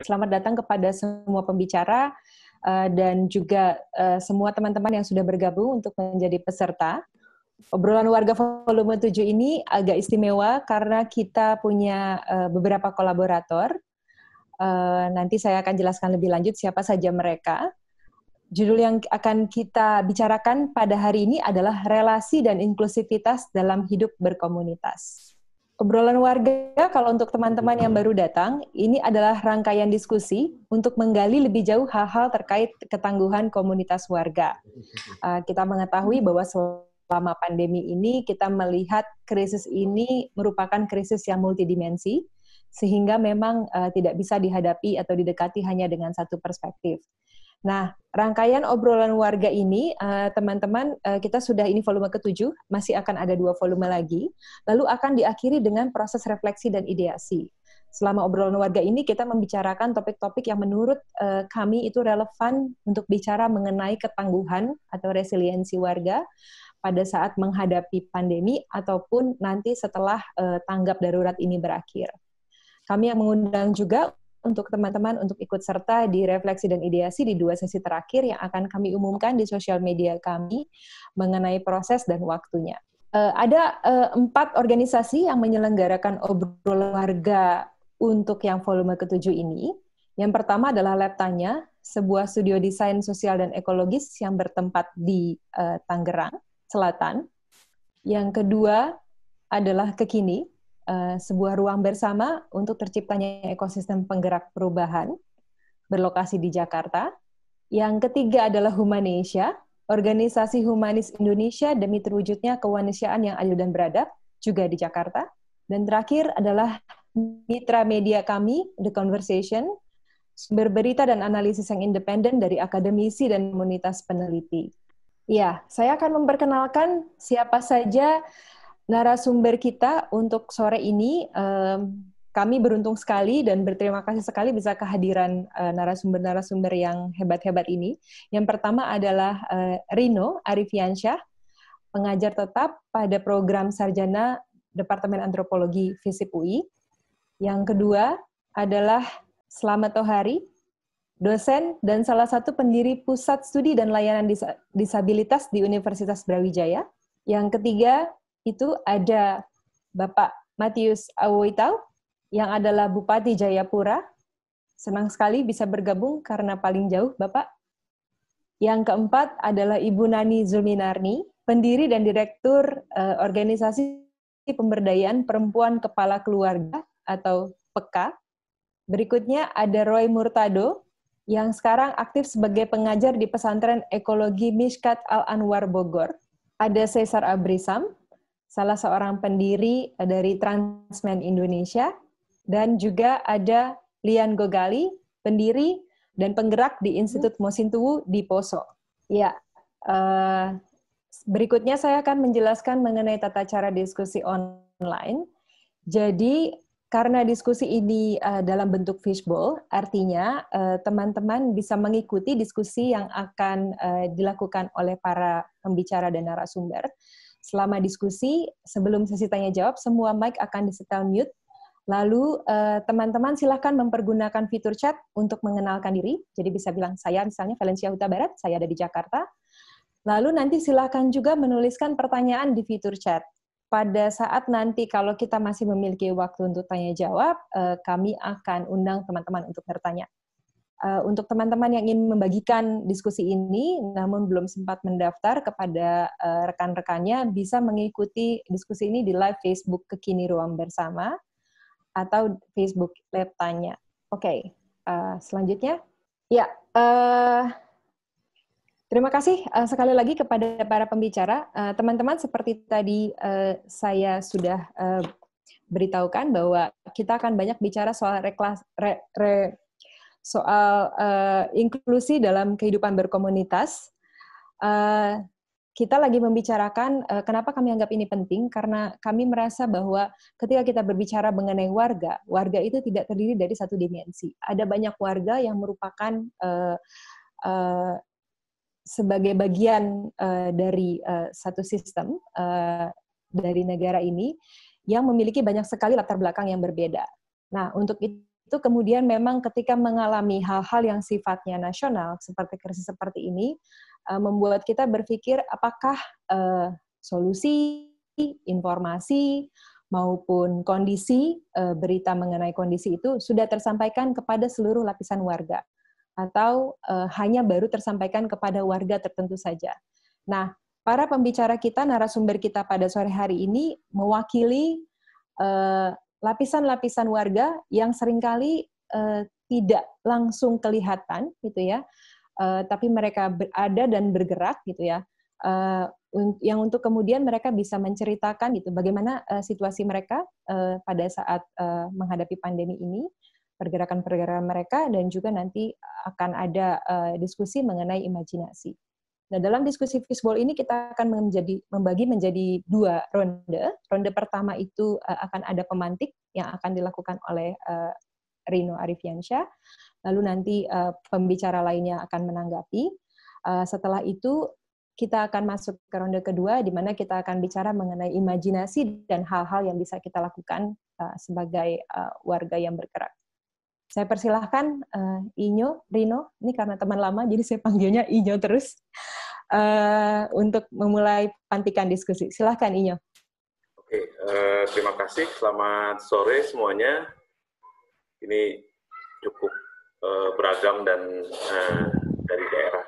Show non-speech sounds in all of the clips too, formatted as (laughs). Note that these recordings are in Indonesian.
Selamat datang kepada semua pembicara uh, dan juga uh, semua teman-teman yang sudah bergabung untuk menjadi peserta. Obrolan warga volume 7 ini agak istimewa karena kita punya uh, beberapa kolaborator. Nanti saya akan jelaskan lebih lanjut siapa saja mereka. Judul yang akan kita bicarakan pada hari ini adalah relasi dan inklusivitas dalam hidup berkomunitas. Obrolan warga, kalau untuk teman-teman yang baru datang, ini adalah rangkaian diskusi untuk menggali lebih jauh hal-hal terkait ketangguhan komunitas warga. Uh, kita mengetahui bahwa selama pandemi ini kita melihat krisis ini merupakan krisis yang multidimensi, sehingga memang uh, tidak bisa dihadapi atau didekati hanya dengan satu perspektif. Nah, rangkaian obrolan warga ini, eh, teman-teman, uh, kita sudah ini volume ketujuh, masih akan ada dua volume lagi, lalu akan diakhiri dengan proses refleksi dan ideasi. Selama obrolan warga ini, kita membicarakan topik-topik yang menurut uh, kami itu relevan untuk bicara mengenai ketangguhan atau resiliensi warga pada saat menghadapi pandemi ataupun nanti setelah tanggap darurat ini berakhir. Kami yang mengundang juga untuk teman-teman untuk ikut serta di refleksi dan ideasi di dua sesi terakhir yang akan kami umumkan di sosial media kami mengenai proses dan waktunya. Uh, ada uh, empat organisasi yang menyelenggarakan obrolan warga untuk yang volume ketujuh ini. Yang pertama adalah Lab Tanya, sebuah studio desain sosial dan ekologis yang bertempat di uh, Tangerang Selatan. Yang kedua adalah Kekini, sebuah ruang bersama untuk terciptanya ekosistem penggerak perubahan berlokasi di Jakarta. Yang ketiga adalah Humanesia, organisasi humanis Indonesia demi terwujudnya kemanusiaan yang adil dan beradab, juga di Jakarta. Dan terakhir adalah mitra media kami, The Conversation, sumber berita dan analisis yang independen dari akademisi dan komunitas peneliti. Ya, saya akan memperkenalkan siapa saja narasumber kita untuk sore ini. Um, kami beruntung sekali dan berterima kasih sekali bisa kehadiran uh, narasumber-narasumber yang hebat-hebat ini. Yang pertama adalah uh, Rino Arifiansyah, pengajar tetap pada program sarjana Departemen Antropologi FISIP UI. Yang kedua adalah Selamat Tohari, dosen dan salah satu pendiri Pusat Studi dan Layanan Disabilitas di Universitas Brawijaya. Yang ketiga, itu ada Bapak Matius Awoitau yang adalah Bupati Jayapura. Senang sekali bisa bergabung karena paling jauh Bapak. Yang keempat adalah Ibu Nani Zulminarni, pendiri dan direktur uh, organisasi pemberdayaan perempuan kepala keluarga atau PEKA. Berikutnya ada Roy Murtado, yang sekarang aktif sebagai pengajar di pesantren ekologi Mishkat Al-Anwar Bogor. Ada Cesar Abrisam, salah seorang pendiri eh, dari Transmen Indonesia, dan juga ada Lian Gogali, pendiri dan penggerak di Institut Mosintowo di Poso. Ya, uh, berikutnya saya akan menjelaskan mengenai tata cara diskusi online. Jadi, karena diskusi ini uh, dalam bentuk fishbowl, artinya teman-teman bisa mengikuti diskusi yang akan dilakukan oleh para pembicara dan narasumber. Selama diskusi, sebelum sesi tanya jawab, semua mic akan disetel mute. Lalu eh, teman-teman silahkan mempergunakan fitur chat untuk mengenalkan diri. Jadi bisa bilang saya misalnya Valencia Huta Barat, saya ada di Jakarta. Lalu nanti silahkan juga menuliskan pertanyaan di fitur chat. Pada saat nanti kalau kita masih memiliki waktu untuk tanya jawab, uh, kami akan undang teman-teman untuk bertanya. Uh, untuk teman-teman yang ingin membagikan diskusi ini, namun belum sempat mendaftar kepada uh, rekan-rekannya, bisa mengikuti diskusi ini di live Facebook Kekini Ruang Bersama atau Facebook Lab Tanya. Oke, okay. uh, selanjutnya, ya, uh, terima kasih uh, sekali lagi kepada para pembicara. Teman-teman, uh, seperti tadi uh, saya sudah uh, beritahukan bahwa kita akan banyak bicara soal reklas, re, re, soal uh, inklusi dalam kehidupan berkomunitas. Uh, kita lagi membicarakan uh, kenapa kami anggap ini penting karena kami merasa bahwa ketika kita berbicara mengenai warga, warga itu tidak terdiri dari satu dimensi. Ada banyak warga yang merupakan uh, uh, sebagai bagian uh, dari uh, satu sistem uh, dari negara ini yang memiliki banyak sekali latar belakang yang berbeda. Nah, untuk itu itu kemudian memang ketika mengalami hal-hal yang sifatnya nasional seperti krisis seperti ini uh, membuat kita berpikir apakah uh, solusi, informasi maupun kondisi uh, berita mengenai kondisi itu sudah tersampaikan kepada seluruh lapisan warga atau uh, hanya baru tersampaikan kepada warga tertentu saja. Nah, para pembicara kita, narasumber kita pada sore hari ini mewakili lapisan-lapisan warga yang sering kali uh, tidak langsung kelihatan gitu ya, uh, tapi mereka berada dan bergerak gitu ya, uh, yang untuk kemudian mereka bisa menceritakan gitu bagaimana uh, situasi mereka uh, pada saat uh, menghadapi pandemi ini, pergerakan-pergerakan mereka dan juga nanti akan ada uh, diskusi mengenai imajinasi. Nah, dalam diskusi fishbowl ini kita akan menjadi membagi menjadi dua ronde. Ronde pertama itu uh, akan ada pemantik yang akan dilakukan oleh uh, Rino Arifiansyah. Lalu nanti uh, pembicara lainnya akan menanggapi. Uh, setelah itu kita akan masuk ke ronde kedua di mana kita akan bicara mengenai imajinasi dan hal-hal yang bisa kita lakukan uh, sebagai uh, warga yang bergerak. Saya persilahkan uh, Inyo, Rino, ini karena teman lama jadi saya panggilnya Inyo terus uh, untuk memulai pantikan diskusi. Silahkan Inyo. Oke, uh, terima kasih. Selamat sore semuanya. Ini cukup uh, beragam dan uh, dari daerah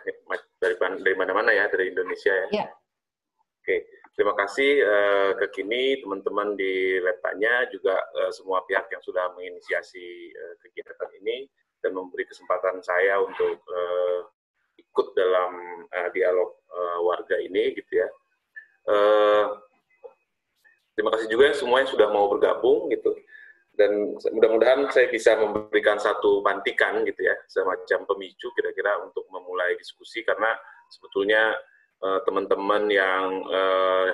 dari dari mana-mana ya dari Indonesia ya. Yeah. Oke, terima kasih uh, ke kini teman-teman di Letanya juga uh, semua pihak yang sudah menginisiasi uh, kegiatan ini dan memberi kesempatan saya untuk uh, ikut dalam uh, dialog uh, warga ini gitu ya. Uh, terima kasih juga yang semua yang sudah mau bergabung gitu dan mudah-mudahan saya bisa memberikan satu pantikan gitu ya semacam pemicu kira-kira untuk memulai diskusi karena sebetulnya teman-teman uh, yang uh,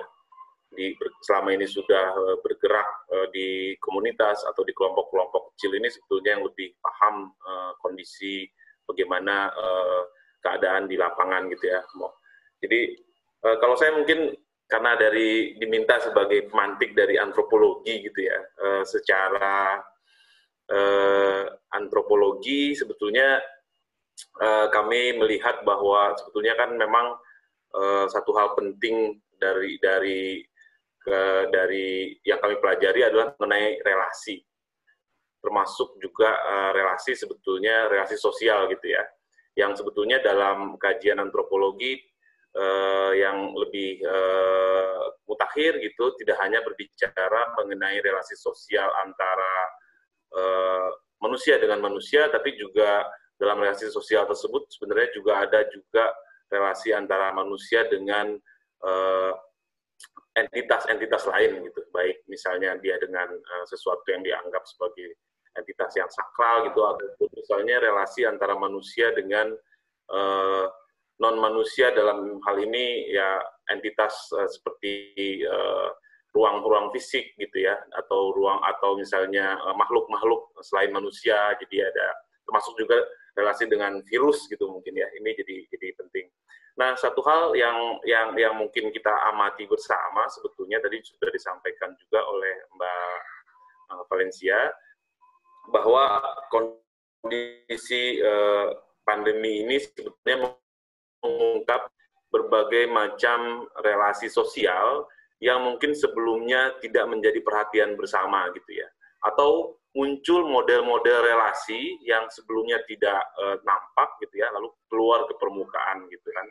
di selama ini sudah uh, bergerak di komunitas atau di kelompok-kelompok kecil ini sebetulnya yang lebih paham kondisi bagaimana keadaan di lapangan gitu ya. Jadi kalau saya mungkin karena dari diminta sebagai pemantik dari antropologi gitu ya, secara antropologi sebetulnya kami melihat bahwa sebetulnya kan memang uh, satu hal penting dari dari ke, dari yang kami pelajari adalah mengenai relasi, termasuk juga uh, relasi sebetulnya relasi sosial gitu ya, yang sebetulnya dalam kajian antropologi uh, yang lebih uh, mutakhir gitu, tidak hanya berbicara mengenai relasi sosial antara uh, manusia dengan manusia, tapi juga dalam relasi sosial tersebut sebenarnya juga ada juga relasi antara manusia dengan entitas-entitas lain gitu, baik misalnya dia dengan uh, sesuatu yang dianggap sebagai entitas yang sakral gitu, atau misalnya relasi antara manusia dengan uh, non manusia dalam hal ini ya entitas uh, seperti ruang-ruang fisik gitu ya, atau ruang atau misalnya makhluk-makhluk uh, selain manusia, jadi ada termasuk juga relasi dengan virus gitu mungkin ya, ini jadi jadi penting. Nah, satu hal yang yang yang mungkin kita amati bersama sebetulnya tadi sudah disampaikan juga oleh Mbak eh, Valencia bahwa kondisi uh, pandemi ini sebetulnya mengungkap berbagai macam relasi sosial yang mungkin sebelumnya tidak menjadi perhatian bersama gitu ya atau muncul model-model relasi yang sebelumnya tidak uh, nampak gitu ya lalu keluar ke permukaan gitu kan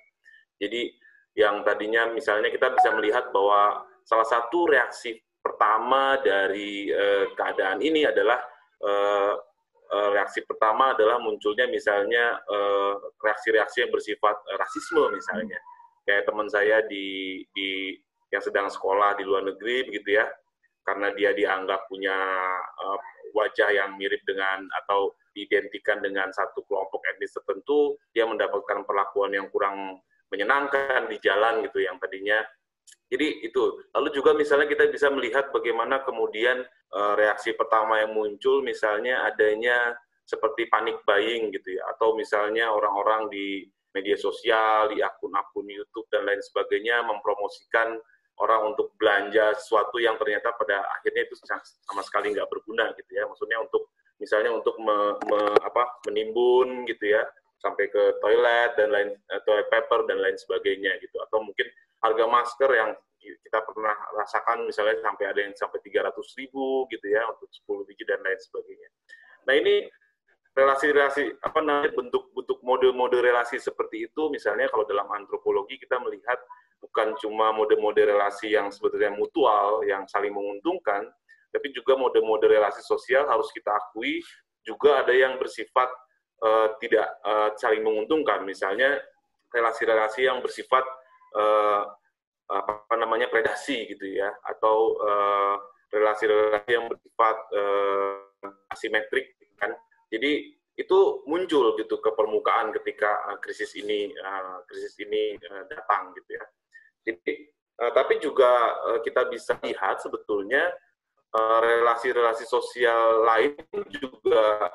jadi yang tadinya misalnya kita bisa melihat bahwa salah satu reaksi pertama dari uh, keadaan ini adalah uh, reaksi pertama adalah munculnya misalnya reaksi-reaksi yang bersifat rasisme misalnya. Kayak teman saya di di yang sedang sekolah di luar negeri begitu ya, karena dia dianggap punya wajah yang mirip dengan atau diidentikan dengan satu kelompok etnis tertentu, dia mendapatkan perlakuan yang kurang menyenangkan di jalan gitu yang tadinya. Jadi itu. Lalu juga misalnya kita bisa melihat bagaimana kemudian uh, reaksi pertama yang muncul misalnya adanya seperti panik buying gitu ya atau misalnya orang-orang di media sosial di akun-akun YouTube dan lain sebagainya mempromosikan orang untuk belanja sesuatu yang ternyata pada akhirnya itu sama sekali nggak berguna gitu ya maksudnya untuk misalnya untuk me, me, apa, menimbun gitu ya, sampai ke toilet dan lain uh, toilet paper dan lain sebagainya gitu atau mungkin harga masker yang kita pernah rasakan misalnya sampai ada yang sampai 300 ribu gitu ya untuk 10 biji dan lain sebagainya. Nah ini relasi-relasi apa namanya bentuk-bentuk mode-mode relasi seperti itu misalnya kalau dalam antropologi kita melihat bukan cuma mode-mode relasi yang sebetulnya mutual yang saling menguntungkan tapi juga mode-mode relasi sosial harus kita akui juga ada yang bersifat uh, tidak uh, saling menguntungkan misalnya relasi-relasi yang bersifat uh, apa namanya predasi gitu ya atau relasi-relasi uh, yang bersifat uh, asimetrik kan jadi itu muncul gitu ke permukaan ketika krisis ini krisis ini datang gitu ya. Jadi uh, tapi juga uh, kita bisa lihat sebetulnya relasi-relasi uh, sosial lain juga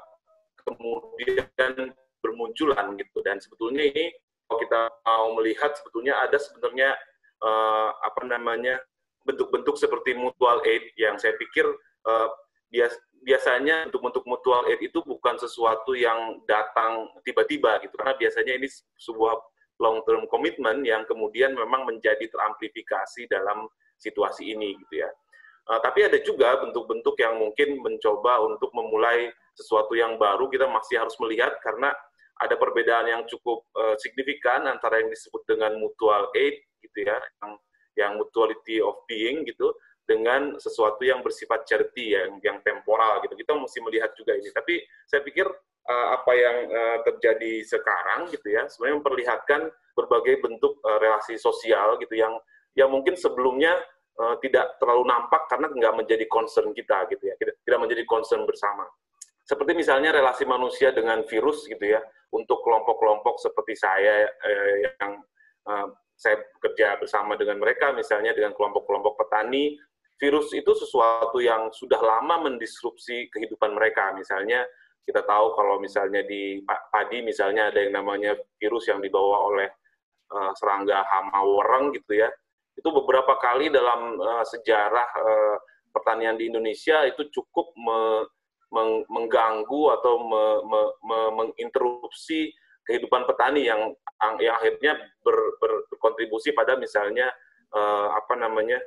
kemudian bermunculan gitu. Dan sebetulnya ini kalau kita mau melihat sebetulnya ada sebenarnya uh, apa namanya bentuk-bentuk seperti mutual aid yang saya pikir uh, bias biasanya bentuk-bentuk mutual aid itu bukan sesuatu yang datang tiba-tiba gitu. Karena biasanya ini sebuah long term commitment yang kemudian memang menjadi teramplifikasi dalam situasi ini gitu ya. Uh, tapi ada juga bentuk-bentuk yang mungkin mencoba untuk memulai sesuatu yang baru kita masih harus melihat karena ada perbedaan yang cukup uh, signifikan antara yang disebut dengan mutual aid gitu ya, yang yang mutuality of being gitu dengan sesuatu yang bersifat charity yang yang temporal gitu. Kita mesti melihat juga ini. Tapi saya pikir uh, apa yang uh, terjadi sekarang gitu ya sebenarnya memperlihatkan berbagai bentuk uh, relasi sosial gitu yang yang mungkin sebelumnya tidak terlalu nampak karena nggak menjadi concern kita gitu ya tidak, menjadi concern bersama seperti misalnya relasi manusia dengan virus gitu ya untuk kelompok-kelompok seperti saya yang saya bekerja bersama dengan mereka misalnya dengan kelompok-kelompok petani virus itu sesuatu yang sudah lama mendisrupsi kehidupan mereka. Misalnya kita tahu kalau misalnya di padi misalnya ada yang namanya virus yang dibawa oleh uh, serangga hama wereng gitu ya. Itu beberapa kali dalam uh, sejarah uh, pertanian di Indonesia itu cukup me, meng, mengganggu atau me, me, me, menginterupsi kehidupan petani yang yang akhirnya ber, ber, berkontribusi pada misalnya uh, apa namanya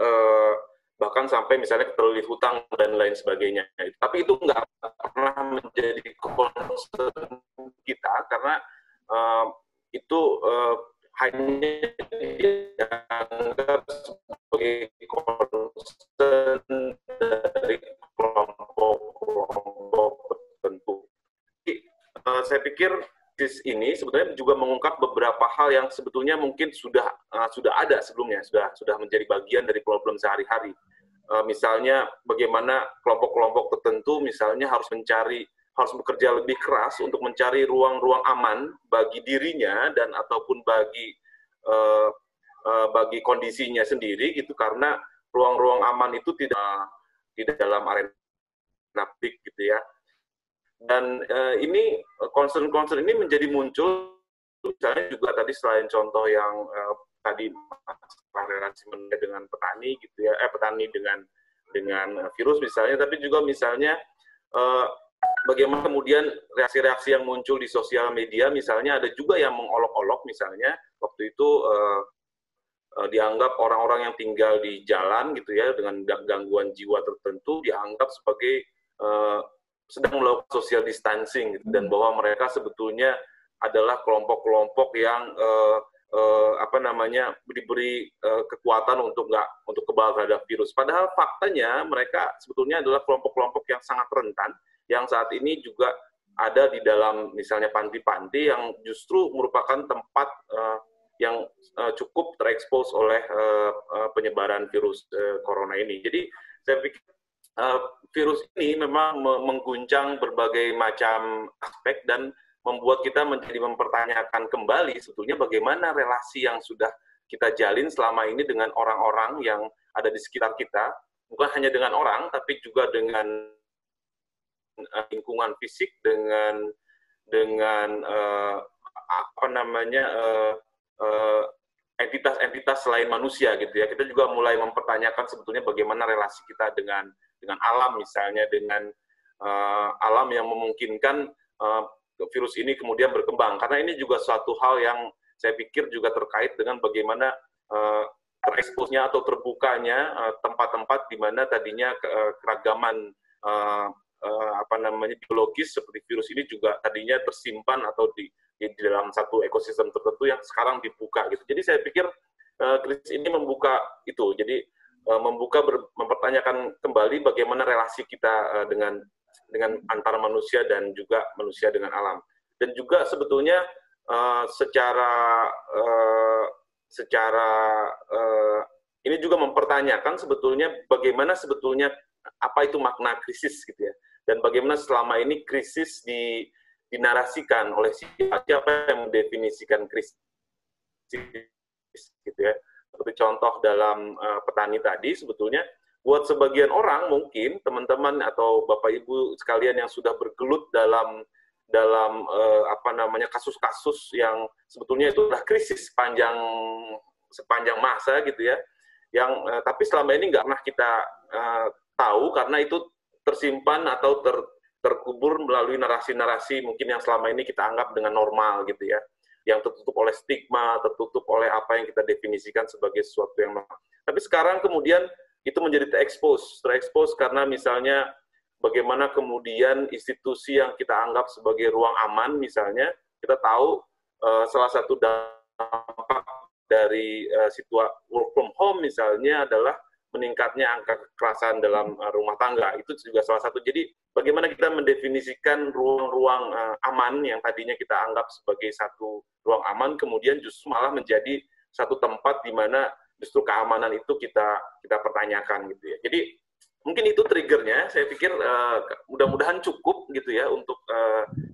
eh, bahkan sampai misalnya keterlilit hutang dan lain sebagainya. Tapi itu nggak pernah menjadi concern kita karena eh, itu eh, hanya dianggap sebagai concern dari kelompok-kelompok tertentu. Eh, saya pikir krisis ini sebetulnya juga mengungkap beberapa hal yang sebetulnya mungkin sudah uh, sudah ada sebelumnya, sudah sudah menjadi bagian dari problem sehari-hari. Uh, misalnya bagaimana kelompok-kelompok tertentu misalnya harus mencari harus bekerja lebih keras untuk mencari ruang-ruang aman bagi dirinya dan ataupun bagi uh, uh, bagi kondisinya sendiri gitu karena ruang-ruang aman itu tidak uh, dalam arena publik gitu ya dan uh, ini concern-concern ini menjadi muncul misalnya juga tadi selain contoh yang uh, tadi relasi dengan petani gitu ya, eh petani dengan dengan virus misalnya, tapi juga misalnya uh, bagaimana kemudian reaksi-reaksi yang muncul di sosial media, misalnya ada juga yang mengolok-olok misalnya waktu itu uh, dianggap orang-orang yang tinggal di jalan gitu ya dengan gangguan jiwa tertentu dianggap sebagai sedang melakukan social distancing gitu, dan bahwa mereka sebetulnya adalah kelompok-kelompok yang uh, uh, apa namanya diberi uh, kekuatan untuk nggak untuk kebal terhadap virus. Padahal faktanya mereka sebetulnya adalah kelompok-kelompok yang sangat rentan yang saat ini juga ada di dalam misalnya panti-panti yang justru merupakan tempat uh, yang uh, cukup terekspos oleh uh, penyebaran virus uh, corona ini. Jadi saya pikir uh, virus ini memang mengguncang berbagai macam aspek dan membuat kita menjadi mempertanyakan kembali sebetulnya bagaimana relasi yang sudah kita jalin selama ini dengan orang-orang yang ada di sekitar kita, bukan hanya dengan orang, tapi juga dengan uh, lingkungan fisik, dengan dengan uh, apa namanya uh, uh, entitas-entitas selain manusia gitu ya. Kita juga mulai mempertanyakan sebetulnya bagaimana relasi kita dengan dengan alam misalnya dengan uh, alam yang memungkinkan uh, virus ini kemudian berkembang. Karena ini juga suatu hal yang saya pikir juga terkait dengan bagaimana uh, tereksposnya atau terbukanya tempat-tempat uh, di mana tadinya uh, keragaman uh, uh, apa namanya biologis seperti virus ini juga tadinya tersimpan atau di, di dalam satu ekosistem tertentu yang sekarang dibuka gitu. Jadi saya pikir uh, krisis ini membuka itu. Jadi uh, membuka ber, mempertanyakan kembali bagaimana relasi kita uh, dengan dengan antara manusia dan juga manusia dengan alam. Dan juga sebetulnya uh, secara uh, secara uh, ini juga mempertanyakan sebetulnya bagaimana sebetulnya apa itu makna krisis gitu ya dan bagaimana selama ini krisis di dinarasikan oleh siapa, siapa yang mendefinisikan krisis gitu ya. Seperti contoh dalam uh, petani tadi sebetulnya buat sebagian orang mungkin teman-teman atau bapak ibu sekalian yang sudah bergelut dalam dalam uh, apa namanya kasus-kasus yang sebetulnya itu adalah krisis panjang sepanjang masa gitu ya. Yang uh, tapi selama ini nggak pernah kita uh, tahu karena itu tersimpan atau ter, terkubur melalui narasi-narasi mungkin yang selama ini kita anggap dengan normal gitu ya yang tertutup oleh stigma, tertutup oleh apa yang kita definisikan sebagai sesuatu yang normal. Tapi sekarang kemudian itu menjadi terekspos, terekspos karena misalnya bagaimana kemudian institusi yang kita anggap sebagai ruang aman misalnya kita tahu uh, salah satu dampak dari uh, situasi work from home misalnya adalah meningkatnya angka kekerasan dalam uh, rumah tangga itu juga salah satu jadi bagaimana kita mendefinisikan ruang-ruang uh, aman yang tadinya kita anggap sebagai satu ruang aman kemudian justru malah menjadi satu tempat di mana justru keamanan itu kita kita pertanyakan gitu ya. Jadi mungkin itu triggernya. Saya pikir uh, mudah-mudahan cukup gitu ya untuk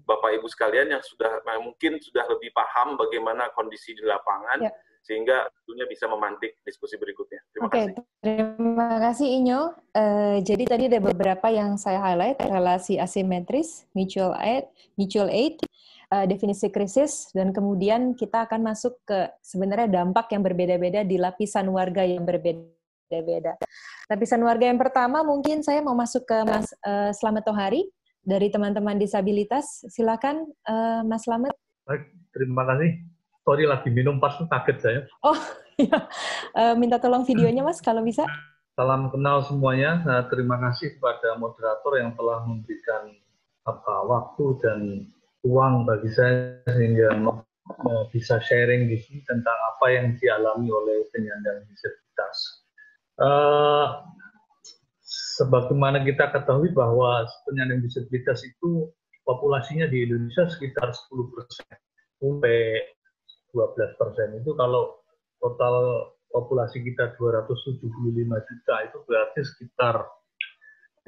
bapak ibu sekalian yang sudah mungkin sudah lebih paham bagaimana kondisi di lapangan. Ya. Sehingga tentunya bisa memantik diskusi berikutnya. Terima Oke, kasih. Terima kasih Inyo. Uh, jadi tadi ada beberapa yang saya highlight, relasi asimetris, mutual aid, mutual aid, uh, definisi krisis dan kemudian kita akan masuk ke sebenarnya dampak yang berbeda-beda di lapisan warga yang berbeda-beda. Lapisan warga yang pertama mungkin saya mau masuk ke Mas uh, Slamet Tohari dari teman-teman disabilitas. Silakan uh, Mas Slamet. Baik, terima kasih. Sorry lagi minum pas kaget saya. Oh, (laughs) iya. Uh, minta tolong videonya Mas kalau bisa. Salam kenal semuanya. Nah, terima kasih kepada moderator yang telah memberikan apa waktu dan uang bagi saya sehingga bisa sharing di sini tentang apa yang dialami oleh penyandang disabilitas. Uh, sebagaimana kita ketahui bahwa penyandang disabilitas itu populasinya di Indonesia sekitar 10 persen sampai 12 persen itu kalau total populasi kita 275 juta itu berarti sekitar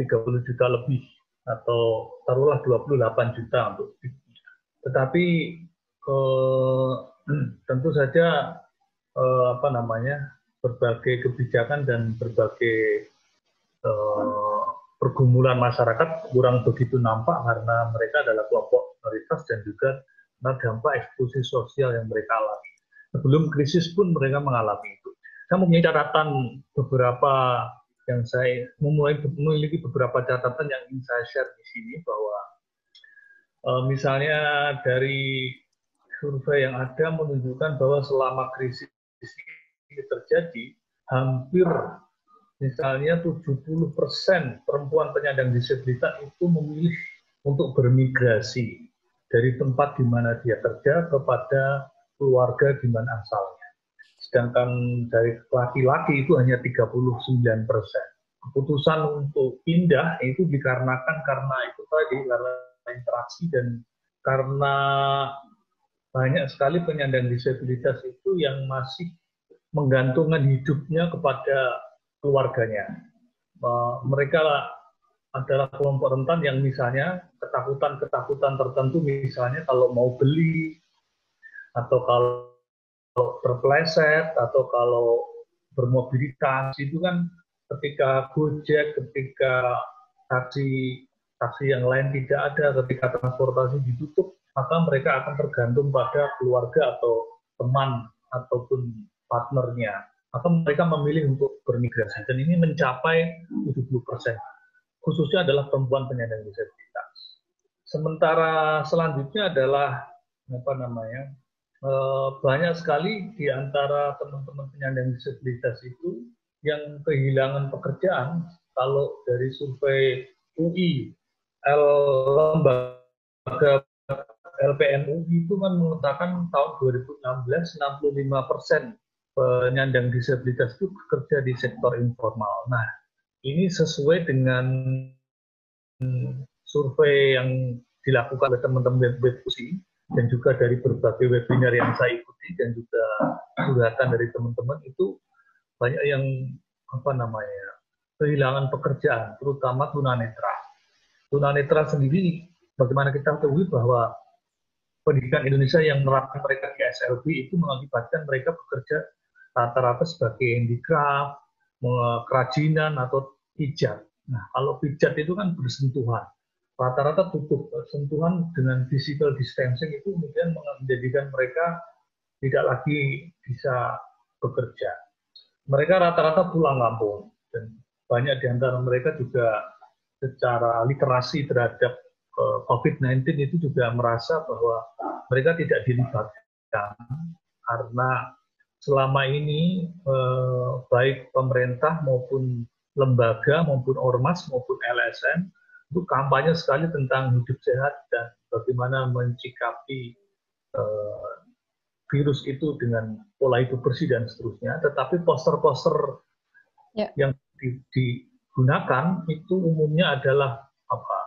30 juta lebih atau taruhlah 28 juta untuk tetapi eh, (clears throat) tentu saja eh, apa namanya berbagai kebijakan dan berbagai eh, pergumulan masyarakat kurang begitu nampak karena mereka adalah kelompok minoritas dan juga karena dampak eksklusi sosial yang mereka alami. Sebelum krisis pun mereka mengalami itu. Saya mempunyai catatan beberapa yang saya memiliki beberapa catatan yang ingin saya share di sini bahwa uh, misalnya dari survei yang ada menunjukkan bahwa selama krisis ini terjadi, hampir misalnya 70 persen perempuan penyandang disabilitas itu memilih untuk bermigrasi dari tempat di mana dia kerja kepada keluarga di mana asalnya. Sedangkan dari laki-laki itu hanya 39 persen. Keputusan untuk pindah itu dikarenakan karena itu tadi, karena interaksi dan karena banyak sekali penyandang disabilitas itu yang masih menggantungkan hidupnya kepada keluarganya. Mereka adalah kelompok rentan yang misalnya ketakutan-ketakutan tertentu misalnya kalau mau beli atau kalau terpleset atau kalau bermobilitas itu kan ketika Gojek, ketika taksi taksi yang lain tidak ada ketika transportasi ditutup, maka mereka akan tergantung pada keluarga atau teman ataupun partnernya. Maka mereka memilih untuk bermigrasi dan ini mencapai 70 persen. Khususnya adalah perempuan penyandang disabilitas. Sementara selanjutnya adalah apa namanya eh, banyak sekali di antara teman-teman penyandang disabilitas itu yang kehilangan pekerjaan. Kalau dari survei UI, L lembaga LPNU itu kan mengatakan tahun 2016 65 persen penyandang disabilitas itu bekerja di sektor informal. Nah, ini sesuai dengan survei yang dilakukan oleh teman-teman Webpusi dan juga dari berbagai webinar yang saya ikuti dan juga curhatan dari teman-teman itu banyak yang apa namanya kehilangan pekerjaan, terutama tunanetra. Tunanetra sendiri, bagaimana kita ketahui bahwa pendidikan Indonesia yang menerapkan mereka di SLB itu mengakibatkan mereka bekerja rata-rata sebagai handicraft, kerajinan atau pijat. Nah, kalau pijat itu kan bersentuhan. Rata-rata tutup. Sentuhan dengan physical distancing itu kemudian menjadikan mereka tidak lagi bisa bekerja. Mereka rata-rata pulang kampung. Dan banyak di antara mereka juga secara literasi terhadap eh, COVID-19 itu juga merasa bahwa mereka tidak dilibatkan karena selama ini eh, baik pemerintah maupun lembaga maupun ormas maupun LSM itu kampanye sekali tentang hidup sehat dan bagaimana mencikapi uh, virus itu dengan pola hidup bersih dan seterusnya. Tetapi poster-poster ya. yang di, digunakan itu umumnya adalah apa?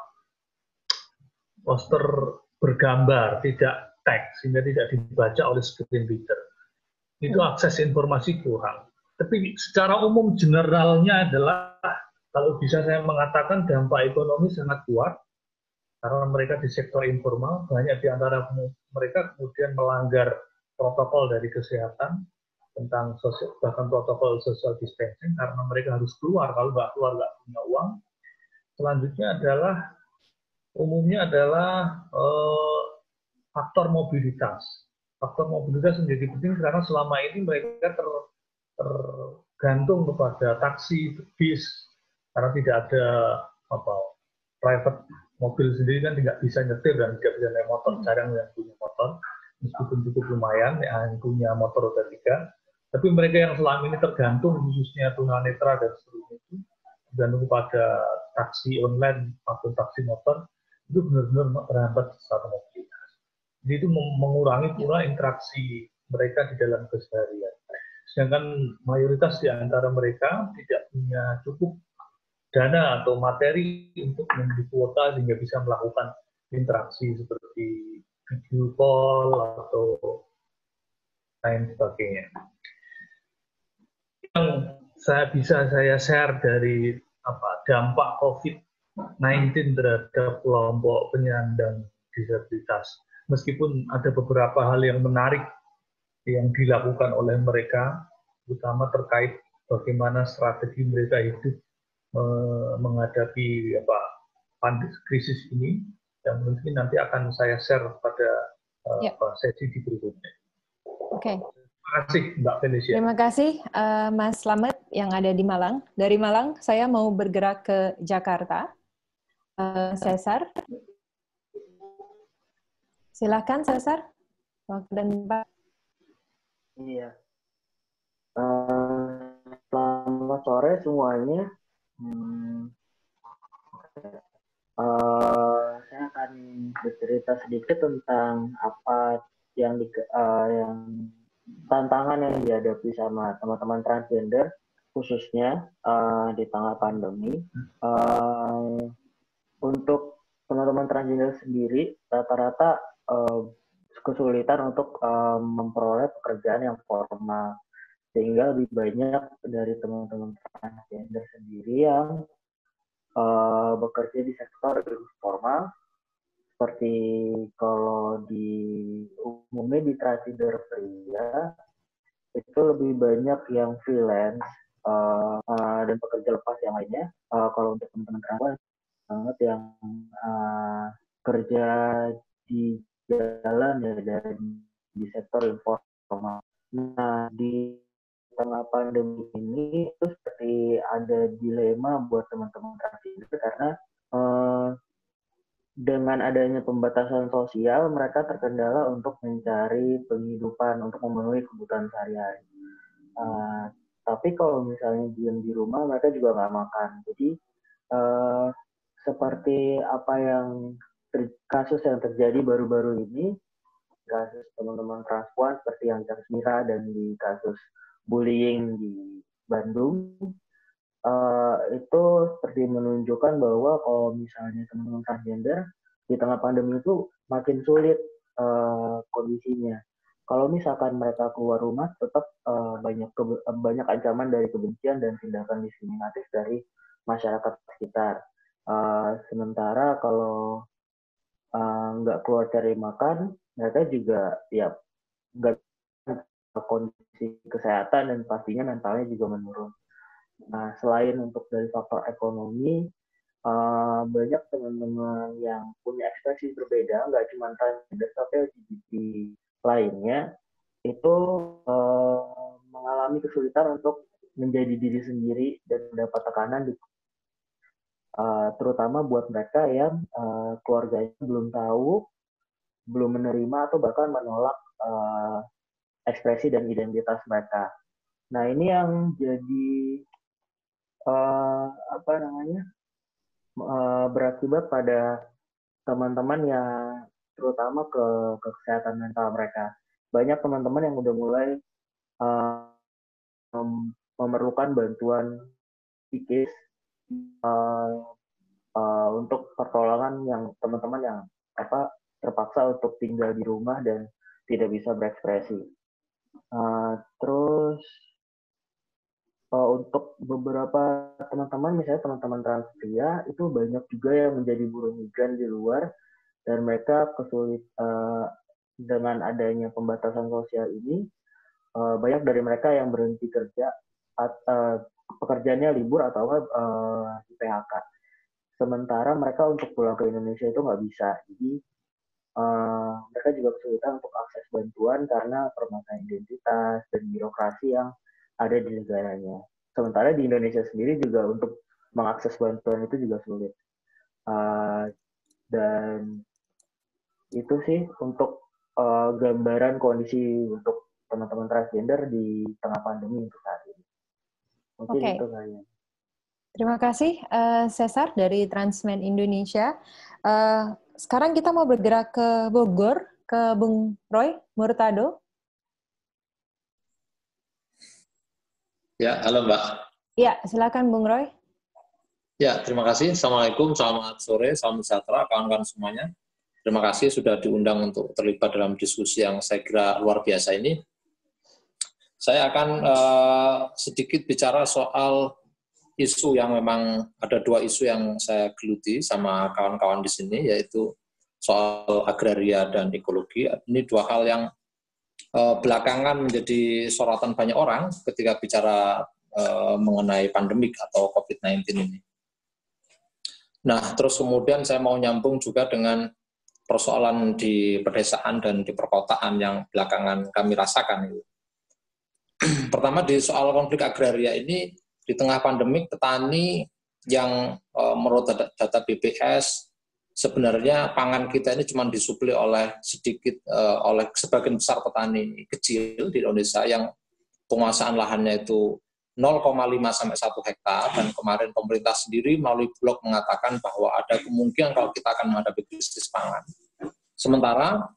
Poster bergambar, tidak teks, sehingga tidak dibaca oleh screen reader. Itu akses informasi kurang. Tapi secara umum generalnya adalah kalau bisa saya mengatakan dampak ekonomi sangat kuat karena mereka di sektor informal banyak di antara mereka kemudian melanggar protokol dari kesehatan tentang sosial, bahkan protokol social distancing karena mereka harus keluar kalau nggak keluar nggak punya uang. Selanjutnya adalah umumnya adalah eh, faktor mobilitas. Faktor mobilitas menjadi penting karena selama ini mereka ter, tergantung kepada taksi, bis, karena tidak ada apa private mobil sendiri kan tidak bisa nyetir dan tidak bisa naik motor, hmm. jarang yang punya motor, meskipun cukup lumayan yang punya motor roda tiga. Tapi mereka yang selama ini tergantung khususnya tunanetra dan seterusnya itu tergantung pada taksi online atau taksi motor itu benar-benar terhambat secara mobilitas. Jadi itu mengurangi pula interaksi mereka di dalam keseharian. Sedangkan mayoritas di antara mereka tidak punya cukup dana atau materi untuk membeli kuota sehingga bisa melakukan interaksi seperti video call atau lain sebagainya. Yang saya bisa saya share dari apa dampak COVID-19 terhadap kelompok penyandang disabilitas. Meskipun ada beberapa hal yang menarik yang dilakukan oleh mereka, terutama terkait bagaimana strategi mereka hidup menghadapi apa pandemi krisis ini yang mungkin nanti akan saya share pada ya. uh, sesi di berikutnya. Oke. Okay. Terima kasih Mbak Felicia. Terima kasih uh, Mas Slamet yang ada di Malang. Dari Malang saya mau bergerak ke Jakarta. Uh, Cesar. Silakan Cesar. Waktu dan Pak. Iya. Uh, selamat sore semuanya. Hmm. Uh, saya akan bercerita sedikit tentang apa yang di, uh, yang tantangan yang dihadapi sama teman-teman transgender khususnya uh, di tengah pandemi. Uh, untuk teman-teman transgender sendiri rata-rata uh, kesulitan untuk uh, memperoleh pekerjaan yang formal. Sehingga lebih banyak dari teman-teman transgender sendiri yang uh, bekerja di sektor informal. Seperti kalau di umumnya di transgender pria itu lebih banyak yang freelance uh, uh, dan pekerja lepas yang lainnya. Uh, kalau untuk teman-teman transgender banget yang uh, kerja di jalan ya dan di sektor informal. Nah, di tengah pandemi ini itu seperti ada dilema buat teman-teman transgender karena uh, dengan adanya pembatasan sosial mereka terkendala untuk mencari penghidupan untuk memenuhi kebutuhan sehari-hari. Uh, tapi kalau misalnya diam di rumah mereka juga nggak makan. Jadi uh, seperti apa yang kasus yang terjadi baru-baru ini, kasus teman-teman transpuan seperti yang kasus Mira dan di kasus bullying di Bandung, uh, itu seperti menunjukkan bahwa kalau misalnya teman-teman transgender di tengah pandemi itu makin sulit uh, kondisinya. Kalau misalkan mereka keluar rumah, tetap uh, banyak banyak ancaman dari kebencian dan tindakan diskriminatif dari masyarakat sekitar. Uh, sementara kalau nggak uh, keluar cari makan, mereka juga ya nggak kondisi kesehatan dan pastinya mentalnya juga menurun. Nah, selain untuk dari faktor ekonomi, uh, banyak teman-teman yang punya ekspresi berbeda, nggak cuma transgender tapi LGBT lainnya, itu uh, mengalami kesulitan untuk menjadi diri sendiri dan mendapat tekanan di uh, terutama buat mereka yang uh, keluarganya belum tahu, belum menerima atau bahkan menolak uh, ekspresi dan identitas mereka. Nah ini yang jadi uh, apa namanya uh, berakibat pada teman-teman yang terutama ke, ke kesehatan mental mereka. Banyak teman-teman yang udah mulai uh, memerlukan bantuan psikis uh, uh, untuk pertolongan yang teman-teman yang apa terpaksa untuk tinggal di rumah dan tidak bisa berekspresi. Uh, terus uh, untuk beberapa teman-teman misalnya teman-teman trans pria itu banyak juga yang menjadi buruh migran di luar dan mereka kesulit uh, dengan adanya pembatasan sosial ini uh, banyak dari mereka yang berhenti kerja atau uh, pekerjaannya libur atau uh, di PHK sementara mereka untuk pulang ke Indonesia itu nggak bisa jadi uh, mereka juga kesulitan untuk akses bantuan karena permasalahan identitas dan birokrasi yang ada di negaranya. Sementara di Indonesia sendiri juga untuk mengakses bantuan itu juga sulit. Uh, dan itu sih untuk uh, gambaran kondisi untuk teman-teman transgender di tengah pandemi ini. Mungkin okay. itu. Terima kasih uh, Cesar dari Transmen Indonesia. Uh, sekarang kita mau bergerak ke Bogor, ke Bung Roy Murtado. Ya, halo Mbak. Ya, silakan Bung Roy. Ya, terima kasih. Assalamualaikum, selamat sore, salam sejahtera kawan-kawan semuanya. Terima kasih sudah diundang untuk terlibat dalam diskusi yang saya kira luar biasa ini. Saya akan uh, sedikit bicara soal isu yang memang ada dua isu yang saya geluti sama kawan-kawan di sini, yaitu soal agraria dan ekologi. Ini dua hal yang uh, belakangan menjadi sorotan banyak orang ketika bicara uh, mengenai pandemik atau COVID-19 ini. Nah, terus kemudian saya mau nyambung juga dengan persoalan di pedesaan dan di perkotaan yang belakangan kami rasakan. Pertama di soal konflik agraria ini, di tengah pandemik petani yang uh, menurut data, BPS sebenarnya pangan kita ini cuma disuplai oleh sedikit uh, oleh sebagian besar petani kecil di Indonesia yang penguasaan lahannya itu 0,5 sampai 1 hektar dan kemarin pemerintah sendiri melalui blog mengatakan bahwa ada kemungkinan kalau kita akan menghadapi krisis pangan. Sementara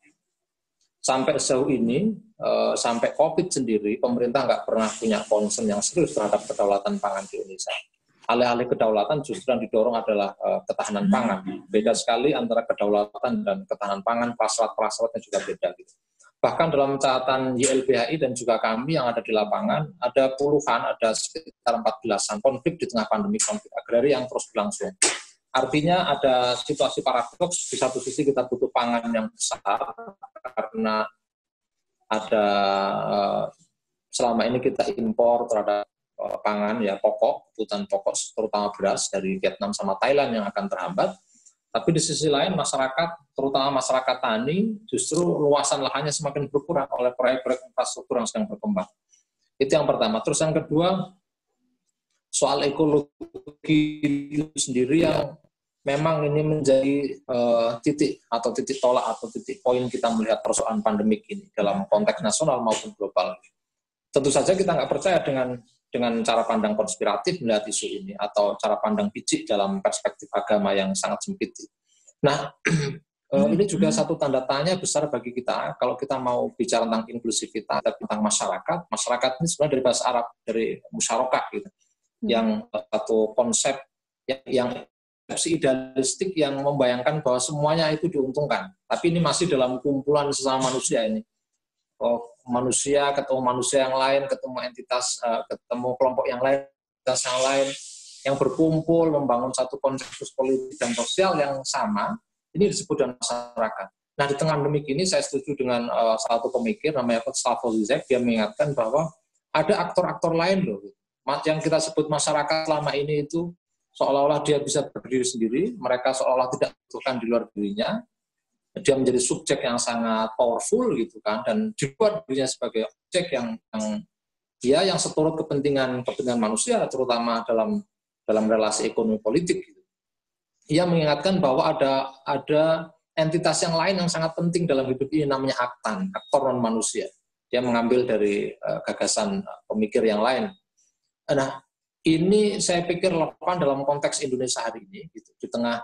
sampai sejauh ini uh, sampai COVID sendiri pemerintah nggak pernah punya concern yang serius terhadap kedaulatan pangan di Indonesia alih-alih kedaulatan justru yang didorong adalah uh, ketahanan pangan. Beda sekali antara kedaulatan dan ketahanan pangan, prasarat-prasaratnya juga beda. Gitu. Bahkan dalam catatan YLBHI dan juga kami yang ada di lapangan, ada puluhan, ada sekitar 14-an konflik di tengah pandemi konflik agraria yang terus berlangsung. Artinya ada situasi paradoks, di satu sisi kita butuh pangan yang besar, karena ada eh, selama ini kita impor terhadap Eh, pangan ya pokok, kebutuhan pokok terutama beras dari Vietnam sama Thailand yang akan terhambat. Tapi di sisi lain masyarakat, terutama masyarakat tani, justru luasan lahannya semakin berkurang oleh proyek-proyek infrastruktur yang sedang berkembang. Itu yang pertama. Terus yang kedua, soal ekologi itu sendiri yang memang ini menjadi uh, titik atau titik tolak atau titik poin kita melihat persoalan pandemik ini dalam konteks nasional maupun global. Tentu saja kita nggak percaya dengan dengan cara pandang konspiratif melihat isu ini atau cara pandang picik dalam perspektif agama yang sangat sempit. Nah, (clears throat) eh, ini juga satu tanda tanya besar bagi kita kalau kita mau bicara tentang inklusivitas tentang masyarakat. Masyarakat ini sebenarnya dari bahasa Arab dari musyarakah gitu Hmm. yang satu konsep yang, yang idealistik yang membayangkan bahwa semuanya itu diuntungkan. Tapi ini masih dalam kumpulan sesama manusia ini. Oh, manusia ketemu manusia yang lain, ketemu entitas, uh, ketemu kelompok yang lain, entitas yang lain, yang berkumpul membangun satu konsensus politik dan sosial yang sama. Ini disebut dengan masyarakat. Nah di tengah demikian ini saya setuju dengan uh, satu pemikir namanya Slavoj Zizek, dia mengingatkan bahwa ada aktor-aktor lain loh yang kita sebut masyarakat selama ini itu seolah-olah dia bisa berdiri sendiri, mereka seolah-olah tidak butuhkan di luar dirinya, dia menjadi subjek yang sangat powerful gitu kan, dan dibuat dirinya sebagai objek yang yang dia yang seturut kepentingan kepentingan manusia, terutama dalam dalam relasi ekonomi politik. Gitu. Ia mengingatkan bahwa ada ada entitas yang lain yang sangat penting dalam hidup ini namanya aktan, aktor non manusia. Dia mengambil dari uh, gagasan uh, pemikir yang lain Nah, ini saya pikir relevan dalam konteks Indonesia hari ini, gitu, di tengah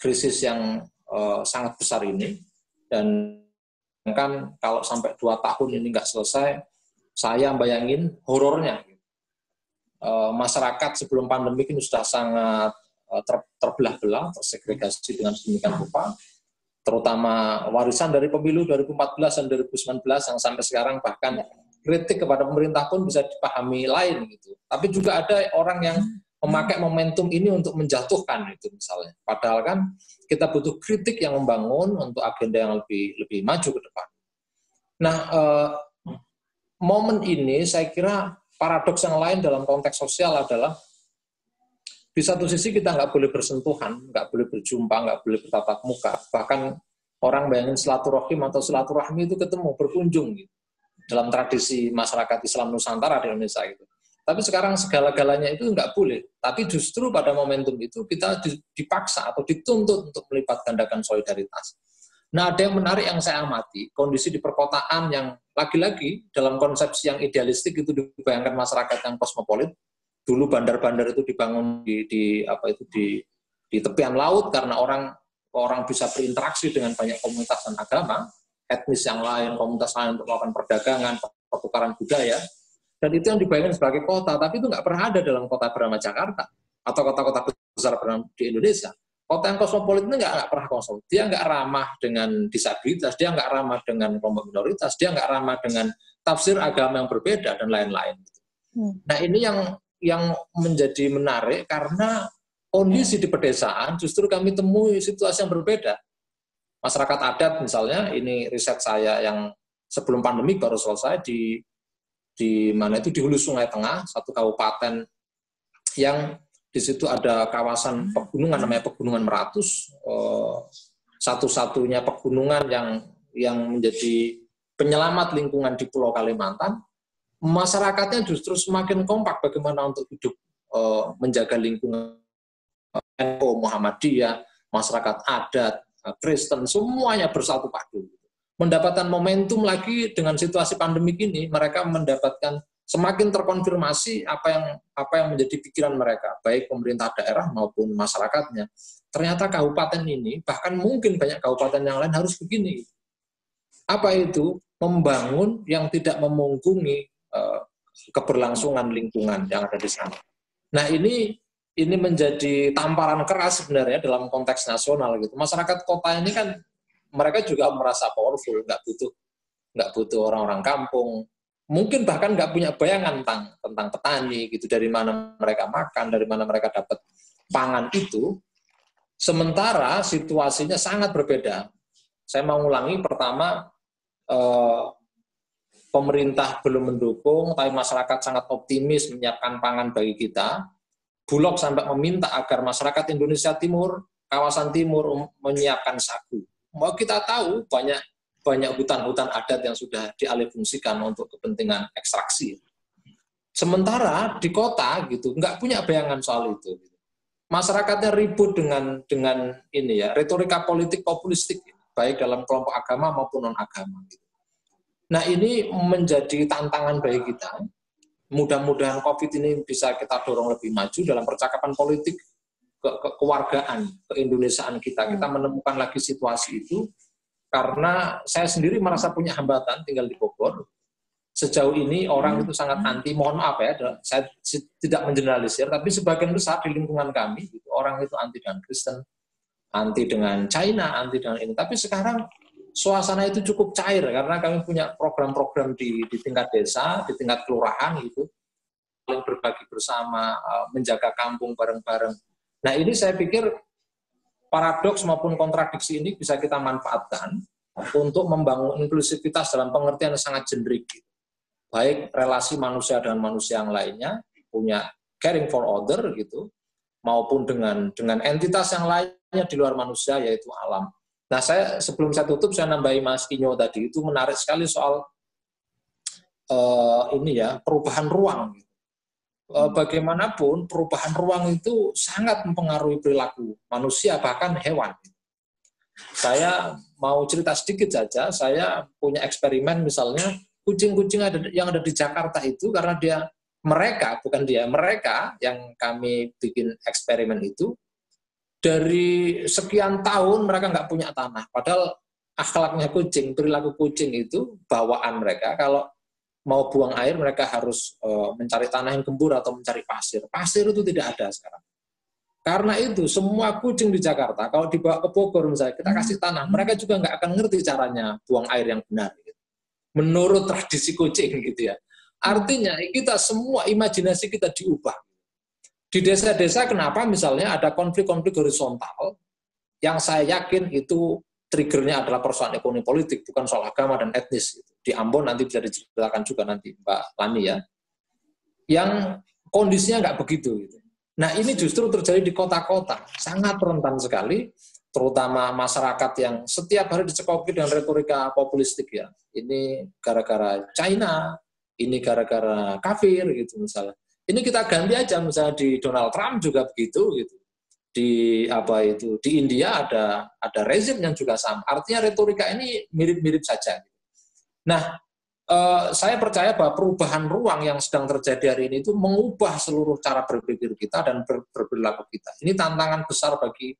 krisis yang uh, sangat besar ini, dan kan kalau sampai dua tahun ini nggak selesai, saya bayangin horornya. Uh, masyarakat sebelum pandemi ini sudah sangat uh, ter, terbelah-belah, tersegregasi dengan sedemikian rupa, terutama warisan dari pemilu 2014 dan 2019 yang sampai sekarang bahkan kritik kepada pemerintah pun bisa dipahami lain gitu. Tapi juga ada orang yang memakai momentum ini untuk menjatuhkan itu misalnya. Padahal kan kita butuh kritik yang membangun untuk agenda yang lebih lebih maju ke depan. Nah, eh, momen ini saya kira paradoks yang lain dalam konteks sosial adalah di satu sisi kita nggak boleh bersentuhan, nggak boleh berjumpa, nggak boleh bertatap muka. Bahkan orang bayangin silaturahim atau silaturahmi itu ketemu, berkunjung gitu dalam tradisi masyarakat Islam Nusantara di Indonesia itu. Tapi sekarang segala-galanya itu nggak boleh. Tapi justru pada momentum itu kita dipaksa atau dituntut untuk melipat gandakan solidaritas. Nah, ada yang menarik yang saya amati, kondisi di perkotaan yang lagi-lagi dalam konsepsi yang idealistik itu dibayangkan masyarakat yang kosmopolit. Dulu bandar-bandar itu dibangun di, di apa itu di di tepian laut karena orang orang bisa berinteraksi dengan banyak komunitas dan agama etnis yang lain, komunitas lain untuk melakukan perdagangan, pertukaran budaya. Dan itu yang dibayangkan sebagai kota, tapi itu nggak pernah ada dalam kota bernama Jakarta atau kota-kota besar di Indonesia. Kota yang kosmopolitan nggak, nggak pernah kosmopolitan. Dia nggak ramah dengan disabilitas, dia nggak ramah dengan kelompok minoritas, dia nggak ramah dengan tafsir agama yang berbeda dan lain-lain. Hmm. Nah ini yang yang menjadi menarik karena kondisi di pedesaan justru kami temui situasi yang berbeda masyarakat adat misalnya ini riset saya yang sebelum pandemi baru selesai di di mana itu di hulu Sungai Tengah satu kabupaten yang di situ ada kawasan pegunungan namanya Pegunungan Meratus. Eh, satu-satunya pegunungan yang yang menjadi penyelamat lingkungan di Pulau Kalimantan. Masyarakatnya justru semakin kompak bagaimana untuk hidup eh, menjaga lingkungan. NU Muhammadiyah masyarakat adat Kristen, semuanya bersatu padu. Mendapatkan momentum lagi dengan situasi pandemi ini, mereka mendapatkan semakin terkonfirmasi apa yang apa yang menjadi pikiran mereka, baik pemerintah daerah maupun masyarakatnya. Ternyata kabupaten ini, bahkan mungkin banyak kabupaten yang lain harus begini. Apa itu? Membangun yang tidak memungkungi uh, keberlangsungan lingkungan yang ada di sana. Nah ini ini menjadi tamparan keras sebenarnya dalam konteks nasional gitu. Masyarakat kota ini kan mereka juga merasa powerful, nggak butuh nggak butuh orang-orang kampung, mungkin bahkan nggak punya bayangan tentang tentang petani gitu dari mana mereka makan, dari mana mereka dapat pangan itu. Sementara situasinya sangat berbeda. Saya mau ulangi pertama eh, pemerintah belum mendukung, tapi masyarakat sangat optimis menyiapkan pangan bagi kita Bulog sampai meminta agar masyarakat Indonesia Timur, kawasan timur menyiapkan sagu. Mau kita tahu banyak banyak hutan-hutan adat yang sudah dialihfungsikan untuk kepentingan ekstraksi. Sementara di kota gitu nggak punya bayangan soal itu. Masyarakatnya ribut dengan dengan ini ya retorika politik populistik baik dalam kelompok agama maupun non agama. Gitu. Nah ini menjadi tantangan bagi kita. Mudah-mudahan COVID ini bisa kita dorong lebih maju dalam percakapan politik ke, ke kewargaan, keindonesiaan kita. Kita hmm. menemukan lagi situasi itu karena saya sendiri merasa punya hambatan tinggal di Bogor. Sejauh ini orang itu sangat anti, mohon maaf ya, saya tidak mengeneralisir, tapi sebagian besar di lingkungan kami, orang itu anti dengan Kristen, anti dengan China, anti dengan ini. Tapi sekarang suasana itu cukup cair karena kami punya program-program di, di tingkat desa, di tingkat kelurahan gitu, saling berbagi bersama, eh, menjaga kampung bareng-bareng. Nah ini saya pikir paradoks maupun kontradiksi ini bisa kita manfaatkan untuk membangun inklusivitas dalam pengertian yang sangat generik. Gitu. Baik relasi manusia dengan manusia yang lainnya, punya caring for other gitu, maupun dengan dengan entitas yang lainnya di luar manusia yaitu alam. Nah, saya sebelum saya tutup saya nambahi Mas Inyo tadi itu menarik sekali soal uh, ini ya perubahan ruang. Uh, bagaimanapun perubahan ruang itu sangat mempengaruhi perilaku manusia bahkan hewan. Saya mau cerita sedikit saja. Saya punya eksperimen misalnya kucing-kucing ada yang ada di Jakarta itu karena dia mereka bukan dia mereka yang kami bikin eksperimen itu dari sekian tahun mereka nggak punya tanah. Padahal akhlaknya kucing, perilaku kucing itu bawaan mereka. Kalau mau buang air mereka harus uh, mencari tanah yang gembur atau mencari pasir. Pasir itu tidak ada sekarang. Karena itu semua kucing di Jakarta kalau dibawa ke Bogor misalnya kita kasih tanah, mereka juga nggak akan ngerti caranya buang air yang benar. Gitu. Menurut tradisi kucing gitu ya. Artinya kita semua imajinasi kita diubah. Di desa-desa kenapa misalnya ada konflik-konflik horizontal yang saya yakin itu triggernya adalah persoalan ekonomi politik, bukan soal agama dan etnis. Di Ambon nanti bisa diceritakan juga nanti Mbak Lani ya. Yang kondisinya nggak begitu. Gitu. Nah ini justru terjadi di kota-kota, sangat rentan sekali, terutama masyarakat yang setiap hari dicekoki dengan retorika populistik ya. Ini gara-gara China, ini gara-gara kafir gitu misalnya. Ini kita ganti aja misalnya di Donald Trump juga begitu gitu. Di apa itu di India ada ada rezim yang juga sama. Artinya retorika ini mirip-mirip saja. Nah, eh, saya percaya bahwa perubahan ruang yang sedang terjadi hari ini itu mengubah seluruh cara berpikir kita dan ber, berperilaku kita. Ini tantangan besar bagi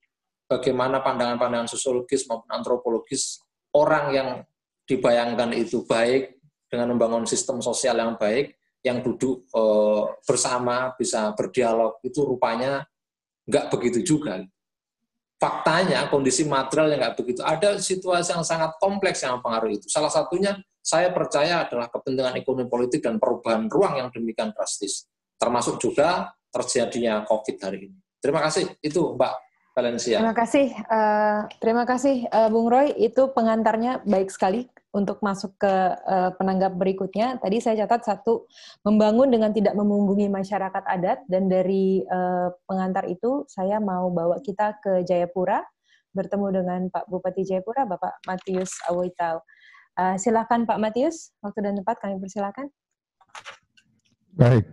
bagaimana pandangan-pandangan sosiologis maupun antropologis orang yang dibayangkan itu baik dengan membangun sistem sosial yang baik yang duduk uh, bersama bisa berdialog itu rupanya nggak begitu juga. Faktanya kondisi material yang nggak begitu. Ada situasi yang sangat kompleks yang mempengaruhi itu. Salah satunya saya percaya adalah kepentingan ekonomi politik dan perubahan ruang yang demikian drastis. Termasuk juga terjadinya COVID hari ini. Terima kasih. Itu Mbak Valencia. Terima kasih. Uh, terima kasih uh, Bung Roy. Itu pengantarnya baik sekali untuk masuk ke uh, penanggap berikutnya, tadi saya catat satu, membangun dengan tidak memunggungi masyarakat adat, dan dari uh, pengantar itu saya mau bawa kita ke Jayapura, bertemu dengan Pak Bupati Jayapura, Bapak Matius Awoitau. Uh, silakan Pak Matius, waktu dan tempat kami persilakan. Baik,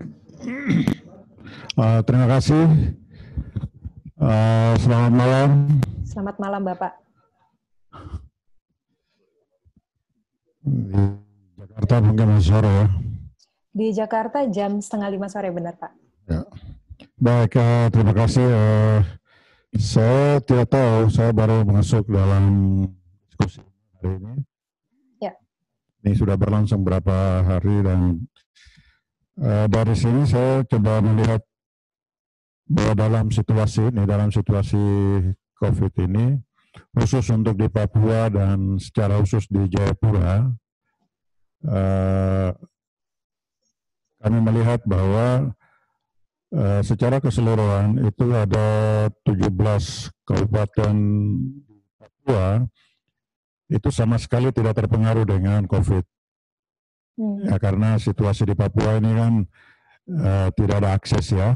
uh, terima kasih. Uh, selamat malam. Selamat malam Bapak. Di Jakarta mungkin masih sore ya. Di Jakarta jam setengah lima sore, benar Pak? Ya. Baik, uh, terima kasih. Uh, saya tidak tahu, saya baru masuk dalam diskusi hari ini. Ya. Ini sudah berlangsung berapa hari dan uh, dari sini saya coba melihat bahwa dalam situasi ini, dalam situasi COVID ini, khusus untuk di Papua dan secara khusus di Jayapura, eh, kami melihat bahwa eh, secara keseluruhan itu ada 17 kabupaten Papua itu sama sekali tidak terpengaruh dengan COVID. Hmm. Ya, karena situasi di Papua ini kan eh, tidak ada akses ya,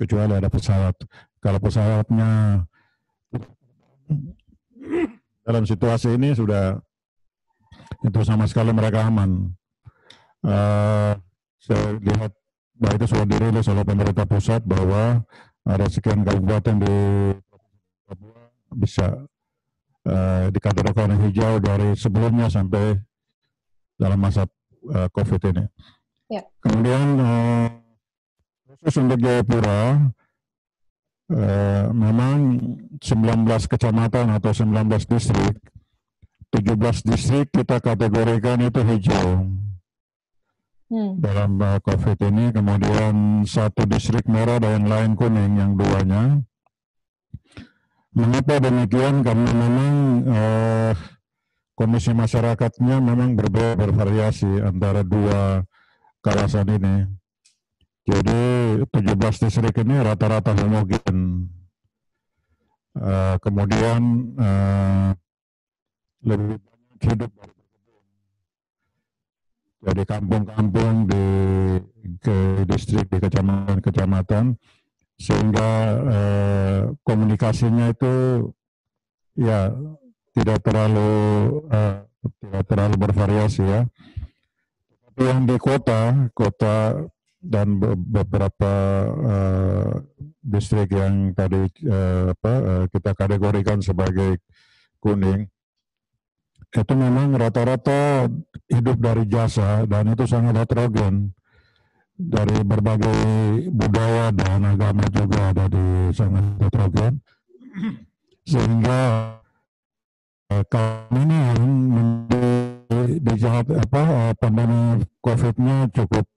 kecuali ada pesawat. Kalau pesawatnya (laughs) dalam situasi ini sudah itu sama sekali mereka aman. Uh, saya lihat bahwa itu sudah dirilis oleh pemerintah pusat bahwa ada sekian kabupaten di Papua bisa uh, dikategorikan hijau dari sebelumnya sampai dalam masa uh, COVID ini. Ya. Kemudian uh, khusus untuk Jayapura, uh, memang 19 kecamatan atau 19 distrik, 17 distrik kita kategorikan itu hijau hmm. dalam uh, COVID ini. Kemudian satu distrik merah dan yang lain kuning, yang duanya. Mengapa demikian? Karena memang uh, kondisi masyarakatnya memang berbeda bervariasi antara dua kawasan ini. Jadi 17 distrik ini rata-rata homogen. Uh, kemudian uh, lebih banyak hidup dari dari kampung-kampung di ke distrik di kecamatan-kecamatan sehingga eh, komunikasinya itu ya tidak terlalu eh, tidak terlalu bervariasi ya. Tapi yang di kota, kota dan beberapa uh, distrik yang tadi uh, apa, uh, kita kategorikan sebagai kuning itu memang rata-rata hidup dari jasa dan itu sangat heterogen. Dari berbagai budaya dan agama juga ada di sangat heterogen. Sehingga eh, kami ini di, jahat apa eh, pandemi COVID-nya cukup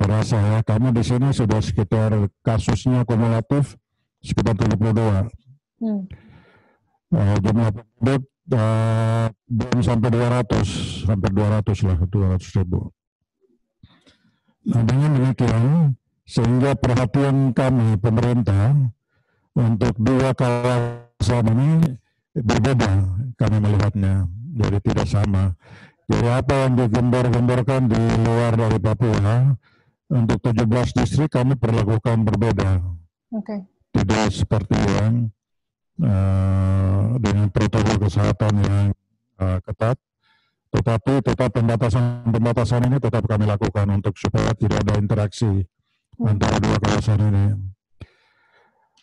terasa ya. Kami di sini sudah sekitar kasusnya kumulatif sekitar 32. Hmm. Uh, jumlah penduduk uh, belum sampai 200, hampir 200 lah, 200 ribu. Nah dengan demikian, sehingga perhatian kami pemerintah untuk dua kawasan ini berbeda kami melihatnya, jadi tidak sama. Jadi apa yang digembar-gemborkan di luar dari Papua, untuk 17 distrik kami perlakukan berbeda. Okay. Tidak seperti yang uh, dengan protokol kesehatan yang uh, ketat, tetapi tetap pembatasan-pembatasan ini tetap kami lakukan untuk supaya tidak ada interaksi hmm. antara dua kawasan ini.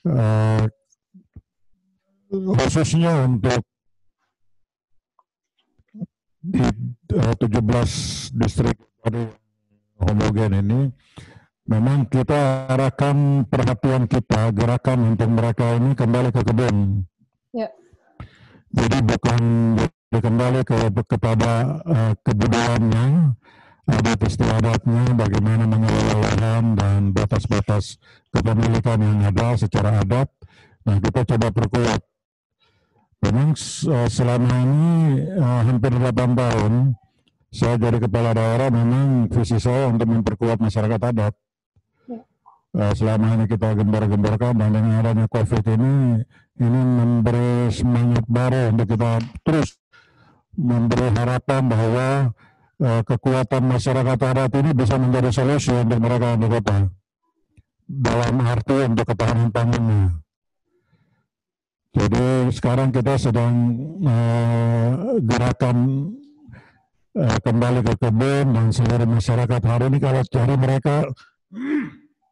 Uh, khususnya untuk di uh, 17 distrik homogen ini, memang kita arahkan perhatian kita gerakan untuk mereka ini kembali ke kebun. Ya. Jadi bukan kembali ke kepada uh, kebudayaannya, adat istiadatnya, bagaimana mengelola lahan dan batas-batas kepemilikan yang ada secara adat. Nah kita coba perkuat. Memang uh, selama ini uh, hampir 8 tahun saya jadi kepala daerah memang visi saya untuk memperkuat masyarakat adat. Uh, selama ini kita gembar-gemborkan dan dengan adanya COVID ini ini memberi semangat baru untuk kita terus memberi harapan bahwa uh, kekuatan masyarakat adat ini bisa menjadi solusi untuk mereka di kota. Dalam arti untuk ketahanan pangannya. Jadi sekarang kita sedang uh, gerakan uh, kembali ke kebun dan seluruh masyarakat hari ini kalau cari mereka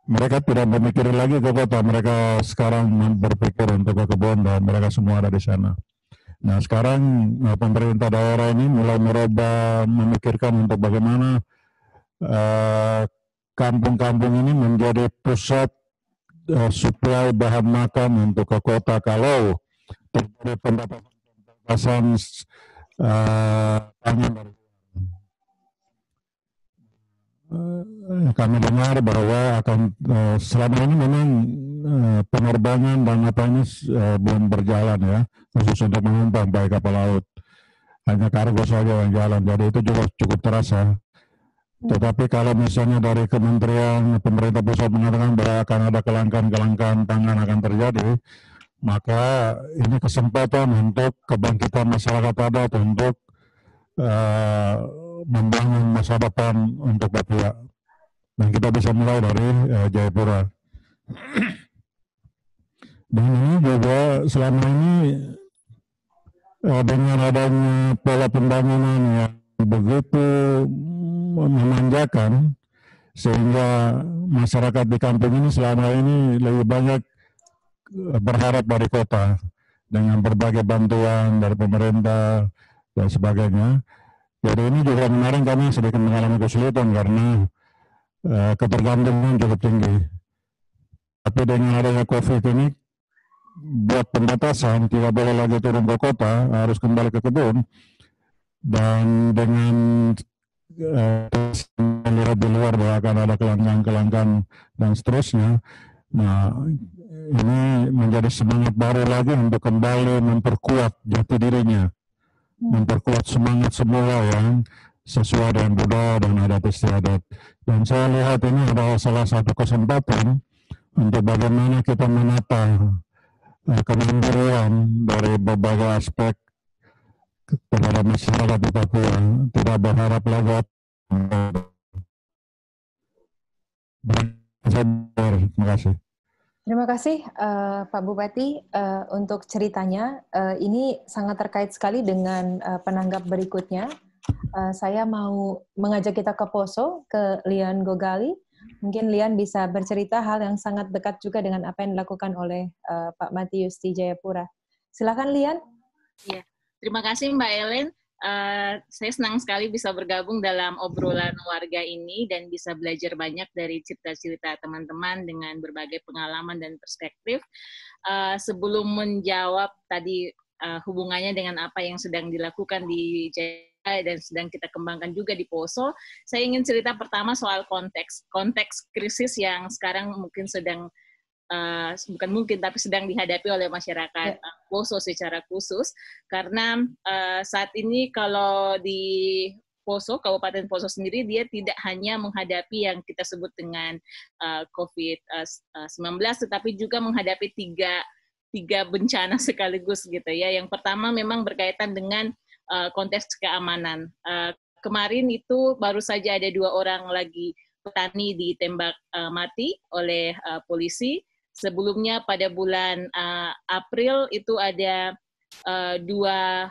mereka tidak memikir lagi ke kota, mereka sekarang berpikir untuk ke kebun dan mereka semua ada di sana. Nah sekarang eh, pemerintah daerah ini mulai merubah, memikirkan untuk bagaimana eh, kampung-kampung ini menjadi pusat uh, suplai bahan makan untuk ke kota kalau terjadi uh, pangan dari Eh, kami dengar bahwa akan uh, selama ini memang uh, penerbangan dan apa ini uh, belum berjalan ya khusus untuk menumpang baik kapal laut. Hanya kargo saja yang jalan jadi itu juga cukup terasa. Tetapi kalau misalnya dari kementerian pemerintah pusat mengatakan bahwa akan ada kelangkaan-kelangkaan pangan akan terjadi maka ini kesempatan untuk kebangkitan masyarakat adat untuk uh, membangun masa depan untuk Papua. Dan kita bisa mulai dari uh, Jayapura. Dan ini juga selama ini uh, dengan adanya pola pembangunan yang begitu memanjakan sehingga masyarakat di kampung ini selama ini lebih banyak eh, berharap dari kota dengan berbagai bantuan dari pemerintah dan sebagainya. Jadi ini juga kemarin kami sedikit mengalami kesulitan karena uh, ketergantungan cukup tinggi. Tapi dengan adanya COVID ini buat pembatasan tidak boleh lagi turun ke kota, harus kembali ke kebun. Dan dengan uh, di luar bahwa akan ada kelangkaan-kelangkaan dan seterusnya, nah ini menjadi semangat baru lagi untuk kembali memperkuat jati dirinya memperkuat semangat semua yang sesuai dengan budaya dan adat istiadat. Dan saya lihat ini adalah salah satu kesempatan untuk bagaimana kita menata uh, kemandirian dari berbagai aspek terhadap masyarakat di Papua. Tidak berharap lagi. Terima kasih. Terima kasih uh, Pak Bupati uh, untuk ceritanya. Uh, ini sangat terkait sekali dengan uh, penanggap berikutnya. Uh, saya mau mengajak kita ke Poso, ke Lian Gogali. Mungkin Lian bisa bercerita hal yang sangat dekat juga dengan apa yang dilakukan oleh uh, Pak Matius di Jayapura. Silakan Lian. Ya, terima kasih Mbak Ellen. Uh, saya senang sekali bisa bergabung dalam obrolan warga ini dan bisa belajar banyak dari cerita-cerita teman-teman dengan berbagai pengalaman dan perspektif. Uh, sebelum menjawab tadi uh, hubungannya dengan apa yang sedang dilakukan di Jaya dan sedang kita kembangkan juga di Poso, saya ingin cerita pertama soal konteks konteks krisis yang sekarang mungkin sedang uh, bukan mungkin tapi sedang dihadapi oleh masyarakat ya. Poso secara khusus karena uh, saat ini kalau di Poso, Kabupaten Poso sendiri dia tidak hanya menghadapi yang kita sebut dengan uh, COVID-19 tetapi juga menghadapi tiga tiga bencana (laughs) sekaligus gitu ya. Yang pertama memang berkaitan dengan uh, konteks keamanan. Uh, kemarin itu baru saja ada dua orang lagi petani ditembak uh, mati oleh uh, polisi Sebelumnya pada bulan uh, April itu ada uh, dua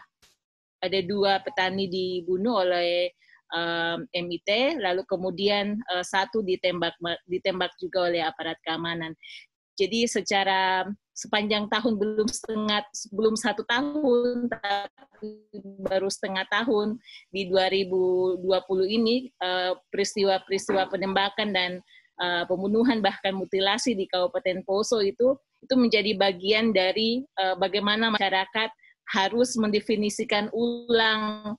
ada dua petani dibunuh oleh um, MIT, lalu kemudian uh, satu ditembak ditembak juga oleh aparat keamanan. Jadi secara sepanjang tahun belum setengah belum satu tahun tapi baru setengah tahun di 2020 ini peristiwa-peristiwa penembakan dan uh, pembunuhan bahkan mutilasi di Kabupaten Poso itu itu menjadi bagian dari uh, bagaimana masyarakat harus mendefinisikan ulang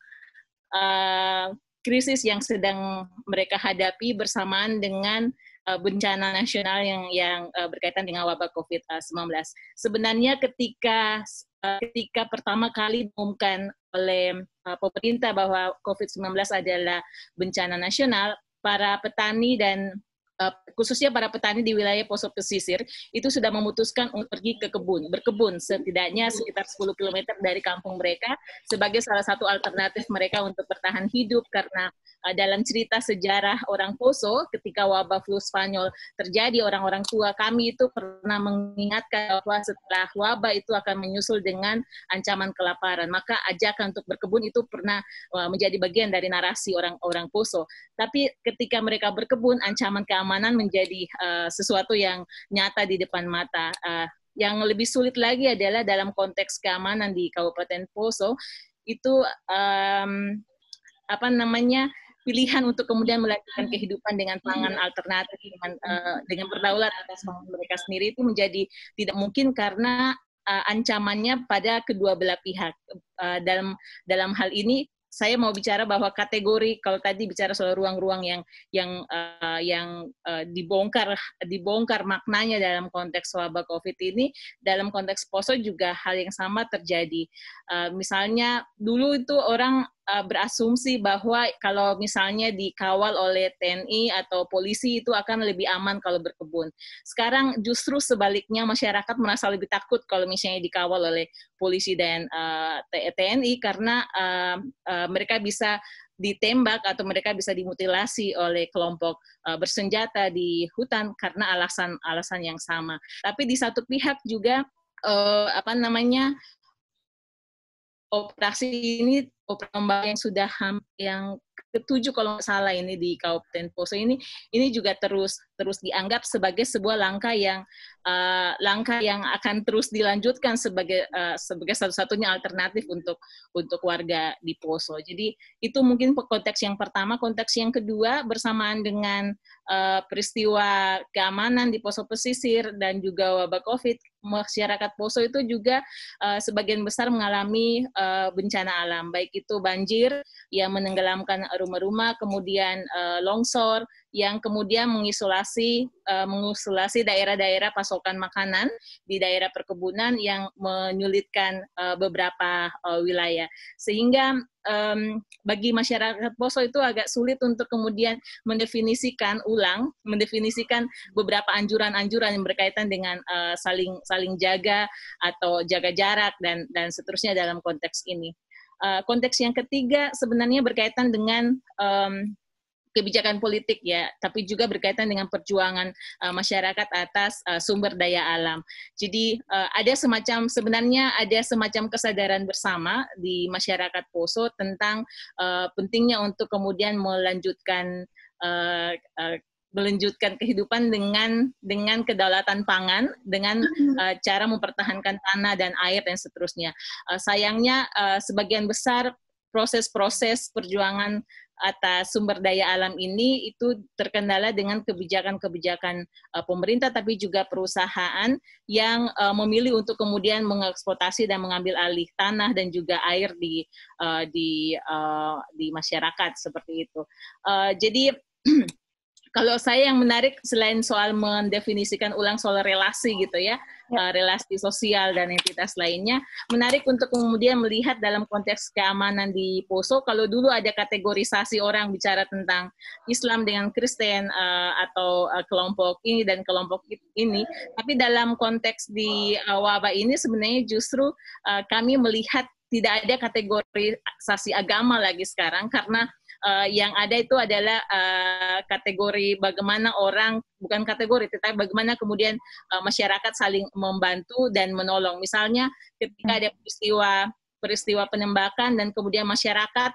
uh, krisis yang sedang mereka hadapi bersamaan dengan uh, bencana nasional yang yang uh, berkaitan dengan wabah COVID-19. Sebenarnya ketika uh, ketika pertama kali diumumkan oleh uh, pemerintah bahwa COVID-19 adalah bencana nasional, para petani dan uh, khususnya para petani di wilayah Poso Pesisir itu sudah memutuskan untuk pergi ke kebun, berkebun setidaknya sekitar 10 km dari kampung mereka sebagai salah satu alternatif mereka untuk bertahan hidup. Karena uh, dalam cerita sejarah orang Poso ketika wabah flu Spanyol terjadi orang-orang tua kami itu pernah mengingatkan bahwa setelah wabah itu akan menyusul dengan ancaman kelaparan. Maka ajakan untuk berkebun itu pernah uh, menjadi bagian dari narasi orang-orang Poso. Tapi ketika mereka berkebun ancaman keamanan keamanan menjadi uh, sesuatu yang nyata di depan mata. Uh, yang lebih sulit lagi adalah dalam konteks keamanan di Kabupaten Poso itu um, apa namanya pilihan untuk kemudian melanjutkan kehidupan dengan pangan alternatif dengan uh, dengan berdaulat atas pangan mereka sendiri itu menjadi tidak mungkin karena uh, ancamannya pada kedua belah pihak uh, dalam dalam hal ini saya mau bicara bahwa kategori kalau tadi bicara soal ruang-ruang yang yang uh, yang uh, dibongkar dibongkar maknanya dalam konteks wabah Covid ini dalam konteks poso juga hal yang sama terjadi. Uh, misalnya dulu itu orang uh, berasumsi bahwa kalau misalnya dikawal oleh TNI atau polisi itu akan lebih aman kalau berkebun. Sekarang justru sebaliknya masyarakat merasa lebih takut kalau misalnya dikawal oleh polisi dan uh, eh, TNI karena uh, uh, mereka bisa ditembak atau mereka bisa dimutilasi oleh kelompok bersenjata di hutan karena alasan-alasan yang sama. Tapi di satu pihak juga apa namanya operasi ini perlombaan yang sudah yang ketujuh kalau nggak salah ini di Kabupaten Poso ini ini juga terus terus dianggap sebagai sebuah langkah yang uh, langkah yang akan terus dilanjutkan sebagai uh, sebagai satu-satunya alternatif untuk untuk warga di Poso. Jadi itu mungkin konteks yang pertama, konteks yang kedua bersamaan dengan uh, peristiwa keamanan di Poso pesisir dan juga wabah Covid, masyarakat Poso itu juga uh, sebagian besar mengalami uh, bencana alam, baik itu banjir yang menenggelamkan rumah-rumah, kemudian uh, longsor yang kemudian mengisolasi uh, mengisolasi daerah-daerah pasokan makanan di daerah perkebunan yang menyulitkan uh, beberapa uh, wilayah sehingga um, bagi masyarakat Poso itu agak sulit untuk kemudian mendefinisikan ulang mendefinisikan beberapa anjuran-anjuran yang berkaitan dengan uh, saling saling jaga atau jaga jarak dan dan seterusnya dalam konteks ini. Uh, konteks yang ketiga sebenarnya berkaitan dengan um, kebijakan politik ya, tapi juga berkaitan dengan perjuangan uh, masyarakat atas uh, sumber daya alam. Jadi uh, ada semacam sebenarnya ada semacam kesadaran bersama di masyarakat Poso tentang uh, pentingnya untuk kemudian melanjutkan uh, uh, melanjutkan kehidupan dengan dengan kedaulatan pangan, dengan uh, cara mempertahankan tanah dan air dan seterusnya. Uh, sayangnya uh, sebagian besar proses-proses perjuangan atas sumber daya alam ini itu terkendala dengan kebijakan-kebijakan uh, pemerintah tapi juga perusahaan yang uh, memilih untuk kemudian mengeksploitasi dan mengambil alih tanah dan juga air di uh, di uh, di masyarakat seperti itu. Uh, jadi (clears throat) kalau saya yang menarik selain soal mendefinisikan ulang soal relasi gitu ya, ya. Uh, relasi sosial dan entitas lainnya, menarik untuk kemudian melihat dalam konteks keamanan di Poso. Kalau dulu ada kategorisasi orang bicara tentang Islam dengan Kristen uh, atau uh, kelompok ini dan kelompok ini, tapi dalam konteks di uh, wabah ini sebenarnya justru uh, kami melihat tidak ada kategorisasi agama lagi sekarang karena uh, yang ada itu adalah uh, kategori bagaimana orang bukan kategori tetapi bagaimana kemudian uh, masyarakat saling membantu dan menolong. Misalnya ketika ada peristiwa peristiwa penembakan dan kemudian masyarakat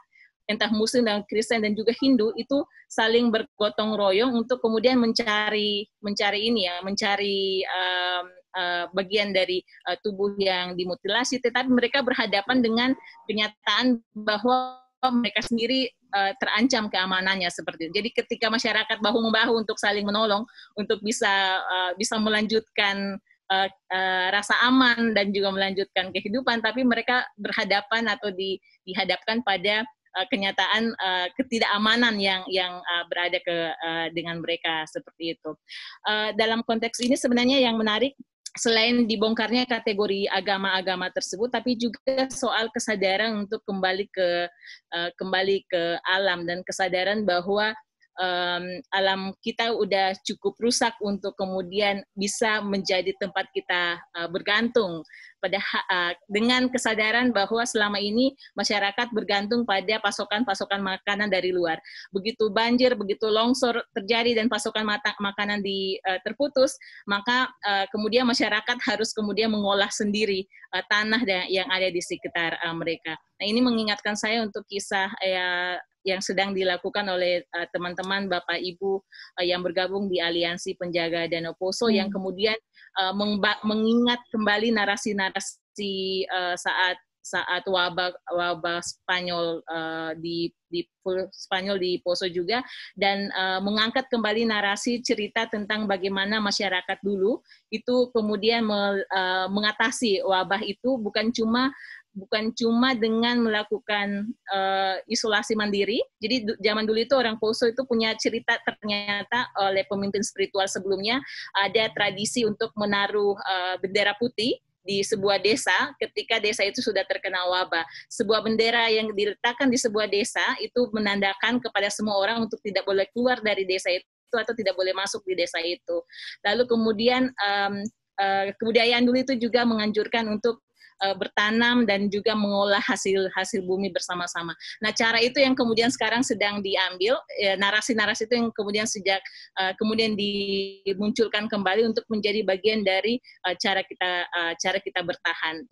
entah Muslim dan Kristen dan juga Hindu itu saling bergotong royong untuk kemudian mencari mencari ini ya mencari um, uh, bagian dari uh, tubuh yang dimutilasi, tetapi mereka berhadapan dengan kenyataan bahwa mereka sendiri uh, terancam keamanannya seperti itu. Jadi ketika masyarakat bahu membahu untuk saling menolong untuk bisa uh, bisa melanjutkan uh, uh, rasa aman dan juga melanjutkan kehidupan, tapi mereka berhadapan atau di, dihadapkan pada uh, kenyataan uh, ketidakamanan yang yang uh, berada ke uh, dengan mereka seperti itu. Uh, dalam konteks ini sebenarnya yang menarik selain dibongkarnya kategori agama-agama tersebut, tapi juga soal kesadaran untuk kembali ke uh, kembali ke alam dan kesadaran bahwa um, alam kita udah cukup rusak untuk kemudian bisa menjadi tempat kita uh, bergantung pada uh, dengan kesadaran bahwa selama ini masyarakat bergantung pada pasokan-pasokan makanan dari luar. Begitu banjir, begitu longsor terjadi dan pasokan mata, makanan di uh, terputus, maka uh, kemudian masyarakat harus kemudian mengolah sendiri uh, tanah yang ada di sekitar uh, mereka. Nah, ini mengingatkan saya untuk kisah uh, yang sedang dilakukan oleh teman-teman uh, Bapak Ibu uh, yang bergabung di Aliansi Penjaga Danau Poso hmm. yang kemudian uh, mengingat kembali narasi-narasi uh, saat saat wabah wabah Spanyol uh, di di Spanyol di Poso juga dan uh, mengangkat kembali narasi cerita tentang bagaimana masyarakat dulu itu kemudian me, uh, mengatasi wabah itu bukan cuma bukan cuma dengan melakukan uh, isolasi mandiri. Jadi zaman dulu itu orang Poso itu punya cerita ternyata oleh pemimpin spiritual sebelumnya ada tradisi untuk menaruh uh, bendera putih di sebuah desa ketika desa itu sudah terkena wabah. Sebuah bendera yang diletakkan di sebuah desa itu menandakan kepada semua orang untuk tidak boleh keluar dari desa itu atau tidak boleh masuk di desa itu. Lalu kemudian um, uh, kebudayaan dulu itu juga menganjurkan untuk uh, bertanam dan juga mengolah hasil hasil bumi bersama-sama. Nah, cara itu yang kemudian sekarang sedang diambil narasi narasi-narasi itu yang kemudian sejak uh, kemudian dimunculkan kembali untuk menjadi bagian dari uh, cara kita uh, cara kita bertahan.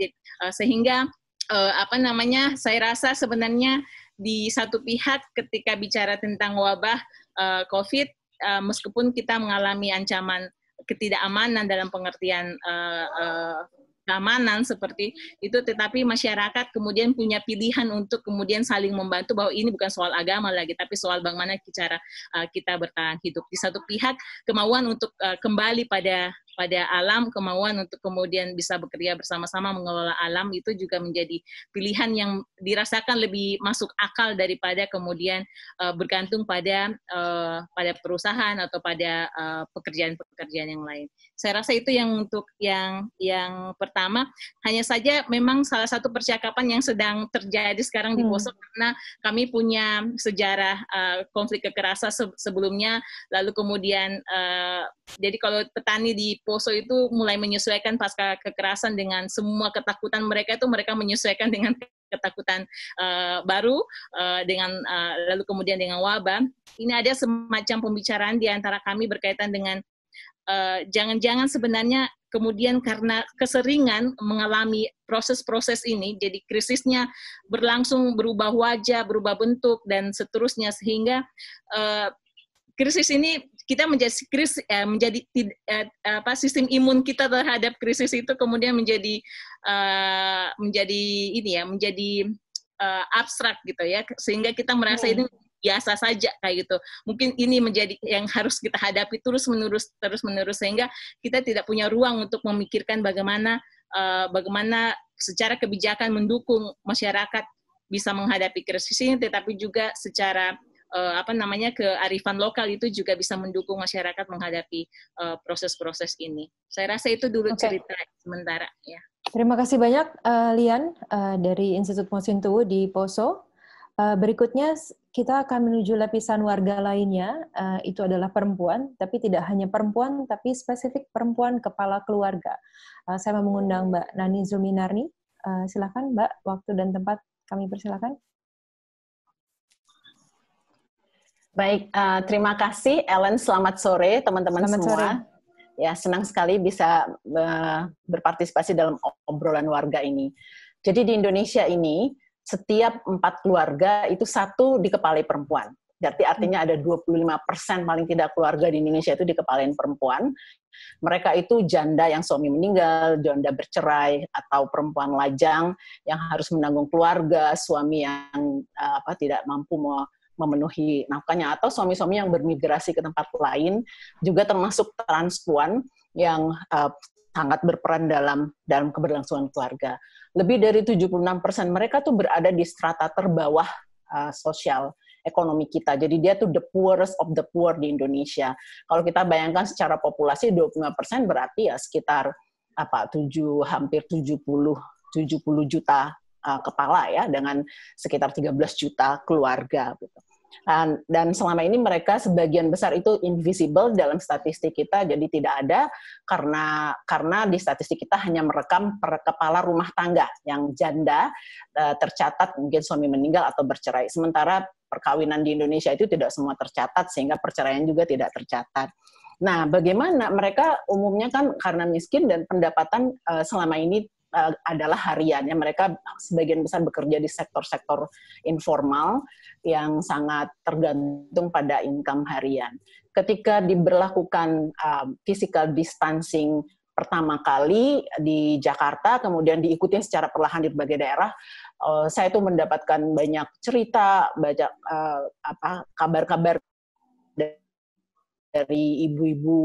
Uh, sehingga uh, apa namanya? Saya rasa sebenarnya di satu pihak ketika bicara tentang wabah uh, COVID, uh, meskipun kita mengalami ancaman ketidakamanan dalam pengertian uh, uh, keamanan seperti itu, tetapi masyarakat kemudian punya pilihan untuk kemudian saling membantu bahwa ini bukan soal agama lagi, tapi soal bagaimana cara uh, kita bertahan hidup. Di satu pihak kemauan untuk uh, kembali pada pada alam, kemauan untuk kemudian bisa bekerja bersama-sama mengelola alam itu juga menjadi pilihan yang dirasakan lebih masuk akal daripada kemudian uh, bergantung pada uh, pada perusahaan atau pada pekerjaan-pekerjaan uh, yang lain. Saya rasa itu yang untuk yang yang pertama. Hanya saja memang salah satu percakapan yang sedang terjadi sekarang di hmm. Poso hmm. karena kami punya sejarah uh, konflik kekerasan se sebelumnya, lalu kemudian uh, jadi kalau petani di Poso itu mulai menyesuaikan pasca kekerasan dengan semua ketakutan mereka itu mereka menyesuaikan dengan ketakutan uh, baru uh, dengan uh, lalu kemudian dengan wabah. Ini ada semacam pembicaraan di antara kami berkaitan dengan jangan-jangan uh, sebenarnya kemudian karena keseringan mengalami proses-proses ini, jadi krisisnya berlangsung berubah wajah, berubah bentuk dan seterusnya sehingga uh, krisis ini kita menjadi krisis uh, menjadi uh, apa sistem imun kita terhadap krisis itu kemudian menjadi uh, menjadi ini ya menjadi uh, abstrak gitu ya sehingga kita merasa hmm. ini biasa saja kayak gitu. Mungkin ini menjadi yang harus kita hadapi terus menerus terus menerus sehingga kita tidak punya ruang untuk memikirkan bagaimana uh, bagaimana secara kebijakan mendukung masyarakat bisa menghadapi krisis ini, tetapi juga secara uh, apa namanya kearifan lokal itu juga bisa mendukung masyarakat menghadapi eh, proses-proses uh, ini. Saya rasa itu dulu okay. cerita sementara ya. Terima kasih banyak uh, Lian uh, dari Institut Mosintowo di Poso. Uh, berikutnya kita akan menuju lapisan warga lainnya, uh, itu adalah perempuan, tapi tidak hanya perempuan, tapi spesifik perempuan kepala keluarga. Uh, saya mau mengundang Mbak Nani Zulminarni. Uh, silakan Mbak, waktu dan tempat kami persilakan. Baik, uh, terima kasih Ellen. Selamat sore teman-teman semua. Sore. Ya, senang sekali bisa uh, berpartisipasi dalam obrolan warga ini. Jadi di Indonesia ini setiap empat keluarga itu satu dikepalai perempuan. Berarti artinya ada 25 persen paling tidak keluarga di Indonesia itu dikepalain perempuan. Mereka itu janda yang suami meninggal, janda bercerai, atau perempuan lajang yang harus menanggung keluarga, suami yang uh, apa tidak mampu memenuhi nafkahnya, atau suami-suami yang bermigrasi ke tempat lain, juga termasuk transpuan yang uh, sangat berperan dalam dalam keberlangsungan keluarga lebih dari 76 persen mereka tuh berada di strata terbawah uh, sosial ekonomi kita. Jadi dia tuh the poorest of the poor di Indonesia. Kalau kita bayangkan secara populasi 25 persen berarti ya sekitar apa 7 hampir 70 70 juta kepala ya dengan sekitar 13 juta keluarga gitu. Dan, dan selama ini mereka sebagian besar itu invisible dalam statistik kita, jadi tidak ada karena karena di statistik kita hanya merekam per kepala rumah tangga yang janda uh, tercatat mungkin suami meninggal atau bercerai. Sementara perkawinan di Indonesia itu tidak semua tercatat sehingga perceraian juga tidak tercatat. Nah, bagaimana mereka umumnya kan karena miskin dan pendapatan uh, selama ini uh, adalah harian ya mereka sebagian besar bekerja di sektor-sektor informal yang sangat tergantung pada income harian. Ketika diberlakukan uh, physical distancing pertama kali di Jakarta, kemudian diikuti secara perlahan di berbagai daerah, uh, saya tuh mendapatkan banyak cerita, banyak uh, kabar-kabar dari ibu-ibu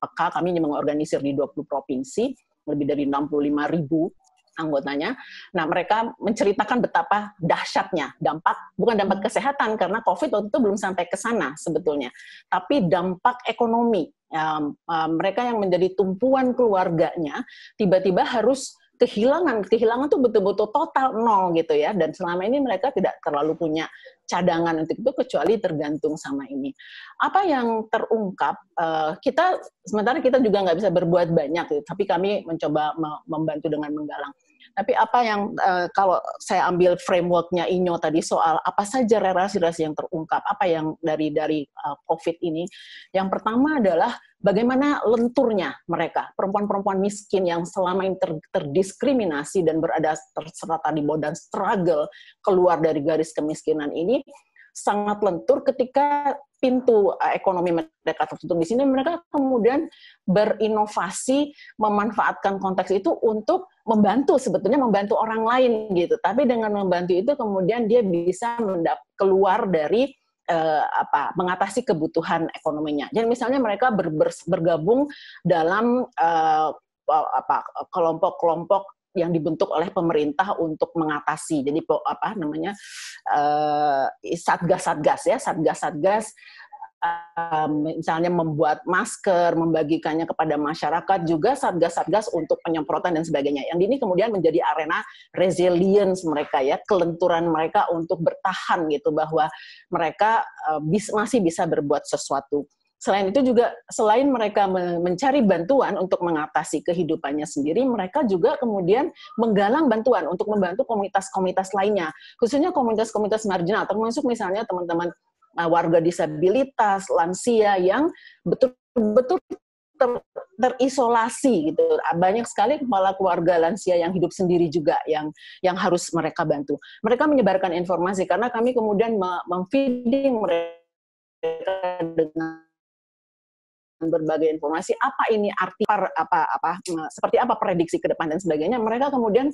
peka kami mengorganisir di 20 provinsi lebih dari 65 ribu anggotanya. Nah, mereka menceritakan betapa dahsyatnya dampak, bukan dampak kesehatan, karena COVID waktu itu belum sampai ke sana sebetulnya, tapi dampak ekonomi. Ya, mereka yang menjadi tumpuan keluarganya tiba-tiba harus kehilangan kehilangan tuh betul-betul total nol gitu ya dan selama ini mereka tidak terlalu punya cadangan untuk itu kecuali tergantung sama ini. Apa yang terungkap uh, kita sementara kita juga nggak bisa berbuat banyak tapi kami mencoba membantu dengan menggalang Tapi apa yang uh, kalau saya ambil frameworknya Inyo tadi soal apa saja relasi-relasi yang terungkap, apa yang dari dari uh, COVID ini, yang pertama adalah bagaimana lenturnya mereka. Perempuan-perempuan miskin yang selama ini ter, terdiskriminasi dan berada terserta di bawah dan struggle keluar dari garis kemiskinan ini sangat lentur ketika pintu uh, ekonomi mereka tertutup di sini mereka kemudian berinovasi memanfaatkan konteks itu untuk membantu sebetulnya membantu orang lain gitu tapi dengan membantu itu kemudian dia bisa mendap keluar dari uh, apa mengatasi kebutuhan ekonominya jadi misalnya mereka ber, ber, bergabung dalam uh, apa kelompok-kelompok yang dibentuk oleh pemerintah untuk mengatasi. Jadi apa namanya uh, satgas-satgas ya, satgas-satgas um, misalnya membuat masker, membagikannya kepada masyarakat, juga satgas-satgas untuk penyemprotan dan sebagainya. Yang ini kemudian menjadi arena resilience mereka ya, kelenturan mereka untuk bertahan gitu bahwa mereka uh, masih bisa berbuat sesuatu. Selain itu juga selain mereka mencari bantuan untuk mengatasi kehidupannya sendiri, mereka juga kemudian menggalang bantuan untuk membantu komunitas-komunitas lainnya, khususnya komunitas-komunitas marginal, termasuk misalnya teman-teman warga disabilitas, lansia yang betul-betul ter, terisolasi gitu. Banyak sekali kepala keluarga lansia yang hidup sendiri juga yang yang harus mereka bantu. Mereka menyebarkan informasi karena kami kemudian memfeeding mereka dengan berbagai informasi apa ini arti apa apa seperti apa prediksi ke depan dan sebagainya mereka kemudian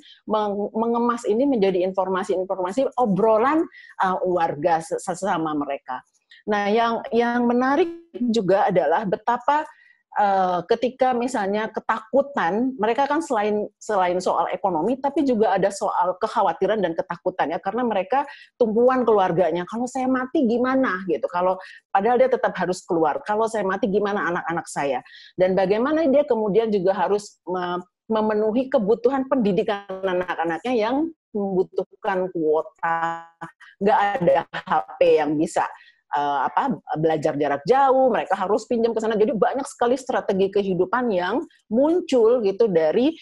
mengemas ini menjadi informasi-informasi obrolan uh, warga sesama mereka. Nah, yang yang menarik juga adalah betapa uh, ketika misalnya ketakutan, mereka kan selain selain soal ekonomi, tapi juga ada soal kekhawatiran dan ketakutan ya, karena mereka tumpuan keluarganya. Kalau saya mati gimana gitu? Kalau padahal dia tetap harus keluar. Kalau saya mati gimana anak-anak saya? Dan bagaimana dia kemudian juga harus memenuhi kebutuhan pendidikan anak-anaknya yang membutuhkan kuota, nggak ada HP yang bisa uh, apa belajar jarak jauh, mereka harus pinjam ke sana. Jadi banyak sekali strategi kehidupan yang muncul gitu dari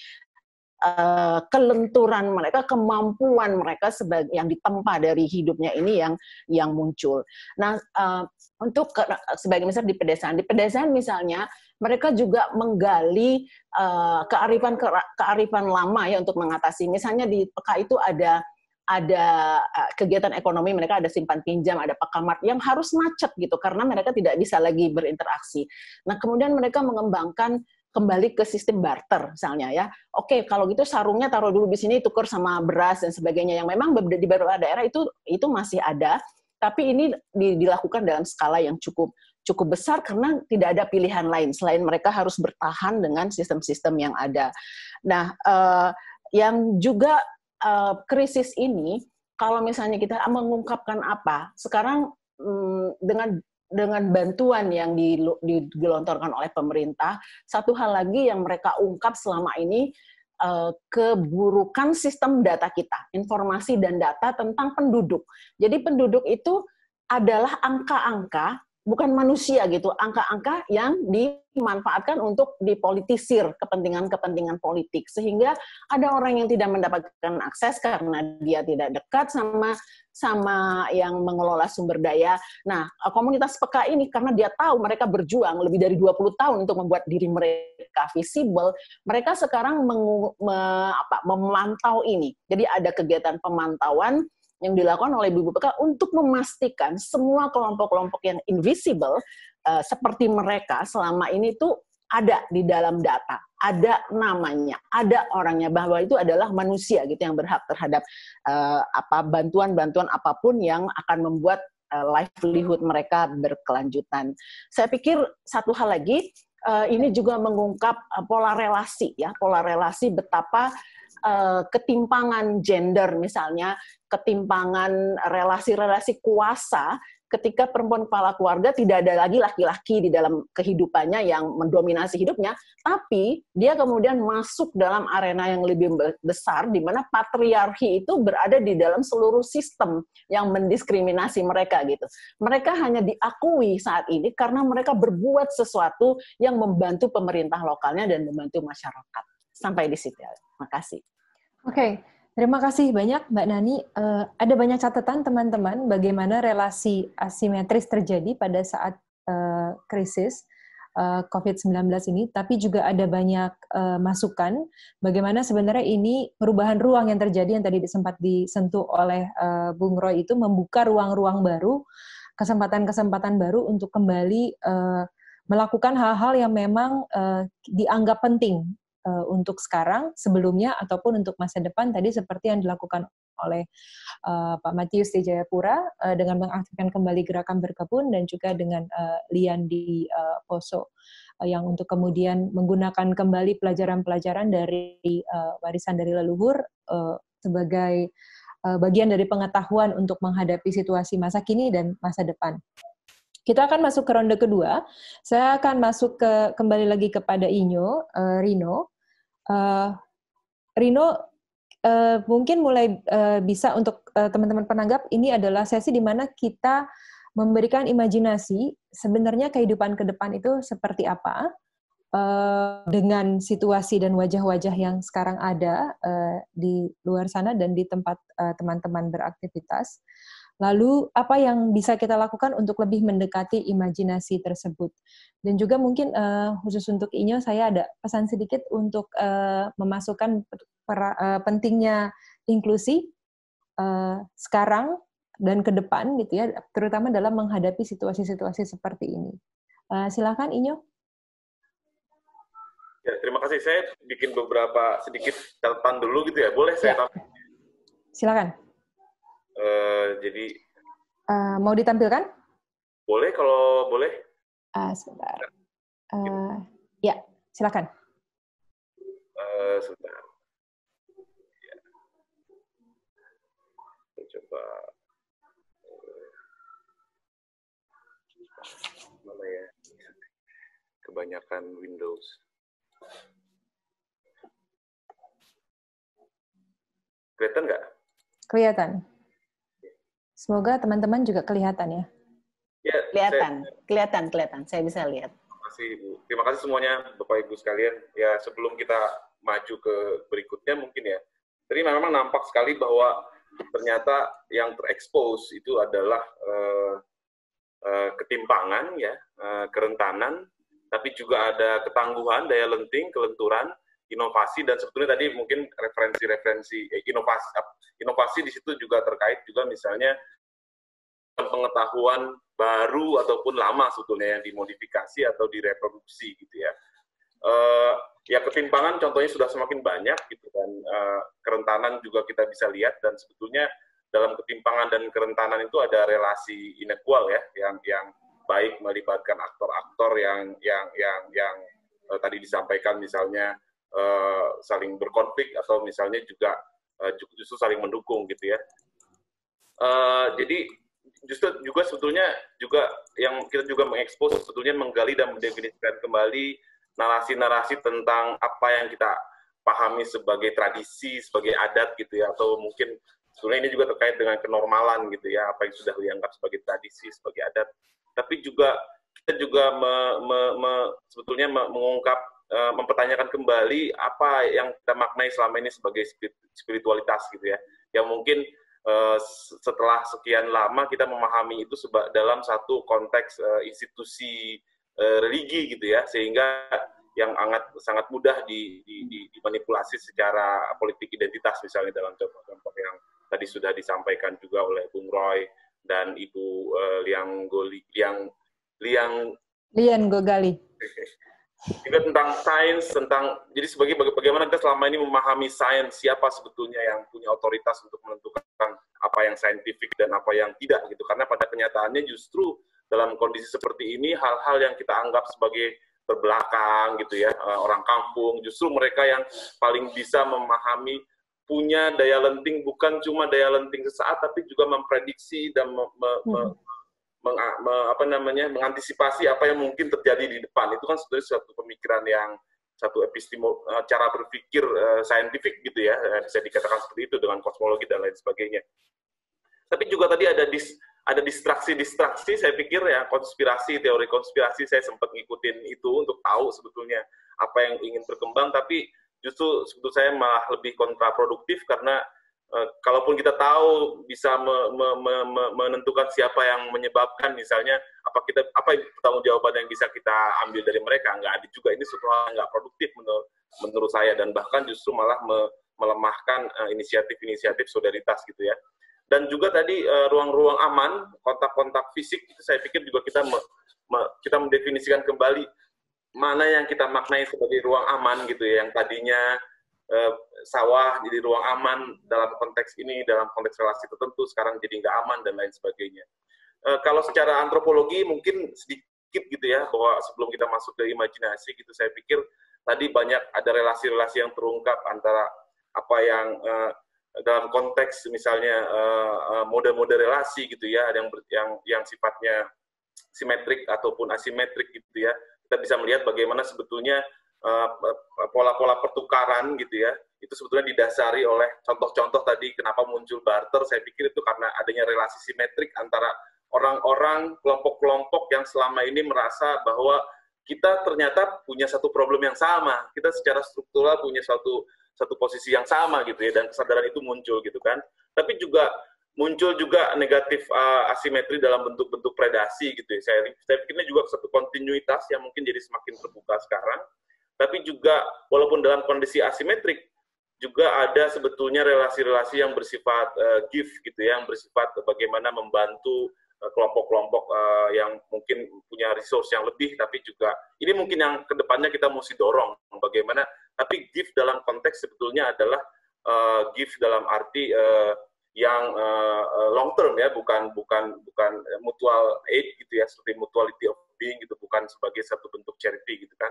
uh, kelenturan mereka, kemampuan mereka sebagai yang ditempa dari hidupnya ini yang yang muncul. Nah, uh, untuk ke, sebagai misal di pedesaan, di pedesaan misalnya mereka juga menggali uh, kearifan kearifan lama ya untuk mengatasi. Misalnya di PK itu ada ada uh, kegiatan ekonomi mereka ada simpan pinjam ada pakamart yang harus macet gitu karena mereka tidak bisa lagi berinteraksi. Nah kemudian mereka mengembangkan kembali ke sistem barter misalnya ya. Oke kalau gitu sarungnya taruh dulu di sini tukar sama beras dan sebagainya yang memang di beberapa daerah itu itu masih ada tapi ini dilakukan dalam skala yang cukup cukup besar karena tidak ada pilihan lain selain mereka harus bertahan dengan sistem-sistem yang ada. Nah, uh, yang juga uh, krisis ini kalau misalnya kita mengungkapkan apa sekarang um, dengan dengan bantuan yang digelontorkan oleh pemerintah satu hal lagi yang mereka ungkap selama ini uh, keburukan sistem data kita informasi dan data tentang penduduk. Jadi penduduk itu adalah angka-angka bukan manusia gitu, angka-angka yang dimanfaatkan untuk dipolitisir kepentingan-kepentingan politik sehingga ada orang yang tidak mendapatkan akses karena dia tidak dekat sama sama yang mengelola sumber daya. Nah, komunitas PK ini karena dia tahu mereka berjuang lebih dari 20 tahun untuk membuat diri mereka visible, mereka sekarang meng, me, apa, memantau ini. Jadi ada kegiatan pemantauan yang dilakukan oleh Ibu BPK untuk memastikan semua kelompok-kelompok yang invisible uh, seperti mereka selama ini tuh ada di dalam data, ada namanya, ada orangnya bahwa itu adalah manusia gitu yang berhak terhadap uh, apa bantuan-bantuan apa pun yang akan membuat uh, livelihood mereka berkelanjutan. Saya pikir satu hal lagi uh, ini juga mengungkap uh, pola relasi ya, pola relasi betapa uh, ketimpangan gender misalnya, ketimpangan relasi-relasi kuasa ketika perempuan kepala keluarga tidak ada lagi laki-laki di dalam kehidupannya yang mendominasi hidupnya, tapi dia kemudian masuk dalam arena yang lebih besar di mana patriarki itu berada di dalam seluruh sistem yang mendiskriminasi mereka gitu. Mereka hanya diakui saat ini karena mereka berbuat sesuatu yang membantu pemerintah lokalnya dan membantu masyarakat. Sampai di situ. Terima kasih. Oke, okay. terima kasih banyak Mbak Nani. Uh, ada banyak catatan teman-teman bagaimana relasi asimetris terjadi pada saat uh, krisis uh, COVID-19 ini, tapi juga ada banyak uh, masukan bagaimana sebenarnya ini perubahan ruang yang terjadi yang tadi sempat disentuh oleh uh, Bung Roy itu membuka ruang-ruang baru, kesempatan-kesempatan baru untuk kembali uh, melakukan hal-hal yang memang uh, dianggap penting uh, untuk sekarang, sebelumnya, ataupun untuk masa depan tadi seperti yang dilakukan oleh uh, Pak Matius di Jayapura uh, dengan mengaktifkan kembali gerakan berkebun dan juga dengan uh, Lian di uh, Poso uh, yang untuk kemudian menggunakan kembali pelajaran-pelajaran dari uh, warisan dari leluhur uh, sebagai uh, bagian dari pengetahuan untuk menghadapi situasi masa kini dan masa depan. Kita akan masuk ke ronde kedua. Saya akan masuk ke kembali lagi kepada Inyo, uh, Rino. Uh, Rino, uh, mungkin mulai uh, bisa untuk teman-teman uh, penanggap ini adalah sesi di mana kita memberikan imajinasi sebenarnya kehidupan ke depan itu seperti apa uh, dengan situasi dan wajah-wajah yang sekarang ada uh, di luar sana dan di tempat teman-teman uh, beraktivitas. Lalu apa yang bisa kita lakukan untuk lebih mendekati imajinasi tersebut? Dan juga mungkin uh, khusus untuk Inyo saya ada pesan sedikit untuk uh, memasukkan para, uh, pentingnya inklusi uh, sekarang dan ke depan gitu ya, terutama dalam menghadapi situasi-situasi seperti ini. Uh, silakan Inyo. Ya, terima kasih. Saya bikin beberapa sedikit catatan dulu gitu ya. Boleh saya ya. Silakan. Uh, jadi uh, mau ditampilkan? Boleh kalau boleh. Uh, sebentar. Uh, ya, silakan. Uh, sebentar. Ya. Saya coba. Mana ya? Kebanyakan Windows. Kelihatan nggak? Kelihatan. Semoga teman-teman juga kelihatan ya. Ya, kelihatan, saya, kelihatan, kelihatan. Saya bisa lihat. Terima kasih, Bu. Terima kasih semuanya, Bapak Ibu sekalian. Ya, sebelum kita maju ke berikutnya mungkin ya. Tadi memang nampak sekali bahwa ternyata yang terekspos itu adalah uh, uh, ketimpangan, ya, uh, kerentanan, tapi juga ada ketangguhan, daya lenting, kelenturan, inovasi dan sebetulnya tadi mungkin referensi-referensi eh, inovasi inovasi di situ juga terkait juga misalnya pengetahuan baru ataupun lama sebetulnya yang dimodifikasi atau direproduksi gitu ya. Uh, ya ketimpangan contohnya sudah semakin banyak gitu dan uh, kerentanan juga kita bisa lihat dan sebetulnya dalam ketimpangan dan kerentanan itu ada relasi inequal ya yang yang baik melibatkan aktor-aktor yang yang yang yang uh, tadi disampaikan misalnya uh, saling berkonflik atau misalnya juga uh, justru saling mendukung gitu ya. Uh, jadi justru juga sebetulnya juga yang kita juga mengekspos sebetulnya menggali dan mendefinisikan kembali narasi-narasi tentang apa yang kita pahami sebagai tradisi, sebagai adat gitu ya, atau mungkin sebenarnya ini juga terkait dengan kenormalan gitu ya, apa yang sudah dianggap sebagai tradisi, sebagai adat. Tapi juga kita juga me, me, me, sebetulnya mengungkap uh, mempertanyakan kembali apa yang kita maknai selama ini sebagai spiritualitas gitu ya. Yang mungkin uh, setelah sekian lama kita memahami itu seba dalam satu konteks uh, institusi uh, religi gitu ya. Sehingga yang sangat sangat mudah di, di, di, dimanipulasi secara politik identitas misalnya dalam contoh-contoh yang tadi sudah disampaikan juga oleh Bung Roy dan Ibu uh, Liang Goli Liang Liang Lian Gogali (laughs) juga tentang sains, tentang jadi sebagai bagaimana kita selama ini memahami sains, siapa sebetulnya yang punya otoritas untuk menentukan apa yang saintifik dan apa yang tidak gitu. Karena pada kenyataannya justru dalam kondisi seperti ini hal-hal yang kita anggap sebagai terbelakang gitu ya, eh, orang kampung, justru mereka yang paling bisa memahami punya daya lenting bukan cuma daya lenting sesaat tapi juga memprediksi dan me, me, hmm meng, me, apa namanya mengantisipasi apa yang mungkin terjadi di depan. Itu kan sebenarnya suatu pemikiran yang satu epistemo eh, cara berpikir uh, saintifik gitu ya. Eh, bisa dikatakan seperti itu dengan kosmologi dan lain sebagainya. Tapi juga tadi ada dis, ada distraksi-distraksi saya pikir ya konspirasi teori konspirasi saya sempat ngikutin itu untuk tahu sebetulnya apa yang ingin berkembang. Tapi justru sebetulnya saya malah lebih kontraproduktif karena uh, kalaupun kita tahu bisa me, me, me, me, menentukan siapa yang menyebabkan misalnya apa kita apa tanggung jawaban yang bisa kita ambil dari mereka nggak ada juga. Ini yang nggak produktif menurut menurut saya dan bahkan justru malah me, melemahkan inisiatif-inisiatif uh, solidaritas gitu ya. Dan juga tadi ruang-ruang uh, aman kontak-kontak fisik itu saya pikir juga kita me, me, kita mendefinisikan kembali mana yang kita maknai sebagai ruang aman gitu ya, yang tadinya eh, sawah jadi ruang aman dalam konteks ini, dalam konteks relasi tertentu, sekarang jadi nggak aman dan lain sebagainya. Eh, kalau secara antropologi mungkin sedikit gitu ya, bahwa sebelum kita masuk ke imajinasi gitu, saya pikir tadi banyak ada relasi-relasi yang terungkap antara apa yang eh, dalam konteks misalnya mode-mode relasi gitu ya, yang yang yang sifatnya simetrik ataupun asimetrik gitu ya kita bisa melihat bagaimana sebetulnya pola-pola uh, pertukaran gitu ya itu sebetulnya didasari oleh contoh-contoh tadi kenapa muncul barter saya pikir itu karena adanya relasi simetrik antara orang-orang kelompok-kelompok yang selama ini merasa bahwa kita ternyata punya satu problem yang sama kita secara struktural punya satu satu posisi yang sama gitu ya dan kesadaran itu muncul gitu kan tapi juga muncul juga negatif uh, asimetri dalam bentuk-bentuk predasi gitu ya. Saya, saya pikir ini juga satu kontinuitas yang mungkin jadi semakin terbuka sekarang. Tapi juga walaupun dalam kondisi asimetrik juga ada sebetulnya relasi-relasi yang bersifat uh, gift gitu ya, yang bersifat bagaimana membantu uh, kelompok-kelompok uh, yang mungkin punya resource yang lebih, tapi juga ini mungkin yang ke depannya kita mesti dorong bagaimana. Tapi gift dalam konteks sebetulnya adalah uh, gift dalam arti uh, yang uh, long term ya bukan bukan bukan mutual aid gitu ya seperti mutuality of being gitu bukan sebagai satu bentuk charity gitu kan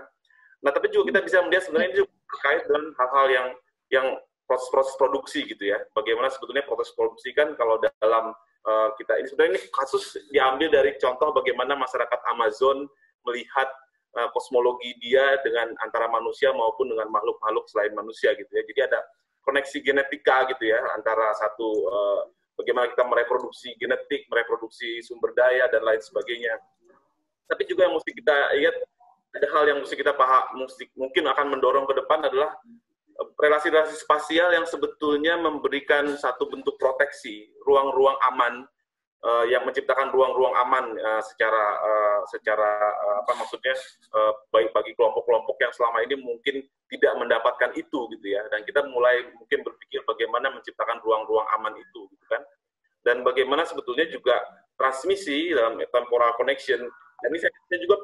nah tapi juga kita bisa melihat sebenarnya ini juga terkait dengan hal-hal yang yang proses-proses produksi gitu ya bagaimana sebetulnya proses produksi kan kalau dalam uh, kita ini sebenarnya ini kasus diambil dari contoh bagaimana masyarakat Amazon melihat uh, kosmologi dia dengan antara manusia maupun dengan makhluk-makhluk selain manusia gitu ya jadi ada koneksi genetika gitu ya antara satu uh, bagaimana kita mereproduksi genetik, mereproduksi sumber daya dan lain sebagainya. Tapi juga yang mesti kita lihat ada hal yang mesti kita paham, mungkin akan mendorong ke depan adalah eh, relasi-relasi spasial yang sebetulnya memberikan satu bentuk proteksi, ruang-ruang aman uh, yang menciptakan ruang-ruang aman uh, secara uh, secara uh, apa maksudnya uh, baik bagi kelompok-kelompok yang selama ini mungkin tidak mendapatkan itu gitu ya. Dan kita mulai mungkin berpikir bagaimana menciptakan ruang-ruang aman itu gitu kan. Dan bagaimana sebetulnya juga transmisi dalam temporal connection. Dan ini saya juga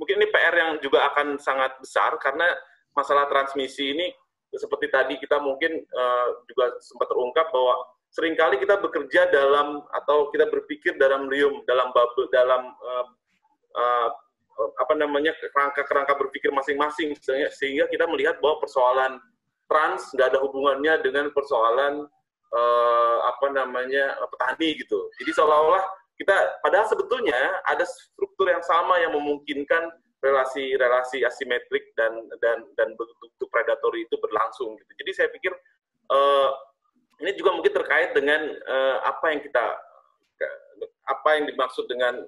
mungkin ini PR yang juga akan sangat besar karena masalah transmisi ini seperti tadi kita mungkin uh, juga sempat terungkap bahwa sering kali kita bekerja dalam atau kita berpikir dalam rium, dalam bubble, dalam uh, uh, apa namanya kerangka-kerangka berpikir masing-masing sehingga kita melihat bahwa persoalan trans nggak ada hubungannya dengan persoalan uh, apa namanya petani gitu. Jadi seolah-olah kita padahal sebetulnya ada struktur yang sama yang memungkinkan relasi-relasi asimetrik dan dan dan bentuk-bentuk predatory itu berlangsung gitu. Jadi saya pikir uh, ini juga mungkin terkait dengan uh, apa yang kita apa yang dimaksud dengan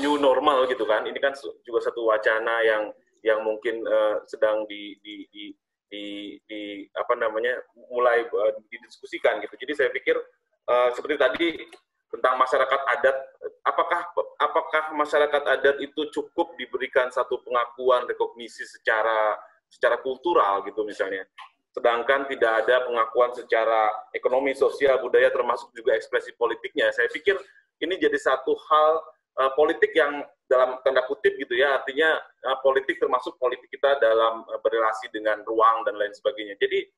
new normal gitu kan ini kan juga satu wacana yang yang mungkin uh, sedang di, di, di di di apa namanya mulai uh, didiskusikan gitu jadi saya pikir uh, seperti tadi tentang masyarakat adat apakah apakah masyarakat adat itu cukup diberikan satu pengakuan rekognisi secara secara kultural gitu misalnya sedangkan tidak ada pengakuan secara ekonomi, sosial, budaya, termasuk juga ekspresi politiknya. Saya pikir ini jadi satu hal uh, politik yang dalam tanda kutip gitu ya, artinya uh, politik termasuk politik kita dalam uh, berrelasi dengan ruang dan lain sebagainya. Jadi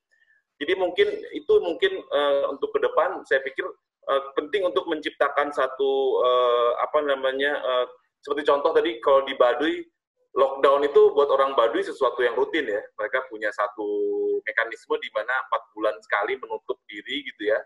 jadi mungkin itu mungkin uh, untuk ke depan saya pikir uh, penting untuk menciptakan satu uh, apa namanya uh, seperti contoh tadi kalau di Baduy lockdown itu buat orang Baduy sesuatu yang rutin ya. Mereka punya satu mekanisme di mana empat bulan sekali menutup diri gitu ya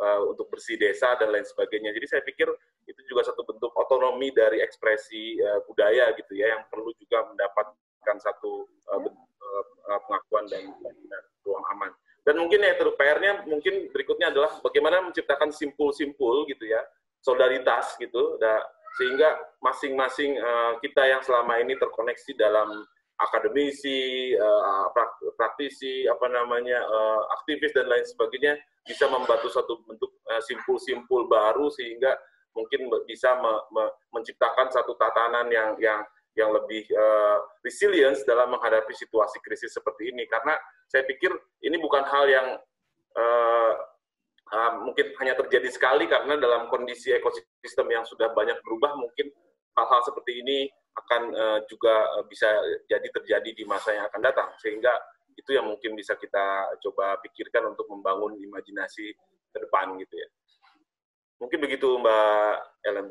uh, untuk bersih desa dan lain sebagainya. Jadi saya pikir itu juga satu bentuk otonomi dari ekspresi uh, budaya gitu ya yang perlu juga mendapatkan satu uh, uh, pengakuan dan, dan ruang aman. Dan mungkin ya PR-nya mungkin berikutnya adalah bagaimana menciptakan simpul-simpul gitu ya, solidaritas gitu, da, sehingga masing-masing uh, kita yang selama ini terkoneksi dalam akademisi, uh, praktisi, apa namanya, uh, aktivis dan lain sebagainya bisa membantu satu bentuk simpul-simpul uh, baru sehingga mungkin bisa me, me, menciptakan satu tatanan yang yang yang lebih uh, resilience dalam menghadapi situasi krisis seperti ini. Karena saya pikir ini bukan hal yang uh, uh, mungkin hanya terjadi sekali karena dalam kondisi ekosistem yang sudah banyak berubah mungkin hal-hal seperti ini akan uh, juga bisa jadi terjadi di masa yang akan datang. Sehingga itu yang mungkin bisa kita coba pikirkan untuk membangun imajinasi ke depan gitu ya. Mungkin begitu Mbak Ellen.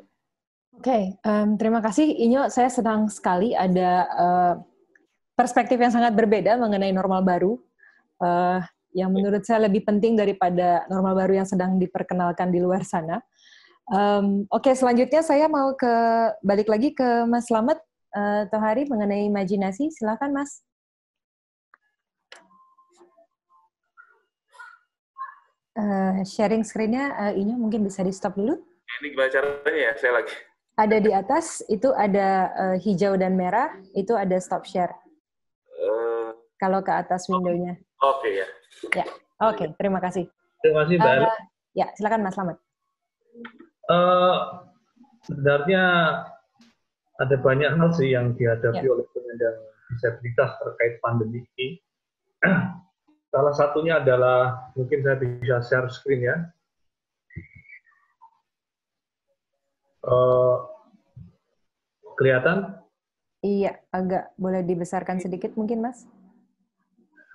Oke, okay, um, terima kasih Inyo. Saya senang sekali ada uh, perspektif yang sangat berbeda mengenai normal baru, uh, yang menurut saya lebih penting daripada normal baru yang sedang diperkenalkan di luar sana. Um, Oke, okay, selanjutnya saya mau ke balik lagi ke Mas Slamet uh, Tohari mengenai imajinasi. Silakan, Mas. Uh, sharing screen-nya uh, ini mungkin bisa di stop dulu. Ini gimana caranya ya? Saya lagi. Ada di atas itu ada uh, hijau dan merah, itu ada stop share. Uh, Kalau ke atas window-nya. Oke okay, ya. Ya, oke. Okay, terima kasih. Terima kasih, Mbak. Uh, ya, silakan Mas Slamet. Uh, sebenarnya ada banyak hal sih yang dihadapi ya. oleh penyandang disabilitas terkait pandemi ini. (clears throat) Salah satunya adalah mungkin saya bisa share screen ya. Uh, kelihatan? Iya, agak boleh dibesarkan sedikit mungkin, Mas.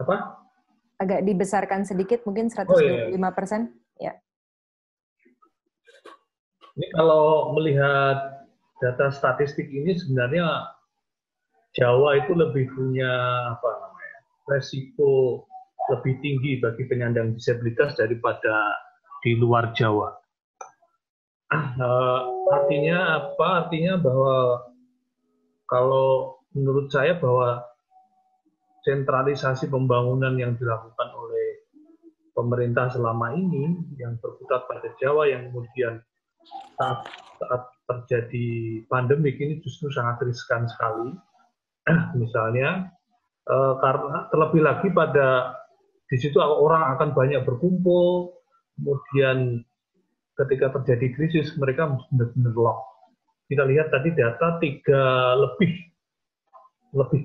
Apa? Agak dibesarkan sedikit, mungkin 125 oh, iya, iya. persen. Ya. Ini kalau melihat data statistik ini sebenarnya Jawa itu lebih punya apa namanya resiko lebih tinggi bagi penyandang disabilitas daripada di luar Jawa. Uh, artinya apa? Artinya bahwa kalau menurut saya bahwa sentralisasi pembangunan yang dilakukan oleh pemerintah selama ini yang berputar pada Jawa yang kemudian saat, saat terjadi pandemi ini justru sangat riskan sekali. (clears throat) Misalnya, eh, karena terlebih lagi pada di situ orang akan banyak berkumpul, kemudian ketika terjadi krisis mereka benar-benar lock. Kita lihat tadi data tiga lebih lebih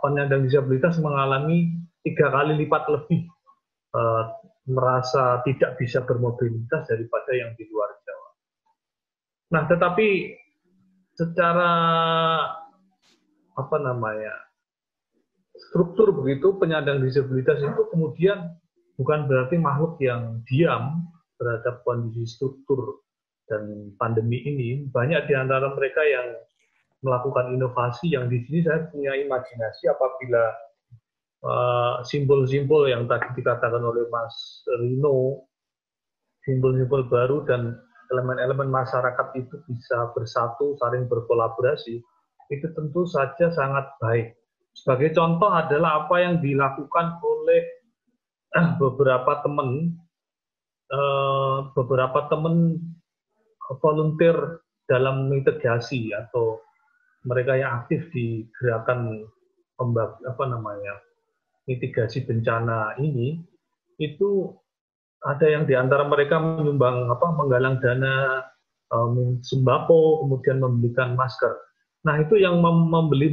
penyandang disabilitas mengalami tiga kali lipat lebih uh, merasa tidak bisa bermobilitas daripada yang di luar Jawa. Nah, tetapi secara apa namanya struktur begitu penyandang disabilitas itu kemudian bukan berarti makhluk yang diam terhadap kondisi struktur dan pandemi ini. Banyak di antara mereka yang melakukan inovasi yang di sini saya punya imajinasi apabila Eh, simbol-simbol uh, yang tadi dikatakan oleh Mas Rino, simbol-simbol baru dan elemen-elemen masyarakat itu bisa bersatu, saling berkolaborasi, itu tentu saja sangat baik. Sebagai contoh adalah apa yang dilakukan oleh uh, beberapa teman, uh, beberapa teman volunteer dalam mitigasi atau mereka yang aktif di gerakan apa namanya mitigasi bencana ini itu ada yang di antara mereka menyumbang apa menggalang dana um, sembako kemudian membelikan masker. Nah itu yang membeli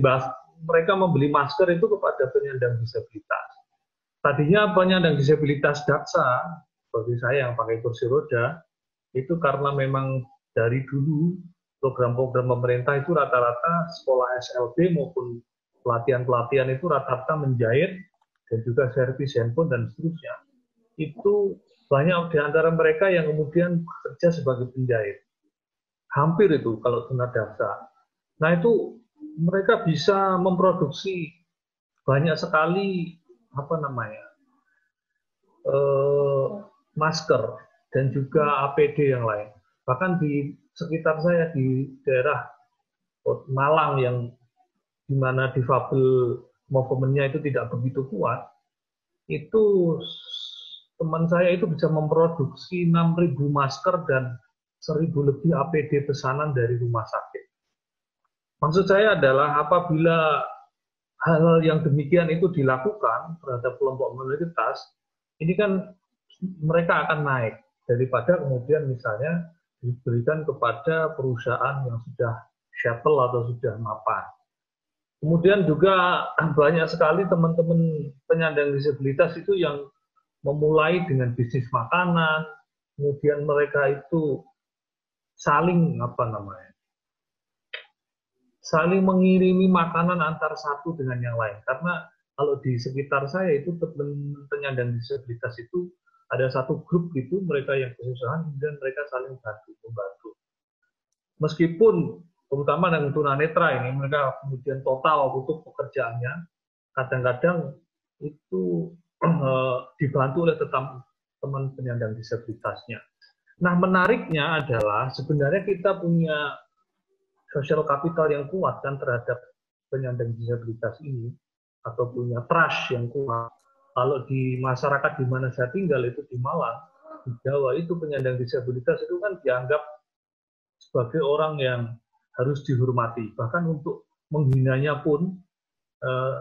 mereka membeli masker itu kepada penyandang disabilitas. Tadinya penyandang disabilitas daksa seperti saya yang pakai kursi roda itu karena memang dari dulu program-program pemerintah itu rata-rata sekolah SLB maupun pelatihan-pelatihan itu rata-rata menjahit dan juga servis handphone dan seterusnya, itu banyak di antara mereka yang kemudian bekerja sebagai penjahit. Hampir itu kalau tunadaksa. Nah itu mereka bisa memproduksi banyak sekali apa namanya eh, masker dan juga APD yang lain. Bahkan di sekitar saya di daerah Malang yang di mana difabel movementnya itu tidak begitu kuat, itu teman saya itu bisa memproduksi 6.000 masker dan 1.000 lebih APD pesanan dari rumah sakit. Maksud saya adalah apabila hal-hal yang demikian itu dilakukan terhadap kelompok minoritas, ini kan mereka akan naik daripada kemudian misalnya diberikan kepada perusahaan yang sudah shuttle atau sudah mapan. Kemudian juga (clears throat) banyak sekali teman-teman penyandang disabilitas itu yang memulai dengan bisnis makanan, kemudian mereka itu saling apa namanya saling mengirimi makanan antar satu dengan yang lain karena kalau di sekitar saya itu penyandang disabilitas itu ada satu grup gitu mereka yang kesusahan dan mereka saling bantu membantu meskipun terutama dengan tunanetra ini mereka kemudian total butuh pekerjaannya kadang-kadang itu eh, dibantu oleh tetap teman penyandang disabilitasnya. Nah, menariknya adalah sebenarnya kita punya sosial capital yang kuat kan terhadap penyandang disabilitas ini atau punya trust yang kuat. Kalau di masyarakat di mana saya tinggal itu di Malang, di Jawa itu penyandang disabilitas itu kan dianggap sebagai orang yang harus dihormati. Bahkan untuk menghinanya pun eh,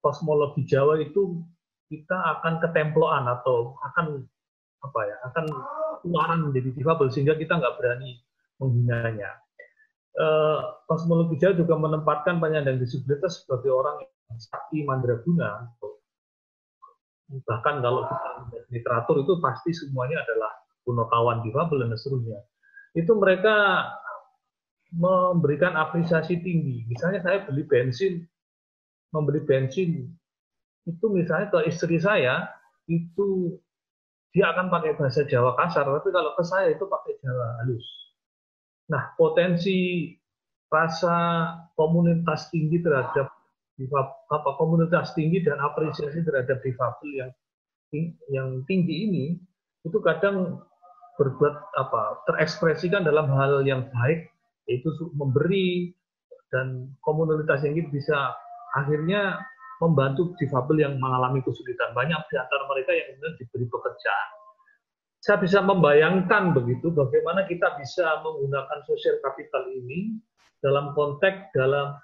kosmologi Jawa itu kita akan ketemploan atau akan apa ya akan keluaran menjadi difabel sehingga kita nggak berani menghinanya. Eh, kosmologi Jawa juga menempatkan penyandang disabilitas sebagai orang yang sakti mandraguna. Bahkan kalau kita literatur itu pasti semuanya adalah punokawan difabel dan seterusnya. Itu mereka memberikan apresiasi tinggi. Misalnya saya beli bensin, membeli bensin itu misalnya ke istri saya itu dia akan pakai bahasa Jawa kasar, tapi kalau ke saya itu pakai Jawa halus. Nah, potensi rasa komunitas tinggi terhadap apa komunitas tinggi dan apresiasi terhadap difabel yang yang tinggi ini itu kadang berbuat apa terekspresikan dalam hal yang baik yaitu memberi dan komunitas yang ini bisa akhirnya membantu difabel yang mengalami kesulitan. Banyak di antara mereka yang kemudian diberi pekerjaan. Saya bisa membayangkan begitu bagaimana kita bisa menggunakan sosial capital ini dalam konteks dalam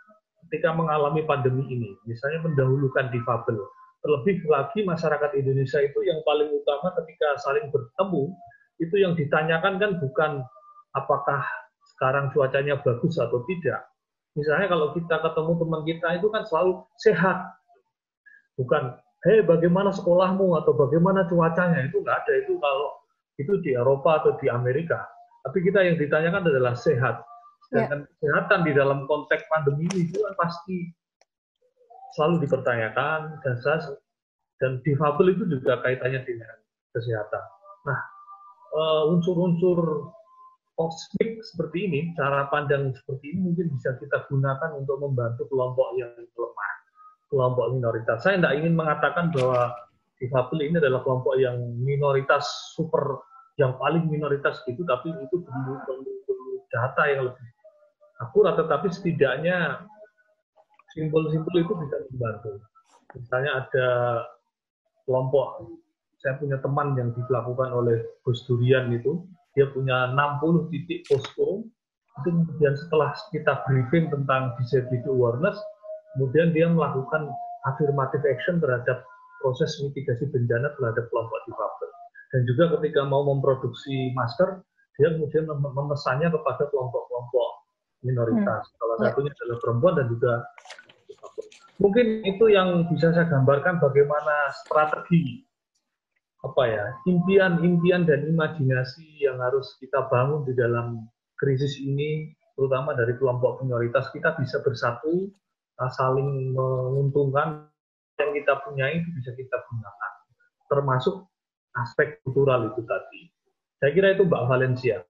ketika mengalami pandemi ini. Misalnya mendahulukan difabel. Terlebih lagi masyarakat Indonesia itu yang paling utama ketika saling bertemu, itu yang ditanyakan kan bukan apakah sekarang cuacanya bagus atau tidak. Misalnya kalau kita ketemu teman kita itu kan selalu sehat, bukan hei bagaimana sekolahmu atau bagaimana cuacanya itu nggak ada itu kalau itu di Eropa atau di Amerika tapi kita yang ditanyakan adalah sehat dan ya. kesehatan di dalam konteks pandemi ini itu kan pasti selalu dipertanyakan dan saya dan difabel itu juga kaitannya dengan kesehatan. Nah, eh, unsur-unsur kosmik seperti ini, cara pandang seperti ini mungkin bisa kita gunakan untuk membantu kelompok yang lemah kelompok minoritas. Saya tidak ingin mengatakan bahwa difabel ini adalah kelompok yang minoritas super yang paling minoritas gitu, tapi itu perlu data yang lebih akurat. Tetapi setidaknya simbol-simbol itu bisa membantu. Misalnya ada kelompok, saya punya teman yang dilakukan oleh Gus Durian itu, dia punya 60 titik posko, itu kemudian setelah kita briefing tentang disability awareness, kemudian dia melakukan affirmative action terhadap proses mitigasi bencana terhadap kelompok difabel. Dan juga ketika mau memproduksi masker, dia kemudian memesannya kepada kelompok-kelompok minoritas. Hmm. Salah ya. satunya adalah perempuan dan juga mungkin itu yang bisa saya gambarkan bagaimana strategi apa ya impian-impian dan imajinasi yang harus kita bangun di dalam krisis ini terutama dari kelompok minoritas kita bisa bersatu saling menguntungkan yang kita punya itu bisa kita gunakan termasuk aspek kultural itu tadi saya kira itu Mbak Valencia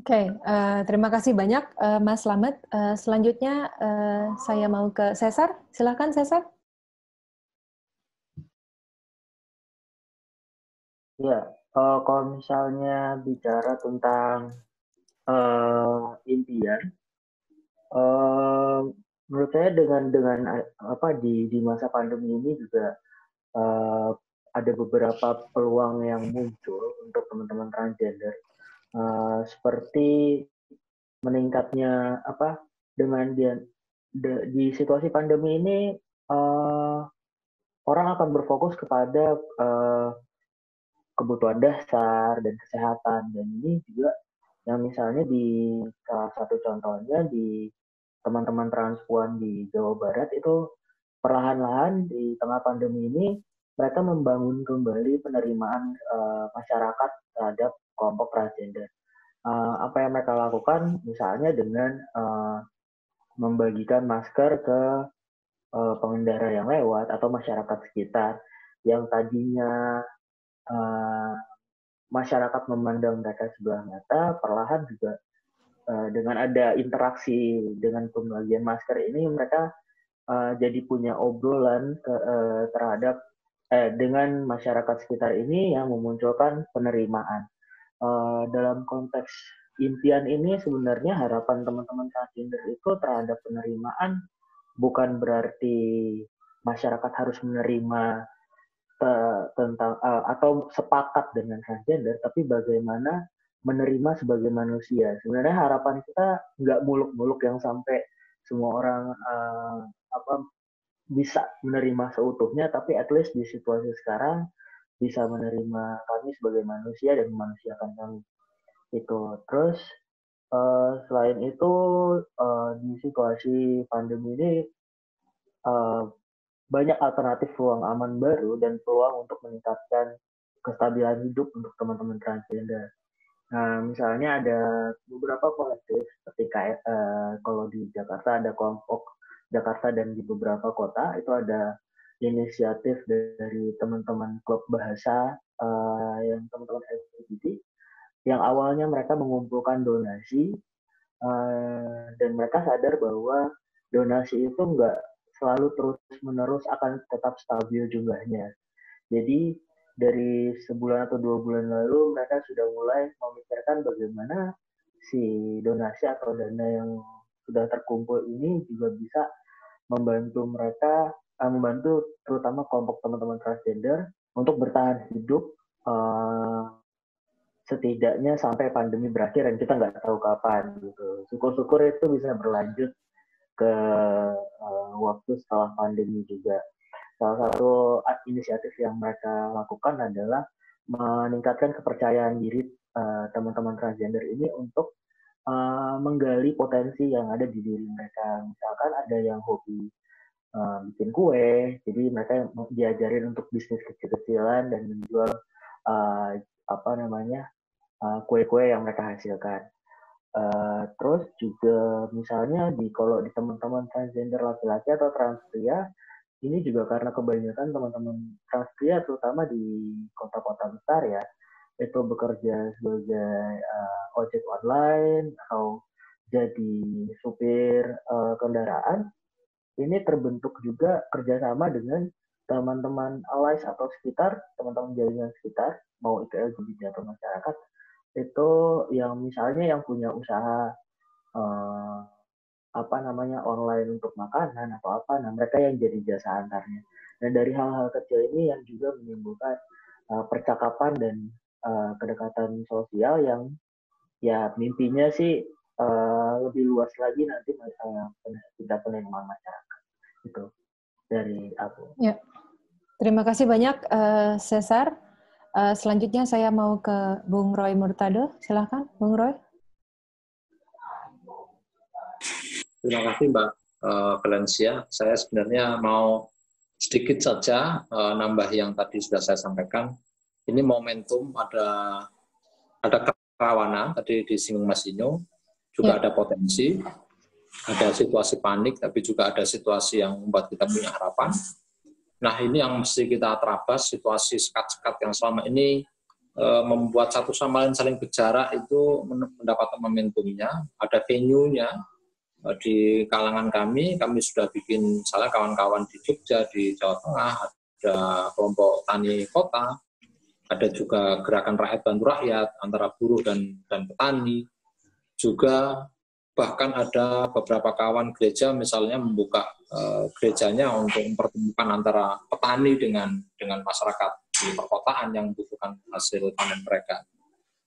Oke, okay, uh, eh, terima kasih banyak uh, Mas Slamet. Uh, selanjutnya uh, saya mau ke Cesar. Silakan Cesar. Ya, uh, kalau misalnya bicara tentang uh, impian, uh, menurut saya dengan dengan apa di di masa pandemi ini juga uh, ada beberapa peluang yang muncul untuk teman-teman transgender uh, seperti meningkatnya apa dengan dia de, di situasi pandemi ini uh, orang akan berfokus kepada uh, kebutuhan dasar dan kesehatan. Dan ini juga yang misalnya di salah satu contohnya di teman-teman transpuan di Jawa Barat itu perlahan-lahan di tengah pandemi ini mereka membangun kembali penerimaan uh, masyarakat terhadap kelompok transgender. Uh, apa yang mereka lakukan misalnya dengan uh, membagikan masker ke uh, pengendara yang lewat atau masyarakat sekitar yang tadinya uh, masyarakat memandang mereka sebelah mata, perlahan juga uh, dengan ada interaksi dengan pembagian masker ini mereka uh, jadi punya obrolan ke, uh, terhadap eh, dengan masyarakat sekitar ini yang memunculkan penerimaan. Uh, dalam konteks impian ini sebenarnya harapan teman-teman transgender itu terhadap penerimaan bukan berarti masyarakat harus menerima tentang uh, atau sepakat dengan transgender, tapi bagaimana menerima sebagai manusia. Sebenarnya harapan kita nggak muluk-muluk yang sampai semua orang uh, apa bisa menerima seutuhnya, tapi at least di situasi sekarang bisa menerima kami sebagai manusia dan memanusiakan kami. Itu terus uh, selain itu uh, di situasi pandemi ini uh, banyak alternatif ruang aman baru dan peluang untuk meningkatkan kestabilan hidup untuk teman-teman transgender. Nah, misalnya ada beberapa kolektif seperti uh, kalau di Jakarta ada kelompok Jakarta dan di beberapa kota itu ada inisiatif dari teman-teman klub bahasa uh, yang teman-teman LGBT yang awalnya mereka mengumpulkan donasi uh, dan mereka sadar bahwa donasi itu enggak selalu terus-menerus akan tetap stabil jumlahnya. Jadi dari sebulan atau dua bulan lalu mereka sudah mulai memikirkan bagaimana si donasi atau dana yang sudah terkumpul ini juga bisa membantu mereka, uh, membantu terutama kelompok teman-teman transgender untuk bertahan hidup uh, setidaknya sampai pandemi berakhir dan kita nggak tahu kapan gitu. Syukur-syukur itu bisa berlanjut ke uh, waktu setelah pandemi juga. Salah satu inisiatif yang mereka lakukan adalah meningkatkan kepercayaan diri teman teman-teman transgender ini untuk uh, menggali potensi yang ada di diri mereka. Misalkan ada yang hobi uh, bikin kue, jadi mereka diajarin untuk bisnis kecil-kecilan dan menjual uh, apa namanya kue-kue uh, yang mereka hasilkan. Uh, terus juga misalnya di kalau di teman-teman transgender laki-laki atau trans pria ini juga karena kebanyakan teman-teman trans pria terutama di kota-kota besar ya itu bekerja sebagai uh, ojek online atau jadi supir uh, kendaraan ini terbentuk juga kerjasama dengan teman-teman allies atau sekitar teman-teman jaringan sekitar mau itu LGBT atau masyarakat itu yang misalnya yang punya usaha uh, apa namanya online untuk makanan atau apa, nah mereka yang jadi jasa antarnya. Dan dari hal-hal kecil ini yang juga menimbulkan uh, percakapan dan uh, kedekatan sosial yang ya mimpinya sih uh, lebih luas lagi nanti uh, tingkat penerimaan masyarakat. Itu dari aku. Ya. Terima kasih banyak uh, Cesar. Uh, selanjutnya saya mau ke Bung Roy Murtado. Silahkan, Bung Roy. Terima kasih Mbak uh, Valencia. Saya sebenarnya mau sedikit saja uh, nambah yang tadi sudah saya sampaikan. Ini momentum ada ada kerawanan tadi disinggung Mas Inyo, juga ya. ada potensi, ada situasi panik, tapi juga ada situasi yang membuat kita punya harapan. Nah ini yang mesti kita terabas, situasi sekat-sekat yang selama ini e, membuat satu sama lain saling berjarak itu mendapatkan momentumnya, ada venue-nya e, di kalangan kami, kami sudah bikin salah kawan-kawan di Jogja, di Jawa Tengah, ada kelompok tani kota, ada juga gerakan rakyat bantu rakyat antara buruh dan dan petani, juga bahkan ada beberapa kawan gereja misalnya membuka uh, gerejanya untuk mempertemukan antara petani dengan dengan masyarakat di perkotaan yang membutuhkan hasil panen mereka.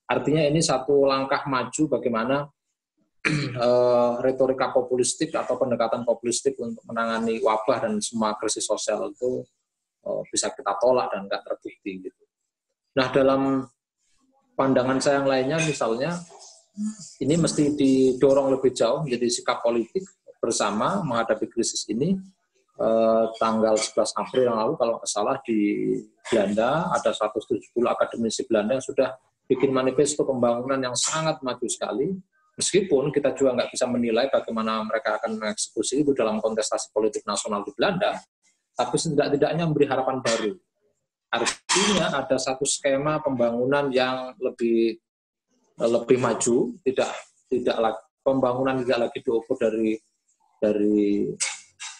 Artinya ini satu langkah maju bagaimana uh, (clears throat) retorika populistik atau pendekatan populistik untuk menangani wabah dan semua krisis sosial itu uh, bisa kita tolak dan nggak terbukti gitu. Nah dalam pandangan saya yang lainnya misalnya ini mesti didorong lebih jauh menjadi sikap politik bersama menghadapi krisis ini. Eh, tanggal 11 April yang lalu kalau nggak salah di Belanda ada 170 akademisi Belanda yang sudah bikin manifesto pembangunan yang sangat maju sekali. Meskipun kita juga nggak bisa menilai bagaimana mereka akan mengeksekusi itu dalam kontestasi politik nasional di Belanda tapi setidak-tidaknya memberi harapan baru. Artinya ada satu skema pembangunan yang lebih lebih maju tidak tidak lagi pembangunan tidak lagi diukur dari dari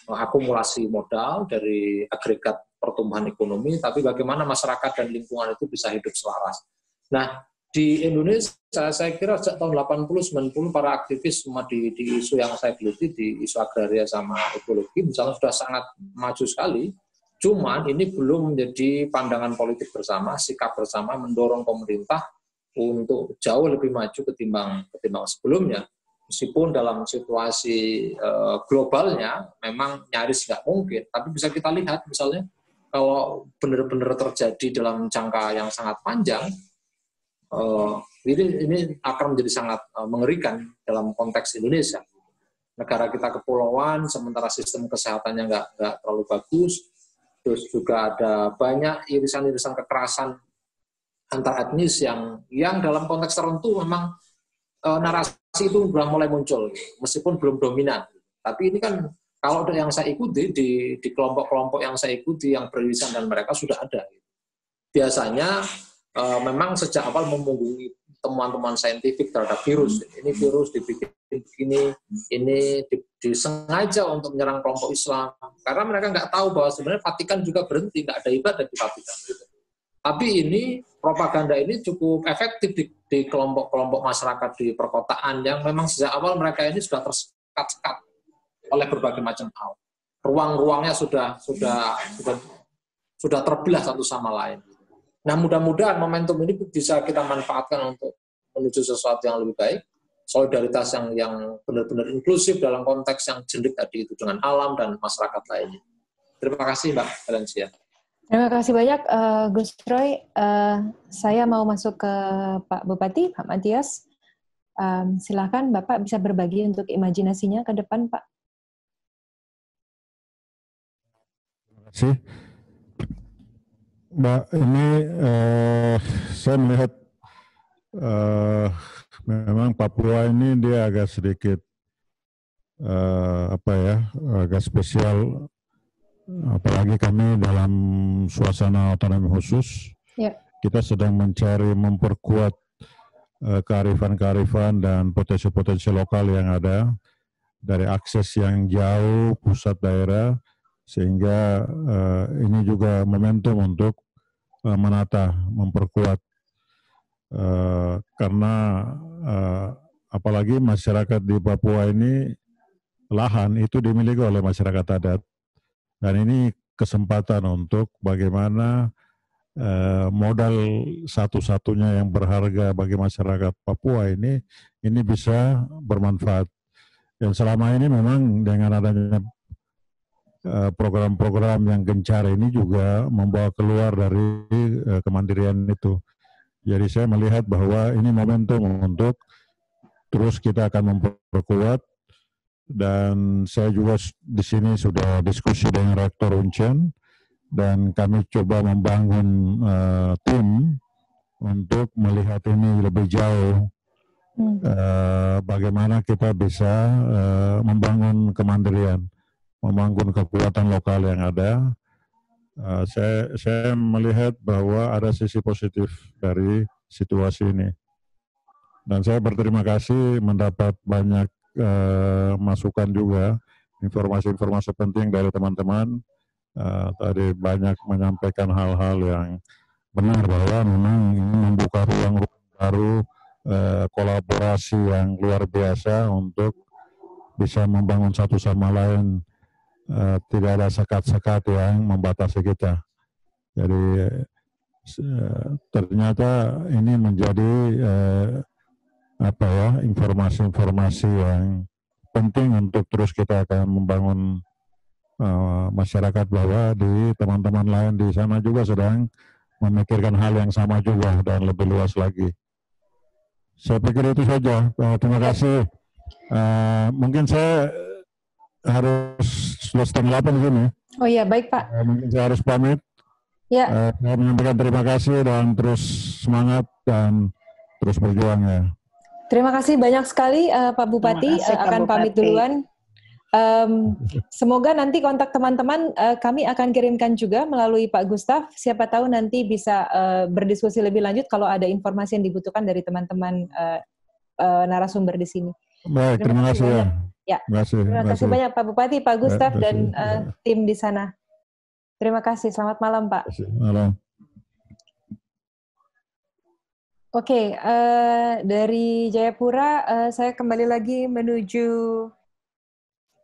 akumulasi modal, dari agregat pertumbuhan ekonomi, tapi bagaimana masyarakat dan lingkungan itu bisa hidup selaras. Nah, di Indonesia saya kira sejak tahun 80-90 para aktivis semua di, di isu yang saya geluti di isu agraria sama ekologi misalnya sudah sangat maju sekali cuman ini belum menjadi pandangan politik bersama sikap bersama mendorong pemerintah untuk jauh lebih maju ketimbang ketimbang sebelumnya meskipun dalam situasi uh, globalnya memang nyaris nggak mungkin, tapi bisa kita lihat misalnya kalau benar-benar terjadi dalam jangka yang sangat panjang, uh, ini ini akan menjadi sangat uh, mengerikan dalam konteks Indonesia. Negara kita kepulauan, sementara sistem kesehatannya nggak nggak terlalu bagus, terus juga ada banyak irisan-irisan kekerasan antar etnis yang yang dalam konteks tertentu memang uh, narasi itu sudah mulai muncul, meskipun belum dominan. Tapi ini kan kalau yang saya ikuti di di kelompok-kelompok yang saya ikuti yang beririsan dan mereka sudah ada. Biasanya uh, memang sejak awal memunggungi temuan-temuan saintifik terhadap virus. Ini virus dibikin begini, ini disengaja untuk menyerang kelompok Islam. Karena mereka nggak tahu bahwa sebenarnya Vatikan juga berhenti, nggak ada ibadah di Vatikan. Tapi ini propaganda ini cukup efektif di, kelompok-kelompok masyarakat di perkotaan yang memang sejak awal mereka ini sudah tersekat-sekat oleh berbagai macam hal. Ruang-ruangnya sudah sudah sudah sudah terbelah satu sama lain. Nah, mudah-mudahan momentum ini bisa kita manfaatkan untuk menuju sesuatu yang lebih baik, solidaritas yang yang benar-benar inklusif dalam konteks yang jendik tadi itu dengan alam dan masyarakat lainnya. Terima kasih, Mbak Valencia. Terima kasih banyak, uh, Gus Roy. Uh, saya mau masuk ke Pak Bupati, Pak Matias. Um, silakan Bapak bisa berbagi untuk imajinasinya ke depan, Pak. Terima kasih. Mbak, ini uh, saya melihat uh, memang Papua ini dia agak sedikit uh, apa ya, agak spesial apalagi kami dalam suasana otonomi khusus, ya. kita sedang mencari memperkuat uh, kearifan-kearifan dan potensi-potensi lokal yang ada dari akses yang jauh pusat daerah sehingga uh, ini juga momentum untuk uh, menata, memperkuat uh, karena uh, apalagi masyarakat di Papua ini lahan itu dimiliki oleh masyarakat adat dan ini kesempatan untuk bagaimana eh, modal satu-satunya yang berharga bagi masyarakat Papua ini ini bisa bermanfaat. Dan selama ini memang dengan adanya eh, program-program yang gencar ini juga membawa keluar dari eh, kemandirian itu. Jadi saya melihat bahwa ini momentum untuk terus kita akan memperkuat dan saya juga di sini sudah diskusi dengan Rektor Uncen dan kami coba membangun uh, tim untuk melihat ini lebih jauh uh, bagaimana kita bisa uh, membangun kemandirian, membangun kekuatan lokal yang ada. Uh, saya saya melihat bahwa ada sisi positif dari situasi ini. Dan saya berterima kasih mendapat banyak uh, masukan juga informasi-informasi penting dari teman-teman. Uh, tadi banyak menyampaikan hal-hal yang benar bahwa memang ini membuka ruang baru uh, kolaborasi yang luar biasa untuk bisa membangun satu sama lain. Uh, tidak ada sekat-sekat yang membatasi kita. Jadi ternyata ini menjadi uh, apa ya informasi-informasi yang penting untuk terus kita akan membangun uh, masyarakat bahwa di teman-teman lain di sana juga sedang memikirkan hal yang sama juga dan lebih luas lagi. Saya pikir itu saja. Uh, terima kasih. Uh, mungkin saya harus sudah setengah delapan sini. Oh iya, baik Pak. Uh, mungkin saya harus pamit. Ya. Uh, saya menyampaikan terima kasih dan terus semangat dan terus berjuang ya. Terima kasih banyak sekali uh, Pak Bupati. Kasih, uh, akan Bupati. pamit duluan. Um, semoga nanti kontak teman-teman uh, kami akan kirimkan juga melalui Pak Gustaf. Siapa tahu nanti bisa uh, berdiskusi lebih lanjut kalau ada informasi yang dibutuhkan dari teman-teman uh, uh, narasumber di sini. Baik, terima, terima kasih ya. Ya, terima kasih, terima kasih banyak Pak Bupati, Pak Gustaf dan uh, tim di sana. Terima kasih. Selamat malam, Pak. Malam. Oke, okay, uh, dari Jayapura uh, saya kembali lagi menuju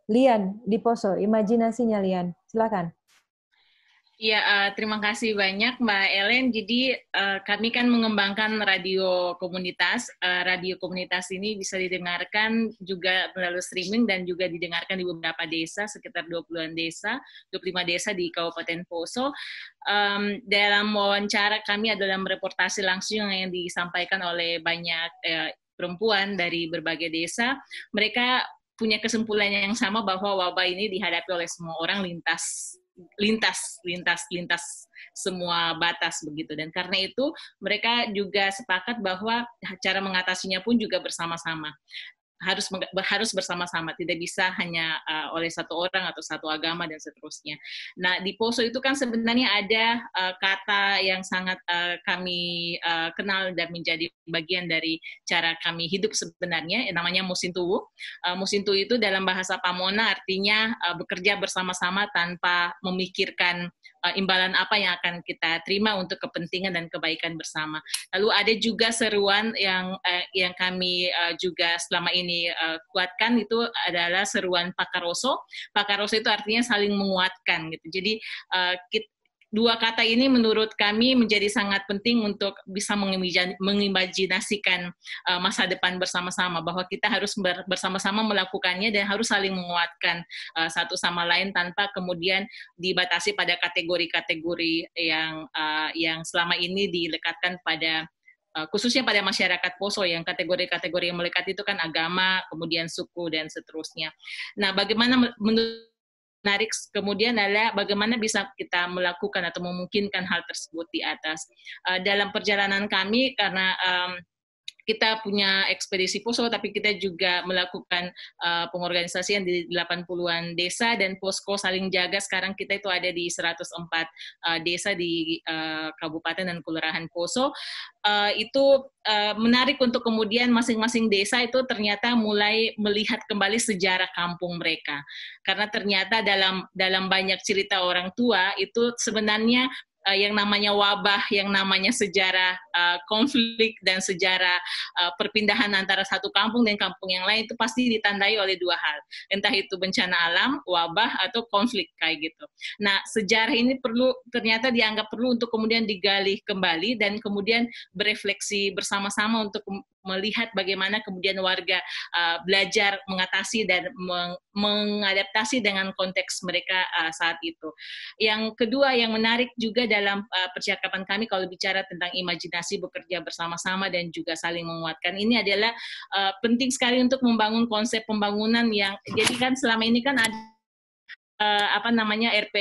Lian di Poso. Imajinasinya Lian, silakan. Ya, uh, terima kasih banyak Mbak Ellen. Jadi uh, kami kan mengembangkan radio komunitas. Uh, radio komunitas ini bisa didengarkan juga melalui streaming dan juga didengarkan di beberapa desa, sekitar 20-an desa, 25 desa di Kabupaten Poso. Um, dalam wawancara kami adalah mereportasi langsung yang disampaikan oleh banyak uh, perempuan dari berbagai desa. Mereka punya kesimpulan yang sama bahwa wabah ini dihadapi oleh semua orang lintas lintas lintas lintas semua batas begitu. Dan karena itu mereka juga sepakat bahwa cara mengatasinya pun juga bersama-sama harus harus bersama-sama tidak bisa hanya uh, oleh satu orang atau satu agama dan seterusnya. Nah di Poso itu kan sebenarnya ada uh, kata yang sangat uh, kami uh, kenal dan menjadi bagian dari cara kami hidup sebenarnya namanya musintuwu. Uh, musintuwu itu dalam bahasa Pamona artinya uh, bekerja bersama-sama tanpa memikirkan uh, imbalan apa yang akan kita terima untuk kepentingan dan kebaikan bersama. Lalu ada juga seruan yang uh, yang kami uh, juga selama ini uh, kuatkan itu adalah seruan Pakaroso. Pakaroso itu artinya saling menguatkan gitu. Jadi uh, kita, dua kata ini menurut kami menjadi sangat penting untuk bisa mengimajinasikan uh, masa depan bersama-sama bahwa kita harus bersama-sama melakukannya dan harus saling menguatkan uh, satu sama lain tanpa kemudian dibatasi pada kategori-kategori yang uh, yang selama ini dilekatkan pada khususnya pada masyarakat Poso yang kategori-kategori yang melekat itu kan agama, kemudian suku dan seterusnya. Nah, bagaimana menurut menarik kemudian adalah bagaimana bisa kita melakukan atau memungkinkan hal tersebut di atas. Uh, dalam perjalanan kami karena um, kita punya ekspedisi poso, tapi kita juga melakukan uh, pengorganisasian di 80-an desa dan posko saling jaga. Sekarang kita itu ada di 104 uh, desa di uh, kabupaten dan kelurahan Poso. Uh, itu uh, menarik untuk kemudian masing-masing desa itu ternyata mulai melihat kembali sejarah kampung mereka. Karena ternyata dalam dalam banyak cerita orang tua itu sebenarnya uh, yang namanya wabah, yang namanya sejarah uh, konflik dan sejarah uh, perpindahan antara satu kampung dan kampung yang lain itu pasti ditandai oleh dua hal. Entah itu bencana alam, wabah atau konflik kayak gitu. Nah, sejarah ini perlu ternyata dianggap perlu untuk kemudian digali kembali dan kemudian berefleksi bersama-sama untuk melihat bagaimana kemudian warga uh, belajar mengatasi dan meng mengadaptasi dengan konteks mereka uh, saat itu. Yang kedua yang menarik juga dalam uh, percakapan kami kalau bicara tentang imajinasi bekerja bersama-sama dan juga saling menguatkan ini adalah uh, penting sekali untuk membangun konsep pembangunan yang jadi kan selama ini kan ada uh, apa namanya RP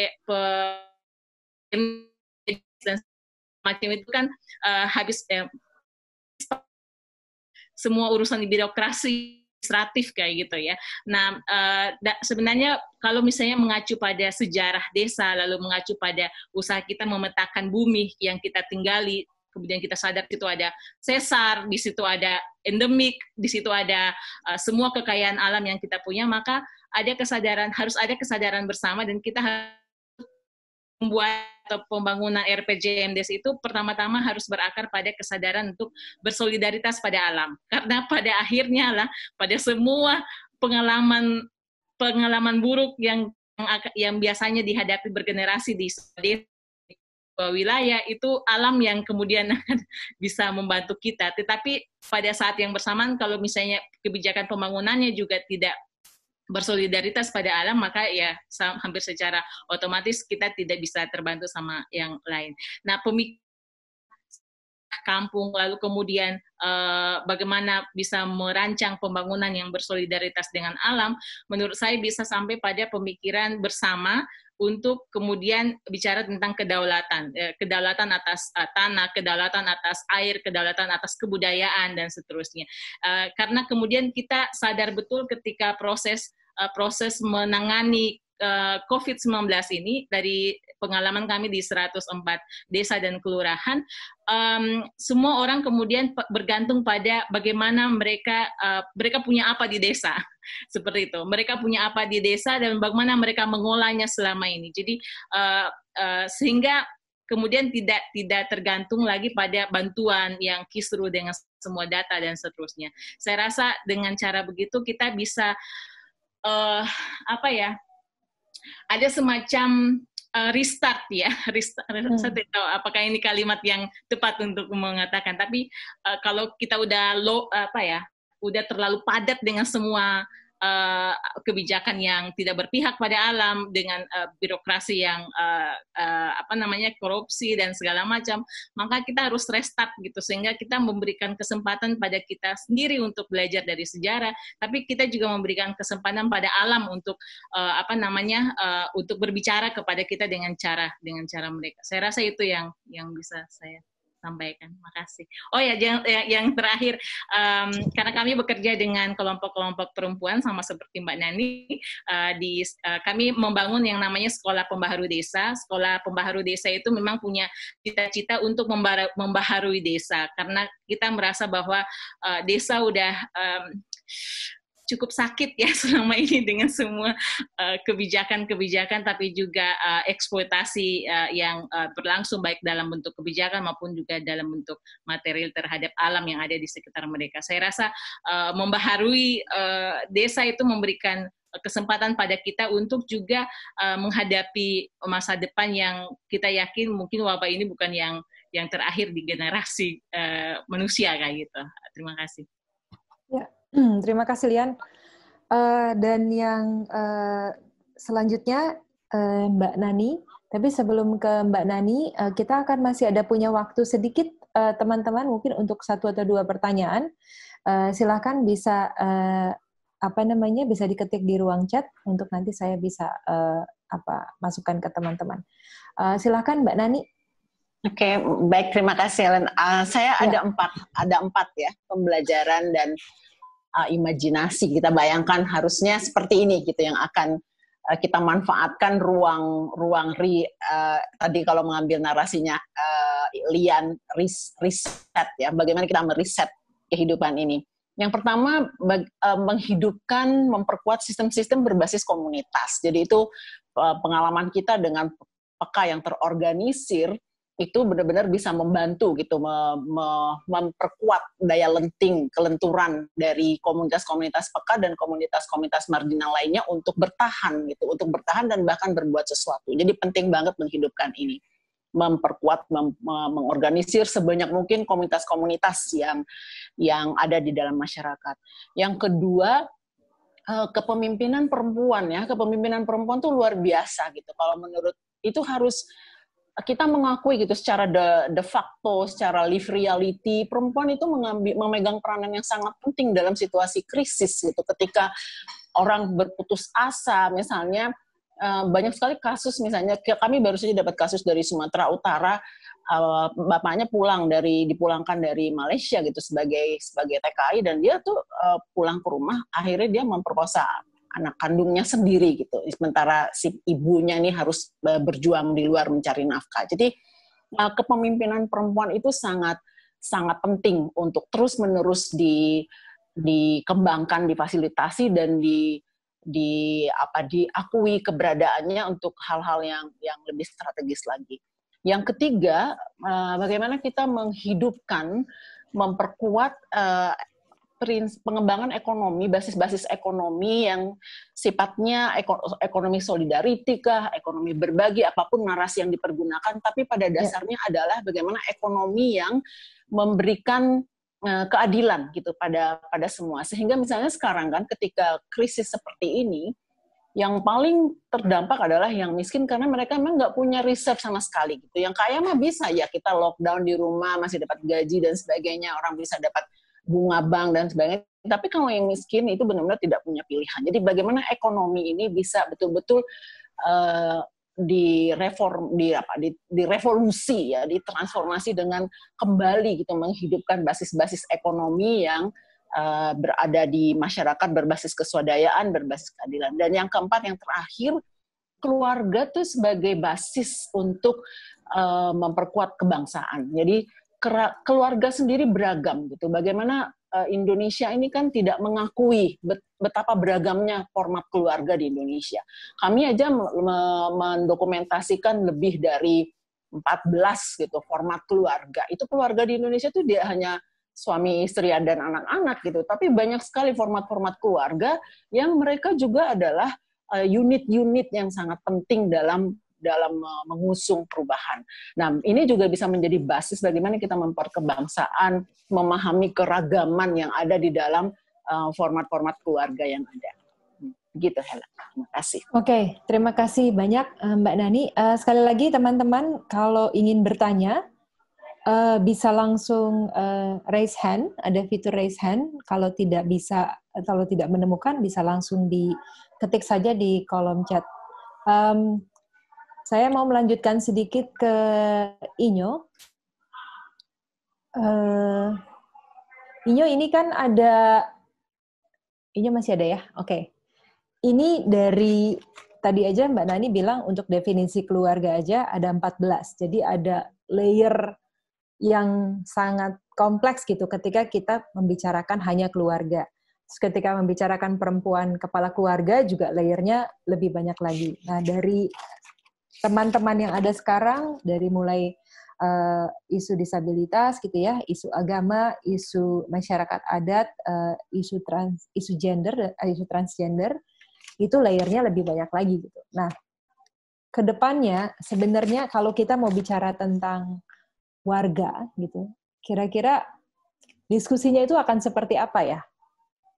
dan macam itu kan uh, habis eh, semua urusan di birokrasi administratif kayak gitu ya. Nah, uh, da, sebenarnya kalau misalnya mengacu pada sejarah desa, lalu mengacu pada usaha kita memetakan bumi yang kita tinggali, kemudian kita sadar di situ ada sesar, di situ ada endemik, di situ ada uh, semua kekayaan alam yang kita punya, maka ada kesadaran harus ada kesadaran bersama dan kita harus membuat pembangunan RPJMDes itu pertama-tama harus berakar pada kesadaran untuk bersolidaritas pada alam. Karena pada akhirnya lah pada semua pengalaman pengalaman buruk yang yang biasanya dihadapi bergenerasi di wilayah itu alam yang kemudian (laughs) bisa membantu kita. Tetapi pada saat yang bersamaan kalau misalnya kebijakan pembangunannya juga tidak bersolidaritas pada alam maka ya hampir secara otomatis kita tidak bisa terbantu sama yang lain. Nah, pemik kampung lalu kemudian uh, bagaimana bisa merancang pembangunan yang bersolidaritas dengan alam menurut saya bisa sampai pada pemikiran bersama untuk kemudian bicara tentang kedaulatan, eh, kedaulatan atas uh, tanah, kedaulatan atas air, kedaulatan atas kebudayaan dan seterusnya. Uh, karena kemudian kita sadar betul ketika proses uh, proses menangani uh, COVID-19 ini dari pengalaman kami di 104 desa dan kelurahan, um, semua orang kemudian bergantung pada bagaimana mereka uh, mereka punya apa di desa (laughs) seperti itu. Mereka punya apa di desa dan bagaimana mereka mengolahnya selama ini. Jadi uh, uh, sehingga kemudian tidak tidak tergantung lagi pada bantuan yang kisru dengan semua data dan seterusnya. Saya rasa dengan cara begitu kita bisa uh, apa ya? Ada semacam uh, restart ya (laughs) restart hmm. saya tidak tahu apakah ini kalimat yang tepat untuk mengatakan tapi uh, kalau kita udah low apa ya udah terlalu padat dengan semua uh, kebijakan yang tidak berpihak pada alam dengan uh, birokrasi yang uh, uh, apa namanya korupsi dan segala macam maka kita harus restart gitu. Sehingga kita memberikan kesempatan pada kita sendiri untuk belajar dari sejarah tapi kita juga memberikan kesempatan pada alam untuk uh, apa namanya uh, untuk berbicara kepada kita dengan cara dengan cara mereka. Saya rasa itu yang yang bisa saya sampaikan. Makasih. Oh ya, yang, yang terakhir, um, karena kami bekerja dengan kelompok-kelompok perempuan sama seperti Mbak Nani, uh, di uh, kami membangun yang namanya Sekolah Pembaharu Desa. Sekolah Pembaharu Desa itu memang punya cita-cita untuk membaharui desa, karena kita merasa bahwa uh, desa udah um, cukup sakit ya (laughs) selama ini dengan semua eh, kebijakan-kebijakan, uh, tapi juga uh, eksploitasi uh, yang uh, berlangsung baik dalam bentuk kebijakan maupun juga dalam bentuk material terhadap alam yang ada di sekitar mereka. Saya rasa uh, membaharui uh, desa itu memberikan kesempatan pada kita untuk juga uh, menghadapi masa depan yang kita yakin mungkin wabah ini bukan yang yang terakhir di generasi uh, manusia kayak gitu. Terima kasih. Ya, terima kasih Lian. Uh, dan yang uh, selanjutnya uh, Mbak Nani. Tapi sebelum ke Mbak Nani, uh, kita akan masih ada punya waktu sedikit teman-teman uh, mungkin untuk satu atau dua pertanyaan. Uh, silakan bisa uh, apa namanya bisa diketik di ruang chat untuk nanti saya bisa uh, apa masukkan ke teman-teman. Uh, silakan Mbak Nani. Oke, okay, baik terima kasih Ellen. Uh, saya ya. ada empat ada empat ya pembelajaran dan uh, imajinasi. Kita bayangkan harusnya seperti ini gitu yang akan uh, kita manfaatkan ruang ruang ri, uh, tadi kalau mengambil narasinya uh, Lian ris, riset ya. Bagaimana kita meriset kehidupan ini. Yang pertama bag, uh, menghidupkan, memperkuat sistem-sistem berbasis komunitas. Jadi itu uh, pengalaman kita dengan peka yang terorganisir itu benar-benar bisa membantu gitu me, me, memperkuat daya lenting kelenturan dari komunitas-komunitas peka dan komunitas-komunitas marginal lainnya untuk bertahan gitu untuk bertahan dan bahkan berbuat sesuatu. Jadi penting banget menghidupkan ini. Memperkuat mem, mengorganisir sebanyak mungkin komunitas-komunitas yang yang ada di dalam masyarakat. Yang kedua eh, kepemimpinan perempuan ya. Kepemimpinan perempuan tuh luar biasa gitu. Kalau menurut itu harus kita mengakui gitu secara de, de facto, secara live reality, perempuan itu mengambil, memegang peranan yang sangat penting dalam situasi krisis gitu. Ketika orang berputus asa, misalnya eh, banyak sekali kasus, misalnya kami baru saja dapat kasus dari Sumatera Utara, eh, bapaknya pulang dari dipulangkan dari Malaysia gitu sebagai sebagai TKI dan dia tuh eh, pulang ke rumah, akhirnya dia memperkosa anak kandungnya sendiri gitu. Sementara si ibunya ini harus e, berjuang di luar mencari nafkah. Jadi e, kepemimpinan perempuan itu sangat sangat penting untuk terus menerus di dikembangkan, difasilitasi dan di di apa diakui keberadaannya untuk hal-hal yang yang lebih strategis lagi. Yang ketiga, e, bagaimana kita menghidupkan, memperkuat pengembangan ekonomi, basis-basis ekonomi yang sifatnya ekonomi solidarity kah, ekonomi berbagi, apa pun narasi yang dipergunakan, tapi pada ya. dasarnya ya. adalah bagaimana ekonomi yang memberikan uh, keadilan gitu pada pada semua. Sehingga misalnya sekarang kan ketika krisis seperti ini, yang paling terdampak adalah yang miskin karena mereka memang nggak punya reserve sama sekali gitu. Yang kaya mah bisa ya kita lockdown di rumah masih dapat gaji dan sebagainya, orang bisa dapat bunga bank dan sebagainya. Tapi kalau yang miskin itu benar-benar tidak punya pilihan. Jadi bagaimana ekonomi ini bisa betul-betul uh, direform, di apa, di, direvolusi ya, ditransformasi dengan kembali gitu menghidupkan basis-basis ekonomi yang uh, berada di masyarakat berbasis keswadayaan, berbasis keadilan. Dan yang keempat, yang terakhir, keluarga tuh sebagai basis untuk uh, memperkuat kebangsaan. Jadi keluarga sendiri beragam gitu. Bagaimana uh, Indonesia ini kan tidak mengakui betapa beragamnya format keluarga di Indonesia. Kami aja mendokumentasikan lebih dari 14 gitu format keluarga. Itu keluarga di Indonesia itu dia hanya suami istri dan anak-anak gitu, tapi banyak sekali format-format keluarga yang mereka juga adalah eh, unit-unit yang sangat penting dalam dalam uh, mengusung perubahan. Nah, ini juga bisa menjadi basis bagaimana kita memperkebangsaan, memahami keragaman yang ada di dalam uh, format-format keluarga yang ada. Hmm, begitu, Helen. Terima kasih. Oke, okay, terima kasih banyak uh, Mbak Nani. Sekali lagi teman-teman, kalau ingin bertanya, uh, bisa langsung uh, raise hand, ada fitur raise hand. Kalau tidak bisa, kalau tidak menemukan, bisa langsung diketik saja di kolom chat. Um, saya mau melanjutkan sedikit ke Inyo. Uh, Inyo ini kan ada, Inyo masih ada ya? Oke. Okay. Ini dari tadi aja Mbak Nani bilang untuk definisi keluarga aja ada 14. Jadi ada layer yang sangat kompleks gitu ketika kita membicarakan hanya keluarga. Terus ketika membicarakan perempuan kepala keluarga juga layernya lebih banyak lagi. Nah, dari teman-teman yang ada sekarang dari mulai uh, isu disabilitas gitu ya, isu agama, isu masyarakat adat, uh, isu trans, isu gender, uh, isu transgender, itu layernya lebih banyak lagi gitu. Nah, ke depannya sebenarnya kalau kita mau bicara tentang warga gitu, kira-kira diskusinya itu akan seperti apa ya?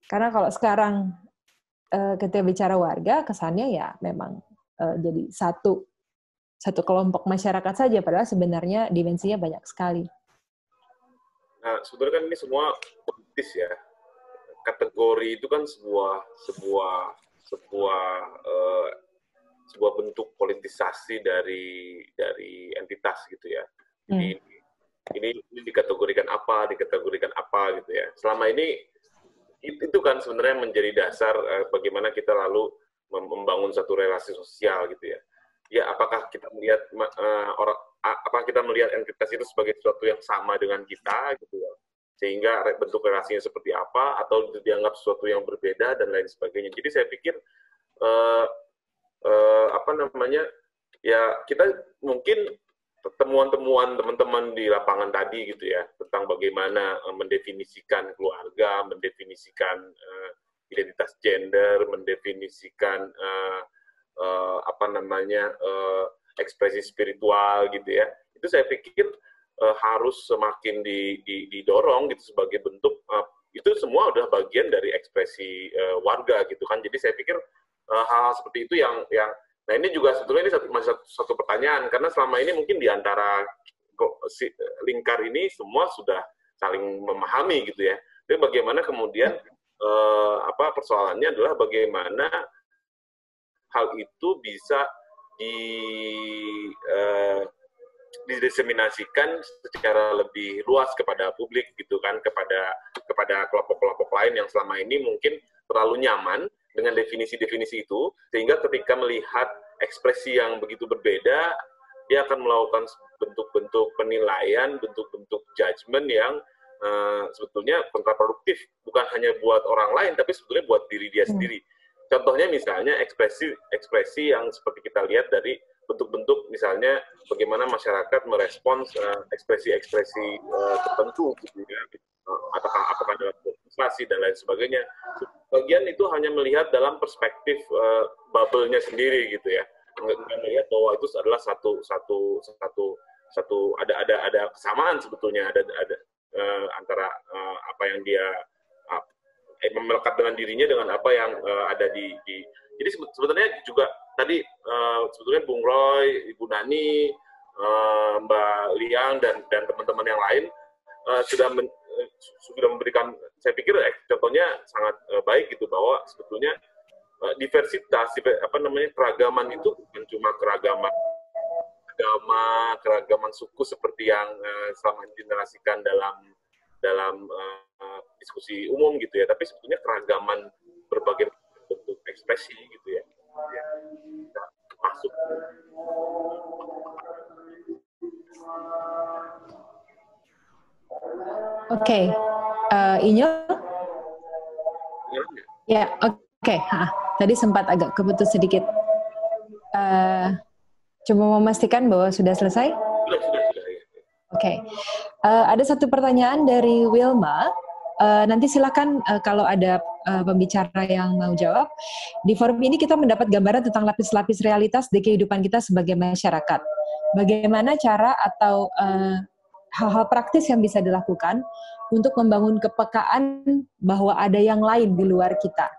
Karena kalau sekarang ketika bicara warga, kesannya ya memang jadi satu satu kelompok masyarakat saja, padahal sebenarnya dimensinya banyak sekali. Nah, sebenarnya kan ini semua politis ya. Kategori itu kan sebuah sebuah sebuah uh, sebuah bentuk politisasi dari dari entitas gitu ya. Jadi hmm. ini, ini dikategorikan apa, dikategorikan apa gitu ya. Selama ini itu kan sebenarnya menjadi dasar uh, bagaimana kita lalu membangun satu relasi sosial gitu ya ya apakah kita melihat uh, orang apa kita melihat entitas itu sebagai sesuatu yang sama dengan kita gitu ya? Sehingga bentuk relasinya seperti apa atau dianggap sesuatu yang berbeda dan lain sebagainya. Jadi saya pikir uh, uh, apa namanya ya kita mungkin temuan-temuan teman-teman di lapangan tadi gitu ya tentang bagaimana mendefinisikan keluarga mendefinisikan uh, identitas gender mendefinisikan uh, uh, apa namanya uh, ekspresi spiritual gitu ya. Itu saya pikir uh, harus semakin di, di, didorong gitu sebagai bentuk uh, itu semua udah bagian dari ekspresi uh, warga gitu kan. Jadi saya pikir uh, hal, hal seperti itu yang yang nah ini juga sebetulnya ini satu, masih satu, satu pertanyaan. Karena selama ini mungkin di antara si, lingkar ini semua sudah saling memahami gitu ya. Tapi bagaimana kemudian uh, apa persoalannya adalah bagaimana hal itu bisa di uh, didiseminasikan secara lebih luas kepada publik gitu kan kepada kepada kelompok-kelompok lain yang selama ini mungkin terlalu nyaman dengan definisi-definisi itu sehingga ketika melihat ekspresi yang begitu berbeda dia akan melakukan bentuk-bentuk penilaian, bentuk-bentuk judgement yang uh, sebetulnya kontraproduktif bukan hanya buat orang lain tapi sebetulnya buat diri dia hmm. Contohnya misalnya ekspresi ekspresi yang seperti kita lihat dari bentuk-bentuk misalnya bagaimana masyarakat merespons uh, ekspresi-ekspresi uh, tertentu gitu ya. Uh, apakah apakah dalam inflasi dan lain sebagainya. Bagian itu hanya melihat dalam perspektif bubble-nya sendiri gitu ya. Nggak melihat bahwa itu adalah satu satu satu satu ada ada ada kesamaan sebetulnya ada ada antara apa yang dia melekat dengan dirinya dengan apa yang uh, ada di, di jadi sebetulnya juga tadi uh, sebetulnya Bung Roy, Ibu Nani, uh, Mbak Liang dan dan teman-teman yang lain uh, sudah men, uh, sudah memberikan saya pikir eh, contohnya sangat uh, baik gitu bahwa sebetulnya uh, diversitas apa namanya keragaman itu bukan cuma keragaman agama, keragaman suku seperti yang uh, selama ini dinarasikan dalam dalam uh, diskusi umum gitu ya, tapi sebetulnya keragaman berbagai bentuk ekspresi gitu ya, ya masuk. Oke, okay. uh, eh, Inyo? Ya, oke. Okay. Tadi sempat agak keputus sedikit. Uh, Cuma memastikan bahwa sudah selesai? Sudah, sudah. Oke. Okay. Uh, eh, ada satu pertanyaan dari Wilma. Uh, nanti silakan uh, kalau ada uh, pembicara yang mau jawab. Di forum ini kita mendapat gambaran tentang lapis-lapis realitas di kehidupan kita sebagai masyarakat. Bagaimana cara atau hal-hal uh, praktis yang bisa dilakukan untuk membangun kepekaan bahwa ada yang lain di luar kita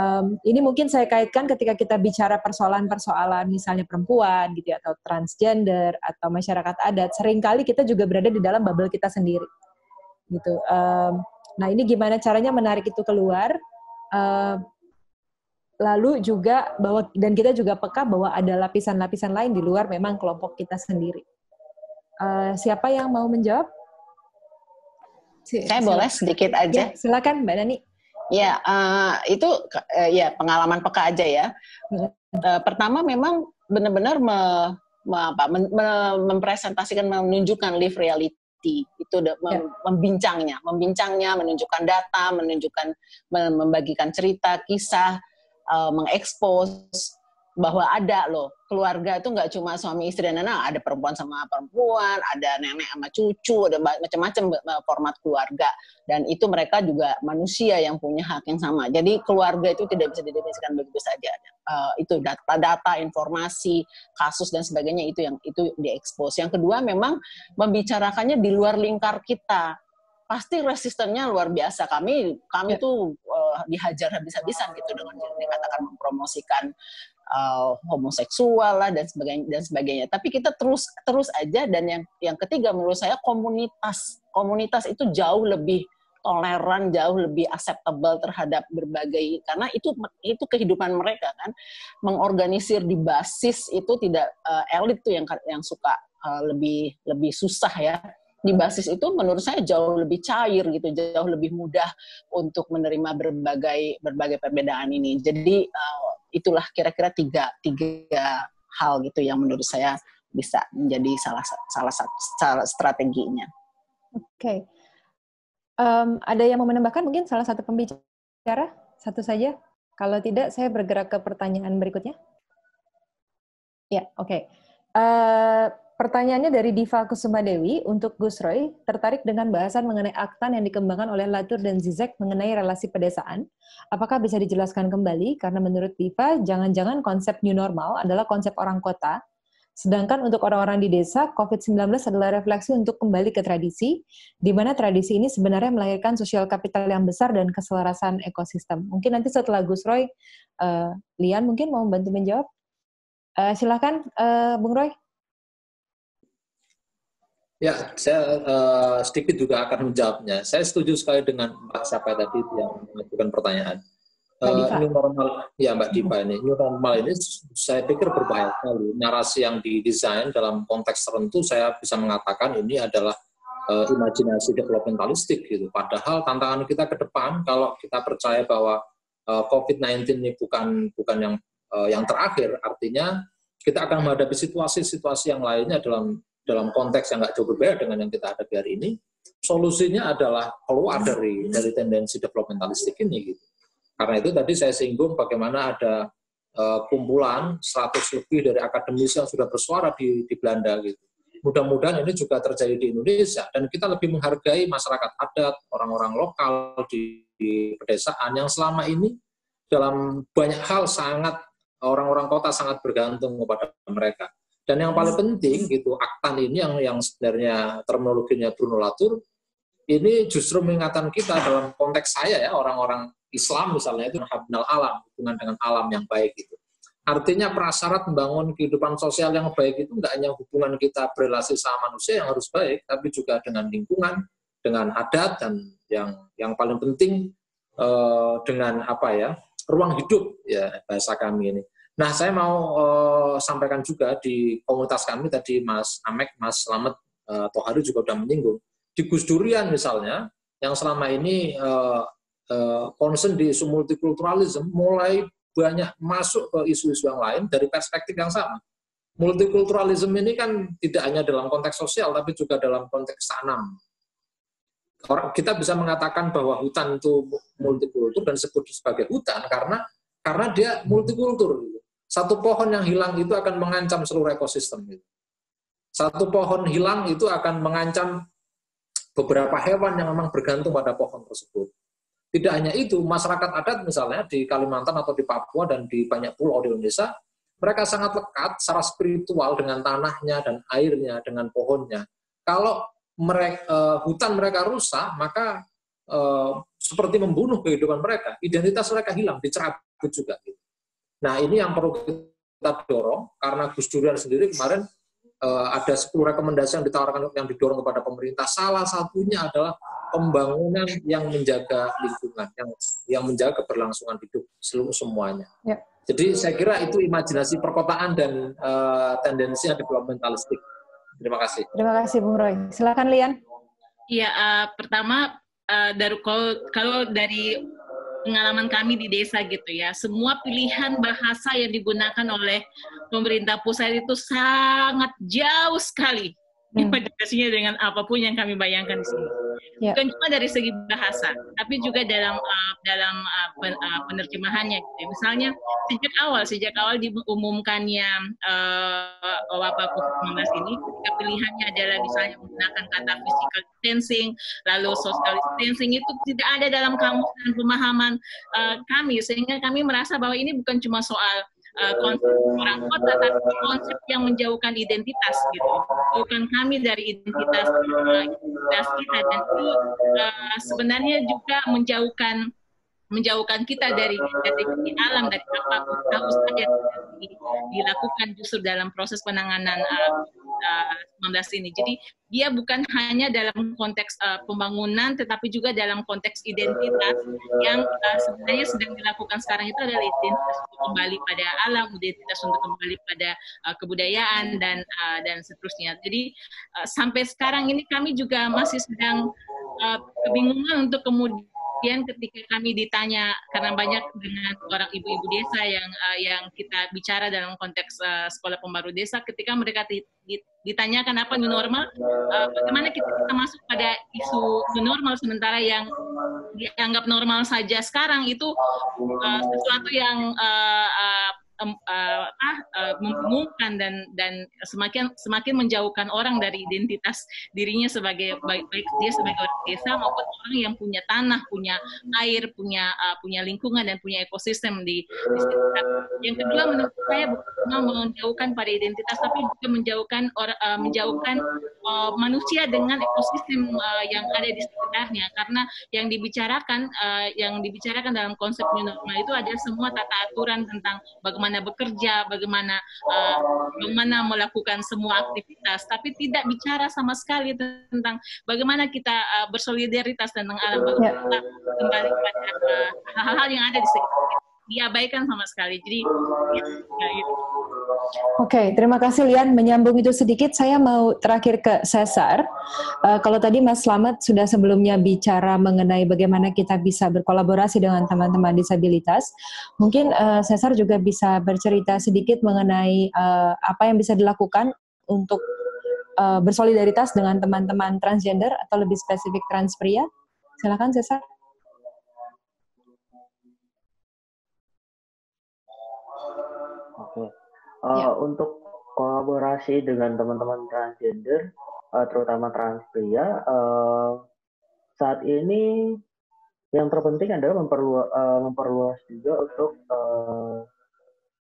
Um, ini mungkin saya kaitkan ketika kita bicara persoalan-persoalan misalnya perempuan gitu ya, atau transgender atau masyarakat adat. Seringkali kita juga berada di dalam bubble kita sendiri, gitu. Um, nah ini gimana caranya menarik itu keluar? Uh, lalu juga bahwa dan kita juga peka bahwa ada lapisan-lapisan lain di luar memang kelompok kita sendiri. Uh, siapa yang mau menjawab? Saya boleh sedikit aja. Ya, silakan Mbak Nani. Ya, uh, itu uh, ya pengalaman peka aja ya. Uh, pertama memang benar-benar me, me, apa, me, me, mempresentasikan, menunjukkan live reality itu mem, ya. membincangnya, membincangnya, menunjukkan data, menunjukkan, membagikan cerita, kisah, uh, mengekspos bahwa ada loh keluarga itu nggak cuma suami istri dan anak ada perempuan sama perempuan ada nenek sama cucu ada macam-macam eh, format keluarga. Dan itu mereka juga manusia yang punya hak yang sama. Jadi keluarga itu tidak bisa didefinisikan begitu saja. Uh, itu data-data informasi kasus dan sebagainya itu yang itu diekspos. Yang kedua memang membicarakannya di luar lingkar kita. Pasti resistennya luar biasa. Kami kami ya. tuh uh, dihajar habis-habisan gitu dengan dikatakan mempromosikan uh, homoseksual lah dan sebagainya dan sebagainya. Tapi kita terus terus aja dan yang yang ketiga menurut saya komunitas. Komunitas itu jauh lebih toleran jauh lebih acceptable terhadap berbagai karena itu itu kehidupan mereka kan. Mengorganisir di basis itu tidak uh, elit tuh yang yang suka uh, lebih lebih susah ya. Di basis itu menurut saya jauh lebih cair gitu jauh lebih mudah untuk menerima berbagai berbagai perbedaan ini. Jadi uh, itulah kira-kira tiga tiga hal gitu yang menurut saya bisa menjadi salah salah satu salah strateginya. Oke, okay. um, ada yang mau menambahkan mungkin salah satu pembicara satu saja. Kalau tidak, saya bergerak ke pertanyaan berikutnya. Ya, oke. Okay. Uh, Pertanyaannya dari Diva Kusuma Dewi untuk Gus Roy, tertarik dengan bahasan mengenai aktan yang dikembangkan oleh Latour dan Zizek mengenai relasi pedesaan. Apakah bisa dijelaskan kembali? Karena menurut Diva, jangan-jangan konsep new normal adalah konsep orang kota, sedangkan untuk orang-orang di desa, COVID-19 adalah refleksi untuk kembali ke tradisi, di mana tradisi ini sebenarnya melahirkan sosial kapital yang besar dan keselarasan ekosistem. Mungkin nanti setelah Gus Roy, uh, Lian mungkin mau membantu menjawab? Uh, silakan, uh, Bung Roy. Ya, saya uh, sedikit juga akan menjawabnya. Saya setuju sekali dengan Mbak siapa tadi yang mengajukan pertanyaan. Uh, new normal, ya Mbak Diva ini, new normal ini saya pikir berbahaya sekali. Narasi yang didesain dalam konteks tertentu, saya bisa mengatakan ini adalah uh, imajinasi developmentalistik gitu. Padahal tantangan kita ke depan, kalau kita percaya bahwa uh, COVID-19 ini bukan bukan yang uh, yang terakhir, artinya kita akan menghadapi situasi-situasi yang lainnya dalam dalam konteks yang nggak jauh berbeda dengan yang kita hadapi hari ini, solusinya adalah keluar dari dari tendensi developmentalistik ini gitu. Karena itu tadi saya singgung bagaimana ada uh, kumpulan 100 lebih dari akademis yang sudah bersuara di, di Belanda gitu. mudah-mudahan ini juga terjadi di Indonesia dan kita lebih menghargai masyarakat adat, orang-orang lokal di, di pedesaan yang selama ini dalam banyak hal sangat orang-orang kota sangat bergantung kepada mereka. Dan yang paling penting gitu, aktan ini yang yang sebenarnya terminologinya Bruno Latour ini justru mengingatkan kita dalam konteks saya ya orang-orang Islam misalnya itu habnal alam, hubungan dengan alam yang baik itu. Artinya prasyarat membangun kehidupan sosial yang baik itu tidak hanya hubungan kita berrelasi sama manusia yang harus baik, tapi juga dengan lingkungan, dengan adat dan yang yang paling penting eh, dengan apa ya ruang hidup ya bahasa kami ini. Nah saya mau eh, sampaikan juga di komunitas kami tadi Mas Amek, Mas Slamet, eh, Tohari juga sudah menyinggung di Gus Durian misalnya yang selama ini eh, eh, concern di isu multikulturalisme mulai banyak masuk ke isu-isu yang lain dari perspektif yang sama. Multikulturalisme ini kan tidak hanya dalam konteks sosial, tapi juga dalam konteks tanam. Orang, kita bisa mengatakan bahwa hutan itu multikultur dan disebut sebagai hutan karena karena dia multikultur. Satu pohon yang hilang itu akan mengancam seluruh ekosistem. Satu pohon hilang itu akan mengancam beberapa hewan yang memang bergantung pada pohon tersebut. Tidak hanya itu, masyarakat adat misalnya di Kalimantan atau di Papua dan di banyak pulau di Indonesia, mereka sangat lekat secara spiritual dengan tanahnya dan airnya, dengan pohonnya. Kalau mereka, uh, eh, hutan mereka rusak, maka uh, seperti membunuh kehidupan mereka. Identitas mereka hilang, dicerabut juga. Nah ini yang perlu kita dorong, karena Gus Durian sendiri kemarin uh, ada 10 rekomendasi yang ditawarkan yang didorong kepada pemerintah. Salah satunya adalah pembangunan yang menjaga lingkungan, yang yang menjaga keberlangsungan hidup seluruh semuanya. Ya. Jadi saya kira itu imajinasi perkotaan dan uh, tendensi developmentalistik. Terima kasih. Terima kasih Bung Roy. Silakan Lian. Iya, uh, pertama uh, dari kalau, kalau dari pengalaman kami di desa gitu ya, semua pilihan bahasa yang digunakan oleh pemerintah pusat itu sangat jauh sekali hmm. dengan apa pun yang kami bayangkan di sini. Yeah. Bukan cuma dari segi bahasa, tapi juga dalam uh, dalam uh, pen, uh, penerjemahannya. Gitu. Misalnya sejak awal, sejak awal diumumkannya uh, wabah COVID-19 ini, ketika pilihannya adalah misalnya menggunakan kata physical distancing, lalu social distancing itu tidak ada dalam kamus dan pemahaman uh, kami, sehingga kami merasa bahwa ini bukan cuma soal uh, konsep orang kota, tapi konsep yang menjauhkan identitas gitu. Bukan kami dari identitas uh, identitas kita dan itu uh, sebenarnya juga menjauhkan menjauhkan kita dari dari alam dari apa pun harus saja dilakukan justru dalam proses penanganan uh, uh, 19 ini. Jadi dia bukan hanya dalam konteks uh, pembangunan, tetapi juga dalam konteks identitas yang uh, sebenarnya sedang dilakukan sekarang itu adalah identitas untuk kembali pada alam, identitas untuk kembali pada uh, kebudayaan dan uh, dan seterusnya. Jadi uh, sampai sekarang ini kami juga masih sedang uh, kebingungan untuk kemudian kemudian ketika kami ditanya karena banyak dengan orang ibu-ibu desa yang uh, yang kita bicara dalam konteks uh, sekolah pembaru desa ketika mereka ditanyakan apa new normal uh, bagaimana kita bisa masuk pada isu new normal sementara yang dianggap normal saja sekarang itu uh, sesuatu yang uh, uh, uh, uh, membingungkan dan dan semakin semakin menjauhkan orang dari identitas dirinya sebagai baik baik dia sebagai orang desa maupun orang yang punya tanah, punya air, punya uh, punya lingkungan dan punya ekosistem di, di sekitar. Yang kedua menurut saya bukan menjauhkan pada identitas tapi juga menjauhkan or, uh, menjauhkan uh, manusia dengan ekosistem uh, yang ada di sekitarnya karena yang dibicarakan uh, yang dibicarakan dalam konsep new normal itu ada semua tata aturan tentang bagaimana bagaimana bekerja, bagaimana uh, bagaimana melakukan semua aktivitas, tapi tidak bicara sama sekali tentang bagaimana kita uh, bersolidaritas tentang alam, bagaimana kita kembali pada uh, hal-hal uh, yang ada di sekitar kita. Diabaikan sama sekali. Jadi ya, gitu. Oke, okay, terima kasih Lian. Menyambung itu sedikit, saya mau terakhir ke Cesar. Uh, kalau tadi Mas Slamet sudah sebelumnya bicara mengenai bagaimana kita bisa berkolaborasi dengan teman-teman disabilitas, mungkin uh, Cesar juga bisa bercerita sedikit mengenai uh, apa yang bisa dilakukan untuk uh, bersolidaritas dengan teman-teman transgender atau lebih spesifik trans pria. Silakan Cesar. Uh, ya. Untuk kolaborasi dengan teman-teman transgender, uh, terutama trans pria, uh, saat ini yang terpenting adalah memperluas, uh, memperluas juga untuk uh,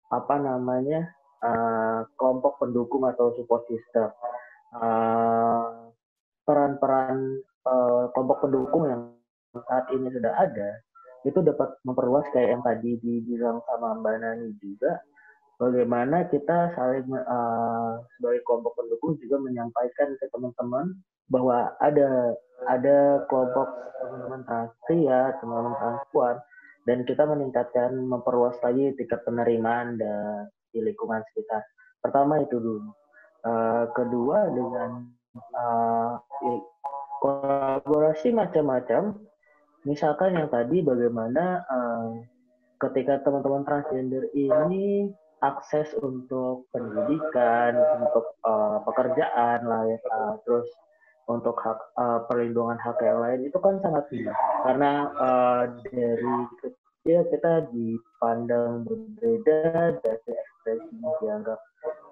apa namanya uh, kelompok pendukung atau support system. peran-peran uh, kelompok pendukung yang saat ini sudah ada itu dapat memperluas kayak yang tadi dibilang sama Mbak Nani juga bagaimana kita saling uh, sebagai kelompok pendukung juga menyampaikan ke teman-teman bahwa ada ada kelompok teman-teman trans pria, teman-teman transpuan dan kita meningkatkan memperluas lagi tingkat penerimaan dan di lingkungan sekitar. Pertama itu dulu. Uh, kedua dengan uh, kolaborasi macam-macam. Misalkan yang tadi bagaimana uh, ketika teman-teman transgender ini akses untuk pendidikan, untuk uh, pekerjaan ya, uh, terus untuk hak uh, perlindungan hak yang lain itu kan sangat tinggi karena uh, dari kecil kita dipandang berbeda dari ekspresi dianggap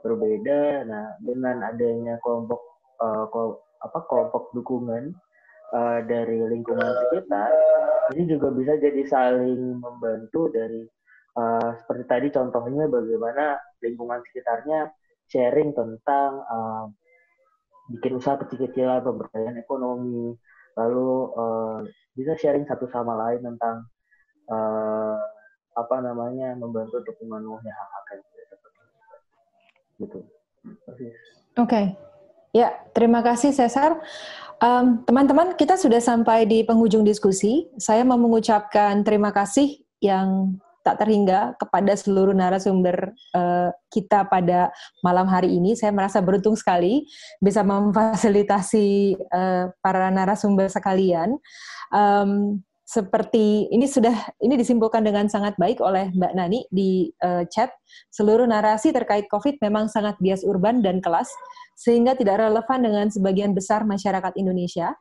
berbeda. Nah dengan adanya kelompok uh, kol apa kelompok dukungan uh, dari lingkungan sekitar ini juga bisa jadi saling membantu dari uh, seperti tadi contohnya bagaimana lingkungan sekitarnya sharing tentang uh, bikin usaha kecil-kecilan pemberdayaan ekonomi lalu uh, bisa sharing satu sama lain tentang uh, apa namanya membantu untuk memenuhi hak-hak gitu. Oke, okay. ya terima kasih Cesar. Teman-teman, um, kita sudah sampai di penghujung diskusi. Saya mau mengucapkan terima kasih yang tak terhingga kepada seluruh narasumber uh, kita pada malam hari ini. Saya merasa beruntung sekali bisa memfasilitasi uh, para narasumber sekalian. Um, seperti ini sudah ini disimpulkan dengan sangat baik oleh Mbak Nani di uh, chat. Seluruh narasi terkait COVID memang sangat bias urban dan kelas sehingga tidak relevan dengan sebagian besar masyarakat Indonesia.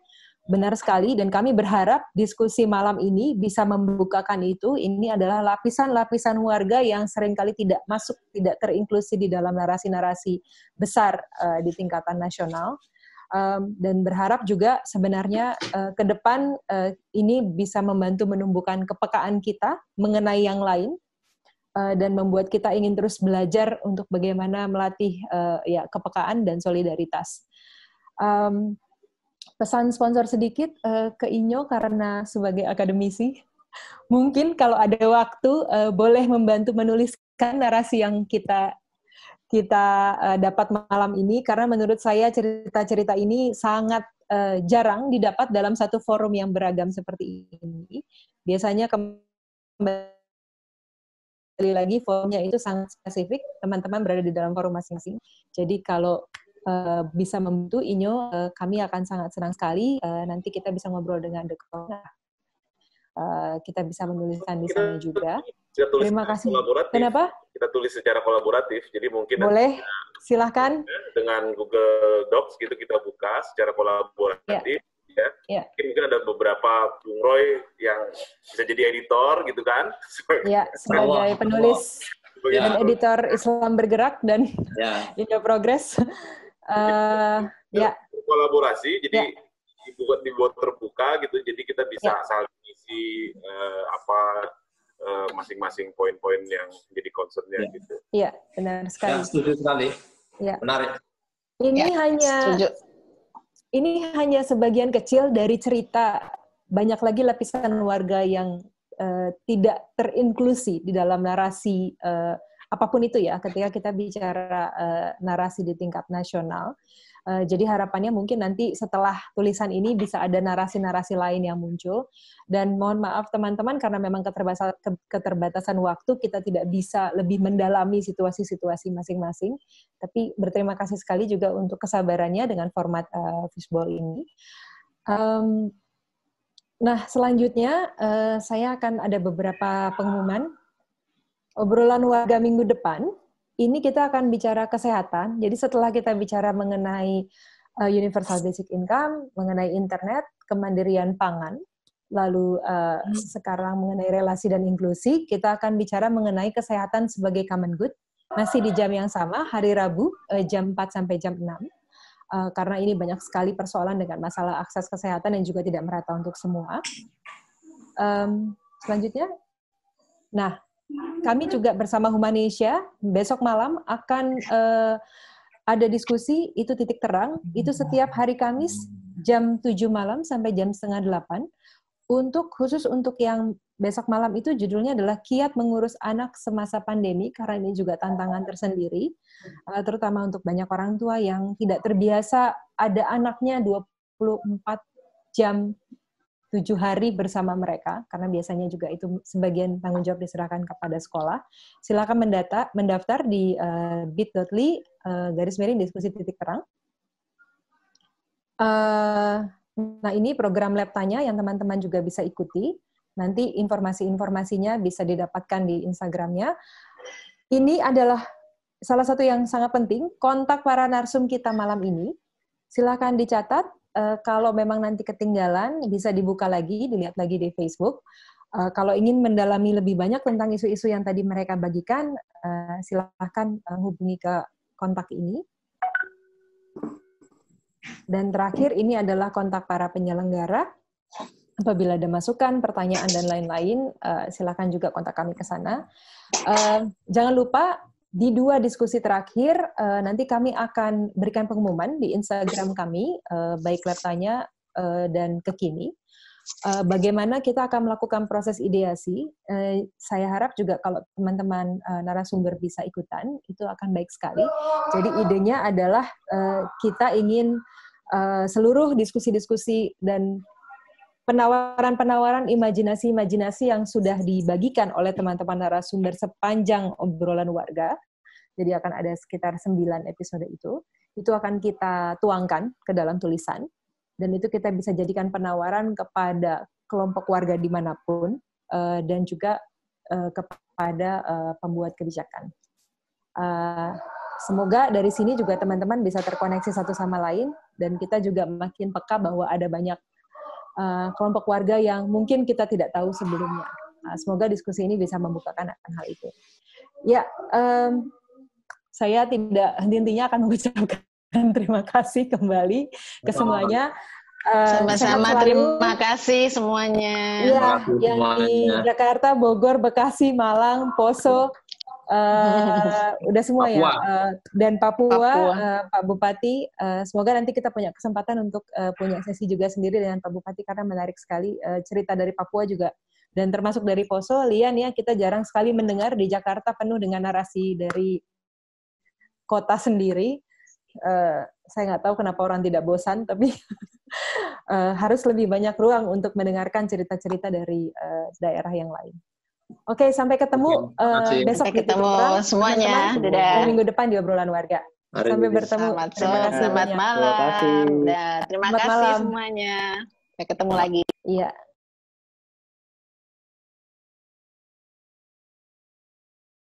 Benar sekali, dan kami berharap diskusi malam ini bisa membukakan itu. Ini adalah lapisan-lapisan warga yang sering kali tidak masuk, tidak terinklusi di dalam narasi-narasi besar uh, di tingkatan nasional. Um, dan berharap juga sebenarnya uh, ke depan uh, ini bisa membantu menumbuhkan kepekaan kita mengenai yang lain dan membuat kita ingin terus belajar untuk bagaimana melatih uh, ya kepekaan dan solidaritas. Um, pesan sponsor sedikit uh, ke Inyo karena sebagai akademisi (laughs) mungkin kalau ada waktu uh, boleh membantu menuliskan narasi yang kita kita uh, dapat malam ini karena menurut saya cerita-cerita ini sangat uh, jarang didapat dalam satu forum yang beragam seperti ini. Biasanya kembali lagi forumnya itu sangat spesifik, teman-teman berada di dalam forum masing-masing. Jadi kalau uh, bisa membantu Inyo, uh, kami akan sangat senang sekali. Uh, nanti kita bisa ngobrol dengan The Uh, kita bisa menuliskan di sana juga. Kita tulis Terima kasih. Kolaboratif. Kenapa? Kita tulis secara kolaboratif, jadi mungkin boleh. Silahkan. Dengan Google Docs gitu kita buka secara kolaboratif. Ya. ya. ya. Mungkin, mungkin ada beberapa Bung Roy yang bisa jadi editor gitu kan? Ya, (laughs) sebagai penulis ya. dan editor Islam bergerak dan ya. (laughs) Indo Progress. Uh, ya. Kolaborasi, jadi ya. dibuat dibuat terbuka gitu, jadi kita bisa ya. saling isi uh, apa uh, masing-masing poin-poin yang jadi concernnya ya. gitu. Iya, benar sekali. Ya, setuju sekali. Ya. Menarik. Ini ya, hanya setuju. ini hanya sebagian kecil dari cerita banyak lagi lapisan warga yang uh, tidak terinklusi di dalam narasi uh, apa pun itu ya ketika kita bicara uh, narasi di tingkat nasional. Uh, jadi harapannya mungkin nanti setelah tulisan ini bisa ada narasi-narasi lain yang muncul. Dan mohon maaf teman-teman karena memang keterbatasan, keterbatasan waktu kita tidak bisa lebih mendalami situasi-situasi masing-masing. Tapi berterima kasih sekali juga untuk kesabarannya dengan format uh, fishball ini. Um, nah selanjutnya saya akan ada beberapa pengumuman obrolan warga minggu depan, ini kita akan bicara kesehatan. Jadi setelah kita bicara mengenai uh, universal basic income, mengenai internet, kemandirian pangan, lalu uh, hmm. sekarang mengenai relasi dan inklusi, kita akan bicara mengenai kesehatan sebagai common good. masih di jam yang sama, hari Rabu, uh, jam 4 sampai jam 6. Uh, karena ini banyak sekali persoalan dengan masalah akses kesehatan yang juga tidak merata untuk semua. Um, selanjutnya, nah kami juga bersama Humanesia besok malam akan uh, ada diskusi itu titik terang. Itu setiap hari Kamis jam 7 malam sampai jam setengah 8 untuk khusus untuk yang besok malam itu judulnya adalah kiat mengurus anak semasa pandemi karena ini juga tantangan tersendiri. Uh, terutama untuk banyak orang tua yang tidak terbiasa ada anaknya 24 jam tujuh hari bersama mereka karena biasanya juga itu sebagian tanggung jawab diserahkan kepada sekolah. Silakan mendata, mendaftar di uh, bit.ly uh, garis miring diskusi titik terang. Uh, nah ini program lab tanya yang teman-teman juga bisa ikuti. Nanti informasi-informasinya bisa didapatkan di Instagramnya. Ini adalah salah satu yang sangat penting, kontak para narsum kita malam ini. Silakan dicatat, uh, kalau memang nanti ketinggalan, bisa dibuka lagi, dilihat lagi di Facebook. Uh, kalau ingin mendalami lebih banyak tentang isu-isu yang tadi mereka bagikan, uh, silakan uh, hubungi ke kontak ini. Dan terakhir, ini adalah kontak para penyelenggara Apabila ada masukan, pertanyaan, dan lain-lain, uh, silakan juga kontak kami ke sana. Uh, jangan lupa, di dua diskusi terakhir, uh, nanti kami akan berikan pengumuman di Instagram kami, uh, baik Lab Tanya uh, dan Kekini. Uh, bagaimana kita akan melakukan proses ideasi. Uh, saya harap juga kalau teman-teman uh, narasumber bisa ikutan, itu akan baik sekali. Jadi idenya adalah uh, kita ingin uh, seluruh diskusi-diskusi dan penawaran-penawaran imajinasi-imajinasi yang sudah dibagikan oleh teman-teman narasumber sepanjang obrolan warga. Jadi akan ada sekitar 9 episode itu. Itu akan kita tuangkan ke dalam tulisan. Dan itu kita bisa jadikan penawaran kepada kelompok warga di mana pun uh, dan juga uh, kepada uh, pembuat kebijakan. Semoga dari sini juga teman-teman bisa terkoneksi satu sama lain dan kita juga makin peka bahwa ada banyak uh, kelompok warga yang mungkin kita tidak tahu sebelumnya. Nah, semoga diskusi ini bisa membukakan akan hal itu. Ya, um, saya tidak intinya akan mengucapkan (laughs) terima kasih kembali ke semuanya. Sama-sama uh, terima kasih semuanya. Iya, yang di Jakarta, Bogor, Bekasi, Malang, Poso, uh, udah semua ya. Papua. ya uh, dan Papua, Papua. Uh, Pak Bupati uh, semoga nanti kita punya kesempatan untuk uh, punya sesi juga sendiri dengan Pak Bupati karena menarik sekali uh, cerita dari Papua juga dan termasuk dari Poso Lian ya kita jarang sekali mendengar di Jakarta penuh dengan narasi dari kota sendiri uh, saya nggak tahu kenapa orang tidak bosan tapi uh, (laughs) harus lebih banyak ruang untuk mendengarkan cerita-cerita dari uh, daerah yang lain. Oke, sampai ketemu uh, besok sampai ketemu di semuanya. Dadah. Minggu depan di obrolan warga. Hari sampai bertemu. Selamat, terima kasih. Selamat malam. Terima kasih. Terima kasih semuanya. Sampai ketemu lagi. Iya.